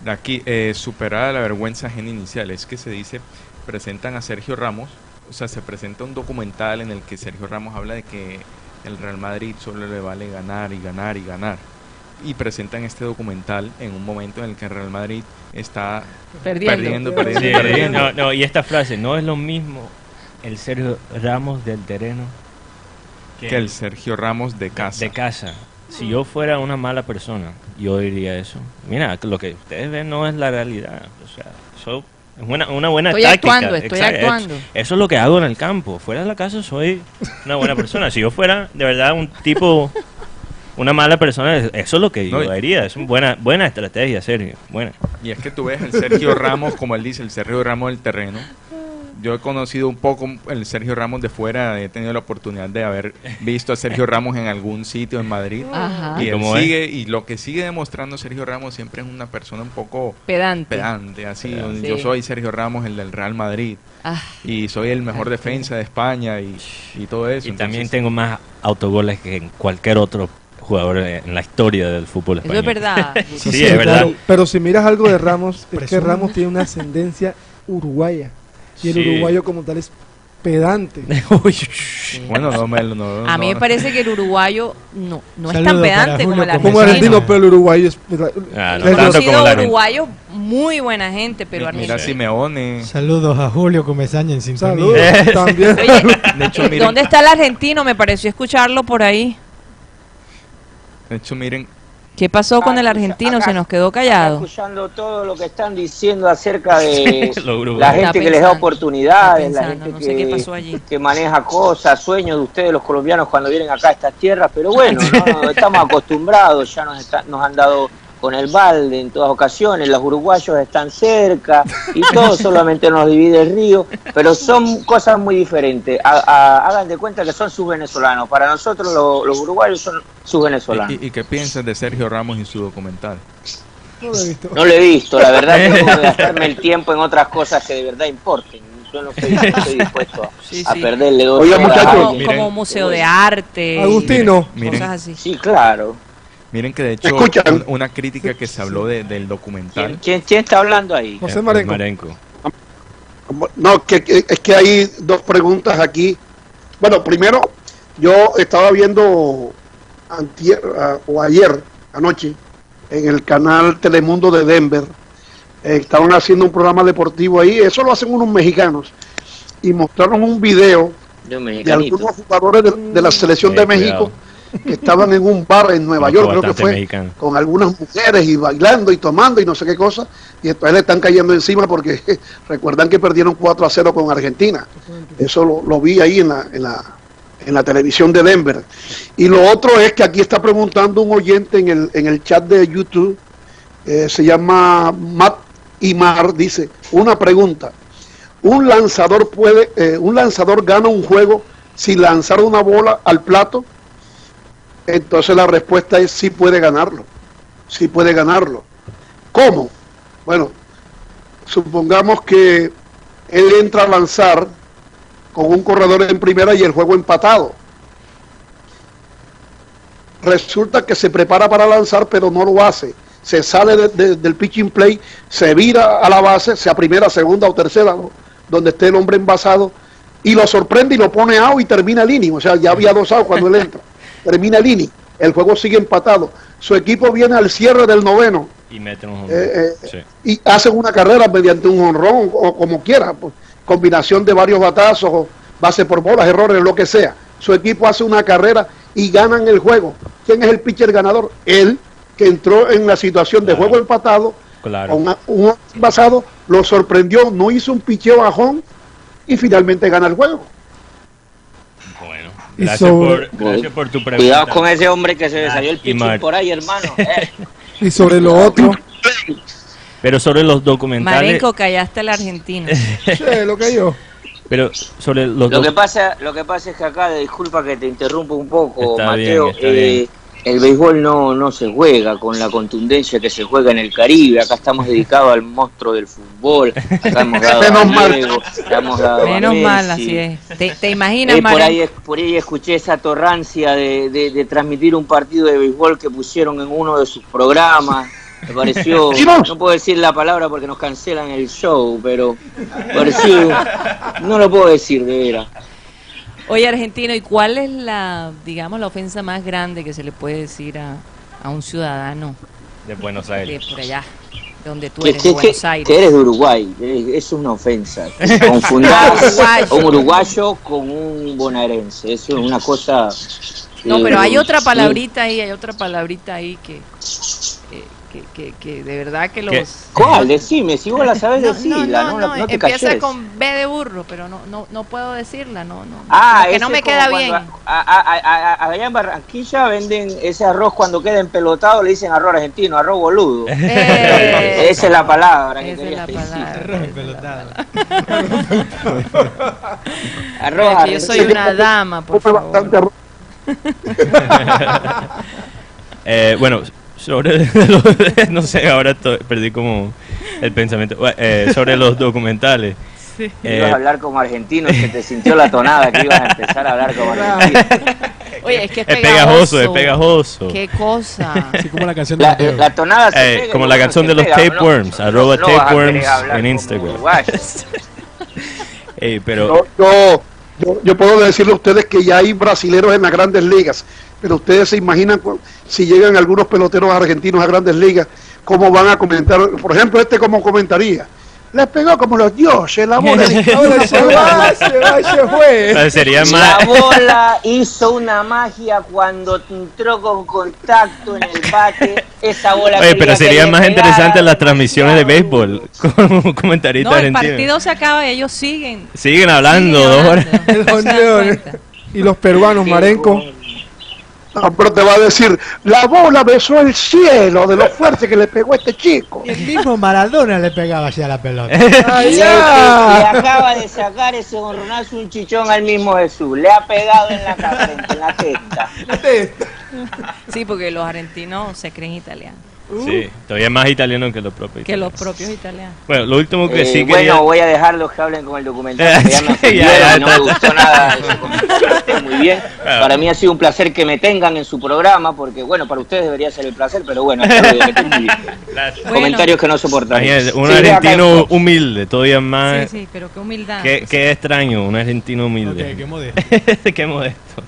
Aquí, eh, superada la vergüenza ajena inicial, es que se dice, presentan a Sergio Ramos, o sea, se presenta un documental en el que Sergio Ramos habla de que el Real Madrid solo le vale ganar y ganar y ganar. Y presentan este documental en un momento en el que el Real Madrid está Perdiendo. perdiendo, perdiendo, Sí, perdiendo. no, no, y esta frase, no es lo mismo el Sergio Ramos del terreno que el Sergio Ramos de casa. de casa. si yo fuera una mala persona, yo diría eso. Mira, lo que ustedes ven no es la realidad. O sea, eso es una, una buena Estoy táctica. actuando, estoy Exacto. actuando. Eso es lo que hago en el campo. Fuera de la casa soy una buena persona. Si yo fuera de verdad un tipo, una mala persona, eso es lo que yo No, haría. Es una buena, buena estrategia, serio. Buena. Y es que tú ves el Sergio Ramos, como él dice, el Sergio Ramos del terreno. Yo he conocido un poco el Sergio Ramos de fuera, he tenido la oportunidad de haber visto a Sergio Ramos en algún sitio en Madrid. Ajá. Y ¿Y él sigue, y lo que sigue demostrando Sergio Ramos siempre es una persona un poco Pedante. pedante, así. Pedante. Yo Sí. soy Sergio Ramos, el del Real Madrid. Ah. Y soy el mejor defensa de España y, y todo eso. Y también tengo más autogoles que en cualquier otro jugador en la historia del fútbol Eso español. es verdad. <laughs> sí, Sí, es verdad. claro. Pero si miras algo de Ramos, es que. Ramos tiene una ascendencia uruguaya. Y el Sí. uruguayo como tal es pedante. <laughs> Bueno, no lo- no, A mí no. me parece que el uruguayo no, no es tan pedante como Julio el Como Como argentino. argentino, pero el uruguayo es... Ah, no tanto como el argentino. uruguayos muy buena gente, pero Mira argentino. Simeone. Saludos a Julio Comesaña en sintonía. Saludos. Eh. <laughs> También. Oye, <laughs> De hecho, miren, ¿dónde está el argentino? Me pareció escucharlo por ahí. de hecho, miren, ¿Qué pasó con el argentino? Se nos quedó callado. escuchando todo lo que están diciendo acerca de <laughs> la gente Está que les da oportunidades, la gente no sé qué que, pasó allí. que maneja cosas, sueños de ustedes los colombianos cuando vienen acá a estas tierras, pero bueno, <laughs> no, estamos acostumbrados, ya nos, está- nos han dado con el balde en todas ocasiones, los uruguayos están cerca y todo <laughs> solamente nos divide el río, pero son cosas muy diferentes. A- a- hagan de cuenta que son sus venezolanos, para nosotros lo- los uruguayos son sus venezolanos. ¿y, y qué piensas de Sergio Ramos y su documental? No lo he visto. No lo he visto, la verdad que tengo que <laughs> gastarme el tiempo en otras cosas que de verdad importen. Yo no estoy, no estoy dispuesto a, Sí, a sí. perderle dos horas muchachos, Como, como un museo de arte. Agustino. Miren, Cosas así. Sí, claro. Miren que de hecho un- una crítica que se habló de- del ¿Quién, documental. quién, quién está hablando ahí? José Eh, Marenco. Marenco. No, que, que- es que hay dos preguntas aquí. Bueno, primero, yo estaba viendo antier, o ayer, anoche, en el canal Telemundo de Denver. eh, estaban haciendo un programa deportivo ahí, eso lo hacen unos mexicanos. Y mostraron un video De un de algunos jugadores de, de la selección Eh, de México que <laughs> estaban en un bar en Nueva York, creo que fue, mexicano. con algunas mujeres y bailando y tomando y no sé qué cosa, y entonces le están cayendo encima porque <laughs> recuerdan que perdieron 4 a 0 con Argentina. Eso lo, lo vi ahí en la, en, la, en la televisión de Denver. Y lo otro es que aquí está preguntando un oyente en el, en el chat de YouTube, eh, se llama Matt Imar, dice, una pregunta. ¿Un lanzador puede, eh, un lanzador gana un juego sin lanzar una bola al plato? Entonces la respuesta es sí puede ganarlo, sí puede ganarlo. ¿Cómo? Bueno, supongamos que él entra a lanzar con un corredor en primera y el juego empatado. Resulta que se prepara para lanzar, pero no lo hace. Se sale de- de- del pitching play, se vira a la base, sea primera, segunda o tercera, donde esté el hombre envasado, y lo sorprende y lo pone out y termina el inning. O sea, ya había dos outs cuando él entra. <laughs> Termina el inning. El juego sigue empatado. Su equipo viene al cierre del noveno Y meten un Eh, eh, Sí. y hacen una carrera mediante un honrón o como quiera, pues, combinación de varios batazos, o base por bolas, errores, lo que sea. Su equipo hace una carrera y ganan el juego. ¿Quién es el pitcher ganador? Él, que entró en la situación de juego empatado, Claro. una- un basado, lo sorprendió, no hizo un picheo bajón y finalmente gana el juego. Gracias, sobre- por, gracias por tu pregunta. Cuidado con ese hombre que se le salió el Mar- por ahí, hermano. <laughs> Eh, Y sobre lo otro, Pero sobre los documentales. Marenco, callaste al argentino. <laughs> che, lo que yo. Pero sobre los Lo que pasa, lo que pasa es que acá, disculpa que te interrumpa un poco, Está Mateo, bien, está eh, bien. El béisbol no, no se juega con la contundencia que se juega en el Caribe. Acá estamos dedicados al monstruo del fútbol. Acá hemos dado Menos mal. Diego, le hemos dado a Menos mal, así es. ¿Te, te imaginas, Eh, por, ahí, por ahí escuché esa torrancia de, de- de transmitir un partido de béisbol que pusieron en uno de sus programas. Me pareció, <laughs> no puedo decir la palabra porque nos cancelan el show, pero pareció, no lo puedo decir de veras. Oye, argentino, ¿y cuál es la, digamos, la ofensa más grande que se le puede decir a, a un ciudadano de Buenos de Aires. por allá? donde tú eres, de Buenos que- Aires. que eres de Uruguay, eh, es una ofensa. <laughs> Confundás a un uruguayo con un bonaerense, eso es una cosa... No, eh, pero hay otra palabrita ahí, hay otra palabrita ahí que, eh, que, que, que de verdad que los... ¿Cuál? Decime, si vos la <laughs> sabés, No, decila, no, no, no, la- no te empieza calles. con B de burro, pero no, no, no puedo decirla, no, no. Ah, que no me es como queda bien. a- a- a- a- allá en Barranquilla venden ese arroz cuando queda empelotado, le dicen arroz argentino, arroz boludo. Eh. <laughs> Esa es la palabra que Esa es querías la decir. palabra. Arroz Mira, que <laughs> yo soy una dama, por favor. Eh, bueno, sobre los, <laughs> no sé, ahora to- perdí como el pensamiento. Bueno, eh, sobre los <laughs> documentales. Sí. Eh, Ibas a hablar como argentino, se te sintió la tonada que ibas a empezar a hablar como argentino. <laughs> Oye, es que es, Es pegajoso, es pegajoso. Qué cosa. Así como la canción La, de la tonada se eh, pega, como la canción de los pega, tapeworms, no, arroba no tapeworms en Instagram. Ey, pero yo, puedo decirle a ustedes que ya hay brasileros en las grandes ligas, pero ustedes se imaginan si llegan algunos peloteros argentinos a grandes ligas, cómo van a comentar. Por ejemplo, este cómo comentaría. Les pegó como los dioses, la bola. Ahora <laughs> se va, se va, se fue. sería La bola hizo una magia cuando entró con contacto en el bate. Esa bola. Oye, pero serían le más interesantes las transmisiones de béisbol <laughs> con un comentarista No, el argentino. partido se acaba y ellos siguen. Siguen hablando Siguen. <laughs> Y los peruanos, Marenco. No, pero te va a decir, la bola besó el cielo de lo fuerte que le pegó a este chico. El mismo Maradona le pegaba así a la pelota. <laughs> ¡Ay, Le, ya! le acaba de sacar ese honronazo un chichón al mismo Jesús. Le ha pegado en la frente, <laughs> en la testa. Sí, porque los argentinos se creen italianos. Sí, todavía más italiano que los propios. Que los italianos. propios italianos. Bueno, lo último que Eh, sí bueno, quería... voy a dejarlos que hablen con el documental. <laughs> ya me Sí, ofendieron ya, ya y no me gustó nada ese muy bien. Para mí ha sido un placer que me tengan en su programa, porque bueno, para ustedes debería ser el placer, pero bueno, <laughs> comentarios que no soportan. Un Sí, argentino humilde, todavía más... Sí, sí, pero qué humildad. Qué, qué extraño, un argentino humilde. Ok, qué modesto. <laughs> qué modesto.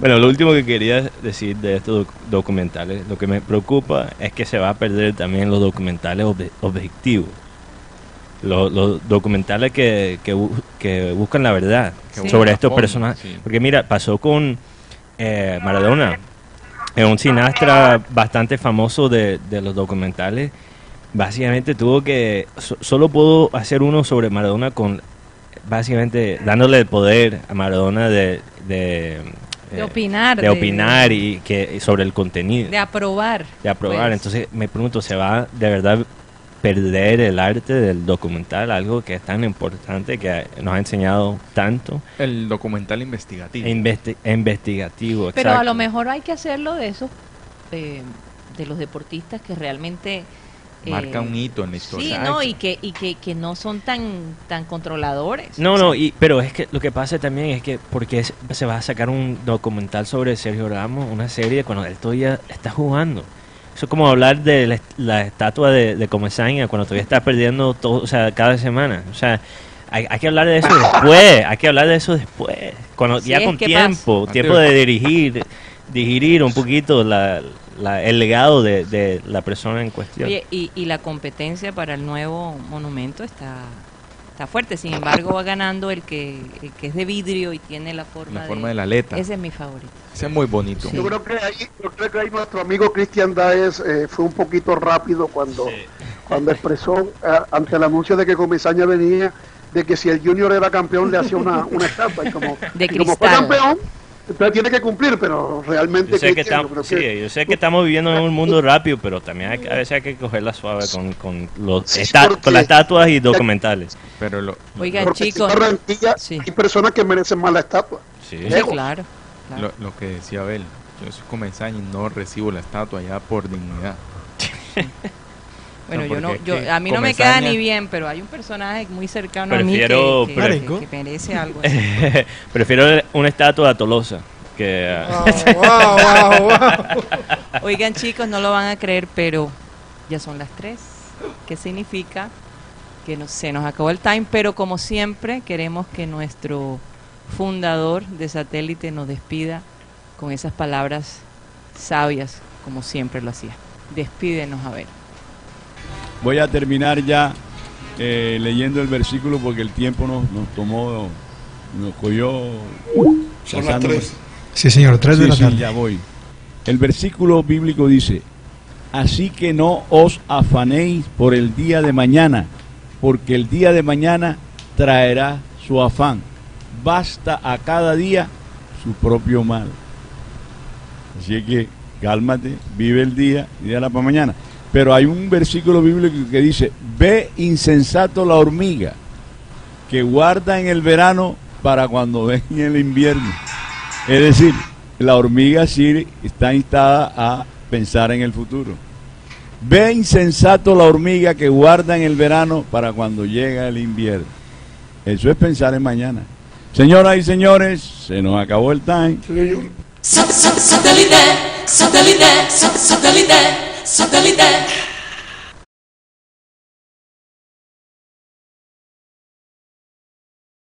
Bueno, lo último que quería decir de estos doc- documentales, lo que me preocupa es que se va a perder también los documentales obje- objetivos. Los, los documentales que, que, bu- que buscan la verdad sobre estos personajes. sí. Porque mira, pasó con eh, Maradona, es un cineasta bastante famoso de, de los documentales. Básicamente tuvo que, so- solo pudo hacer uno sobre Maradona con, básicamente dándole el poder a Maradona de, de, De eh, opinar, de de- opinar y que sobre el contenido De aprobar. de aprobar. pues. Entonces me pregunto, ¿se va de verdad perder el arte del documental? Algo que es tan importante, que nos ha enseñado tanto. El documental investigativo. Investi- investigativo, Pero a exacto. lo mejor hay que hacerlo de esos, eh, de los deportistas que realmente... eh, Marca un hito en la historia. Sí, no, y que, y que, que no son tan, tan controladores. No, O sea, no, y, pero es que lo que pasa también es que porque es- se va a sacar un documental sobre Sergio Ramos, una serie cuando él todavía está jugando. Eso es como hablar de la, la estatua de, de Comesaña cuando todavía está perdiendo todo, o sea, cada semana. O sea, hay, hay que hablar de eso después, hay que hablar de eso después. Cuando, ya con tiempo, pasa. tiempo de dirigir, digerir un poquito la, la- el legado de, de la persona en cuestión. Oye, y, y la competencia para el nuevo monumento está, está fuerte. Sin embargo, va ganando el que, el que es de vidrio y tiene la forma, La forma de la aleta. Ese es mi favorito. Ese es muy bonito. Yo creo que ahí, yo creo que ahí nuestro amigo Cristian Daes eh, fue un poquito rápido cuando, cuando expresó eh, ante el anuncio de que Comesaña venía de que si el Junior era campeón le hacía una, una estatua y como, De y como fue cristal. campeón entonces tiene que cumplir pero realmente Yo sé, que Cristian, tam- yo creo sí, que- yo sé que estamos viviendo en un mundo <laughs> rápido, pero también hay que- a veces hay que cogerla suave con, con, los Sí, esta- porque- con las estatuas y documentales. Pero lo, Oigan, porque si chicos. Sí. hay personas que merecen más la estatua Sí. Claro. claro. lo, lo que decía Abel, yo soy comesaña y no recibo la estatua ya por dignidad. <laughs> Bueno, No, yo no, yo, a mí no me queda ni bien, pero hay un personaje muy cercano Prefiero- a mí que, que- pre- que- que merece algo. así. <laughs> Prefiero una estatua a Tolosa que a- Wow, wow, wow. <laughs> Oigan, chicos, no lo van a creer, pero ya son las 3. ¿Qué significa? Que nos- se nos acabó el time, pero como siempre, queremos que nuestro fundador de satélite nos despida con esas palabras sabias, como siempre lo hacía. Despídenos, a ver. Voy a terminar ya eh, leyendo el versículo porque el tiempo nos, nos tomó, nos cogió. Son las tres. Sí, señor, tres de Sí, la sí, tarde. ya voy. El versículo bíblico dice, así que no os afanéis por el día de mañana, porque el día de mañana traerá su afán. Basta a cada día su propio mal. Así que cálmate, vive el día y déjala para mañana. Pero hay un versículo bíblico que dice, ve insensato la hormiga, que guarda en el verano para cuando venga el invierno. Es decir, la hormiga sí está instada a pensar en el futuro. Ve insensato la hormiga que guarda en el verano para cuando llega el invierno. Eso es pensar en mañana. Señoras y señores, se nos acabó el time. Só dando ideia.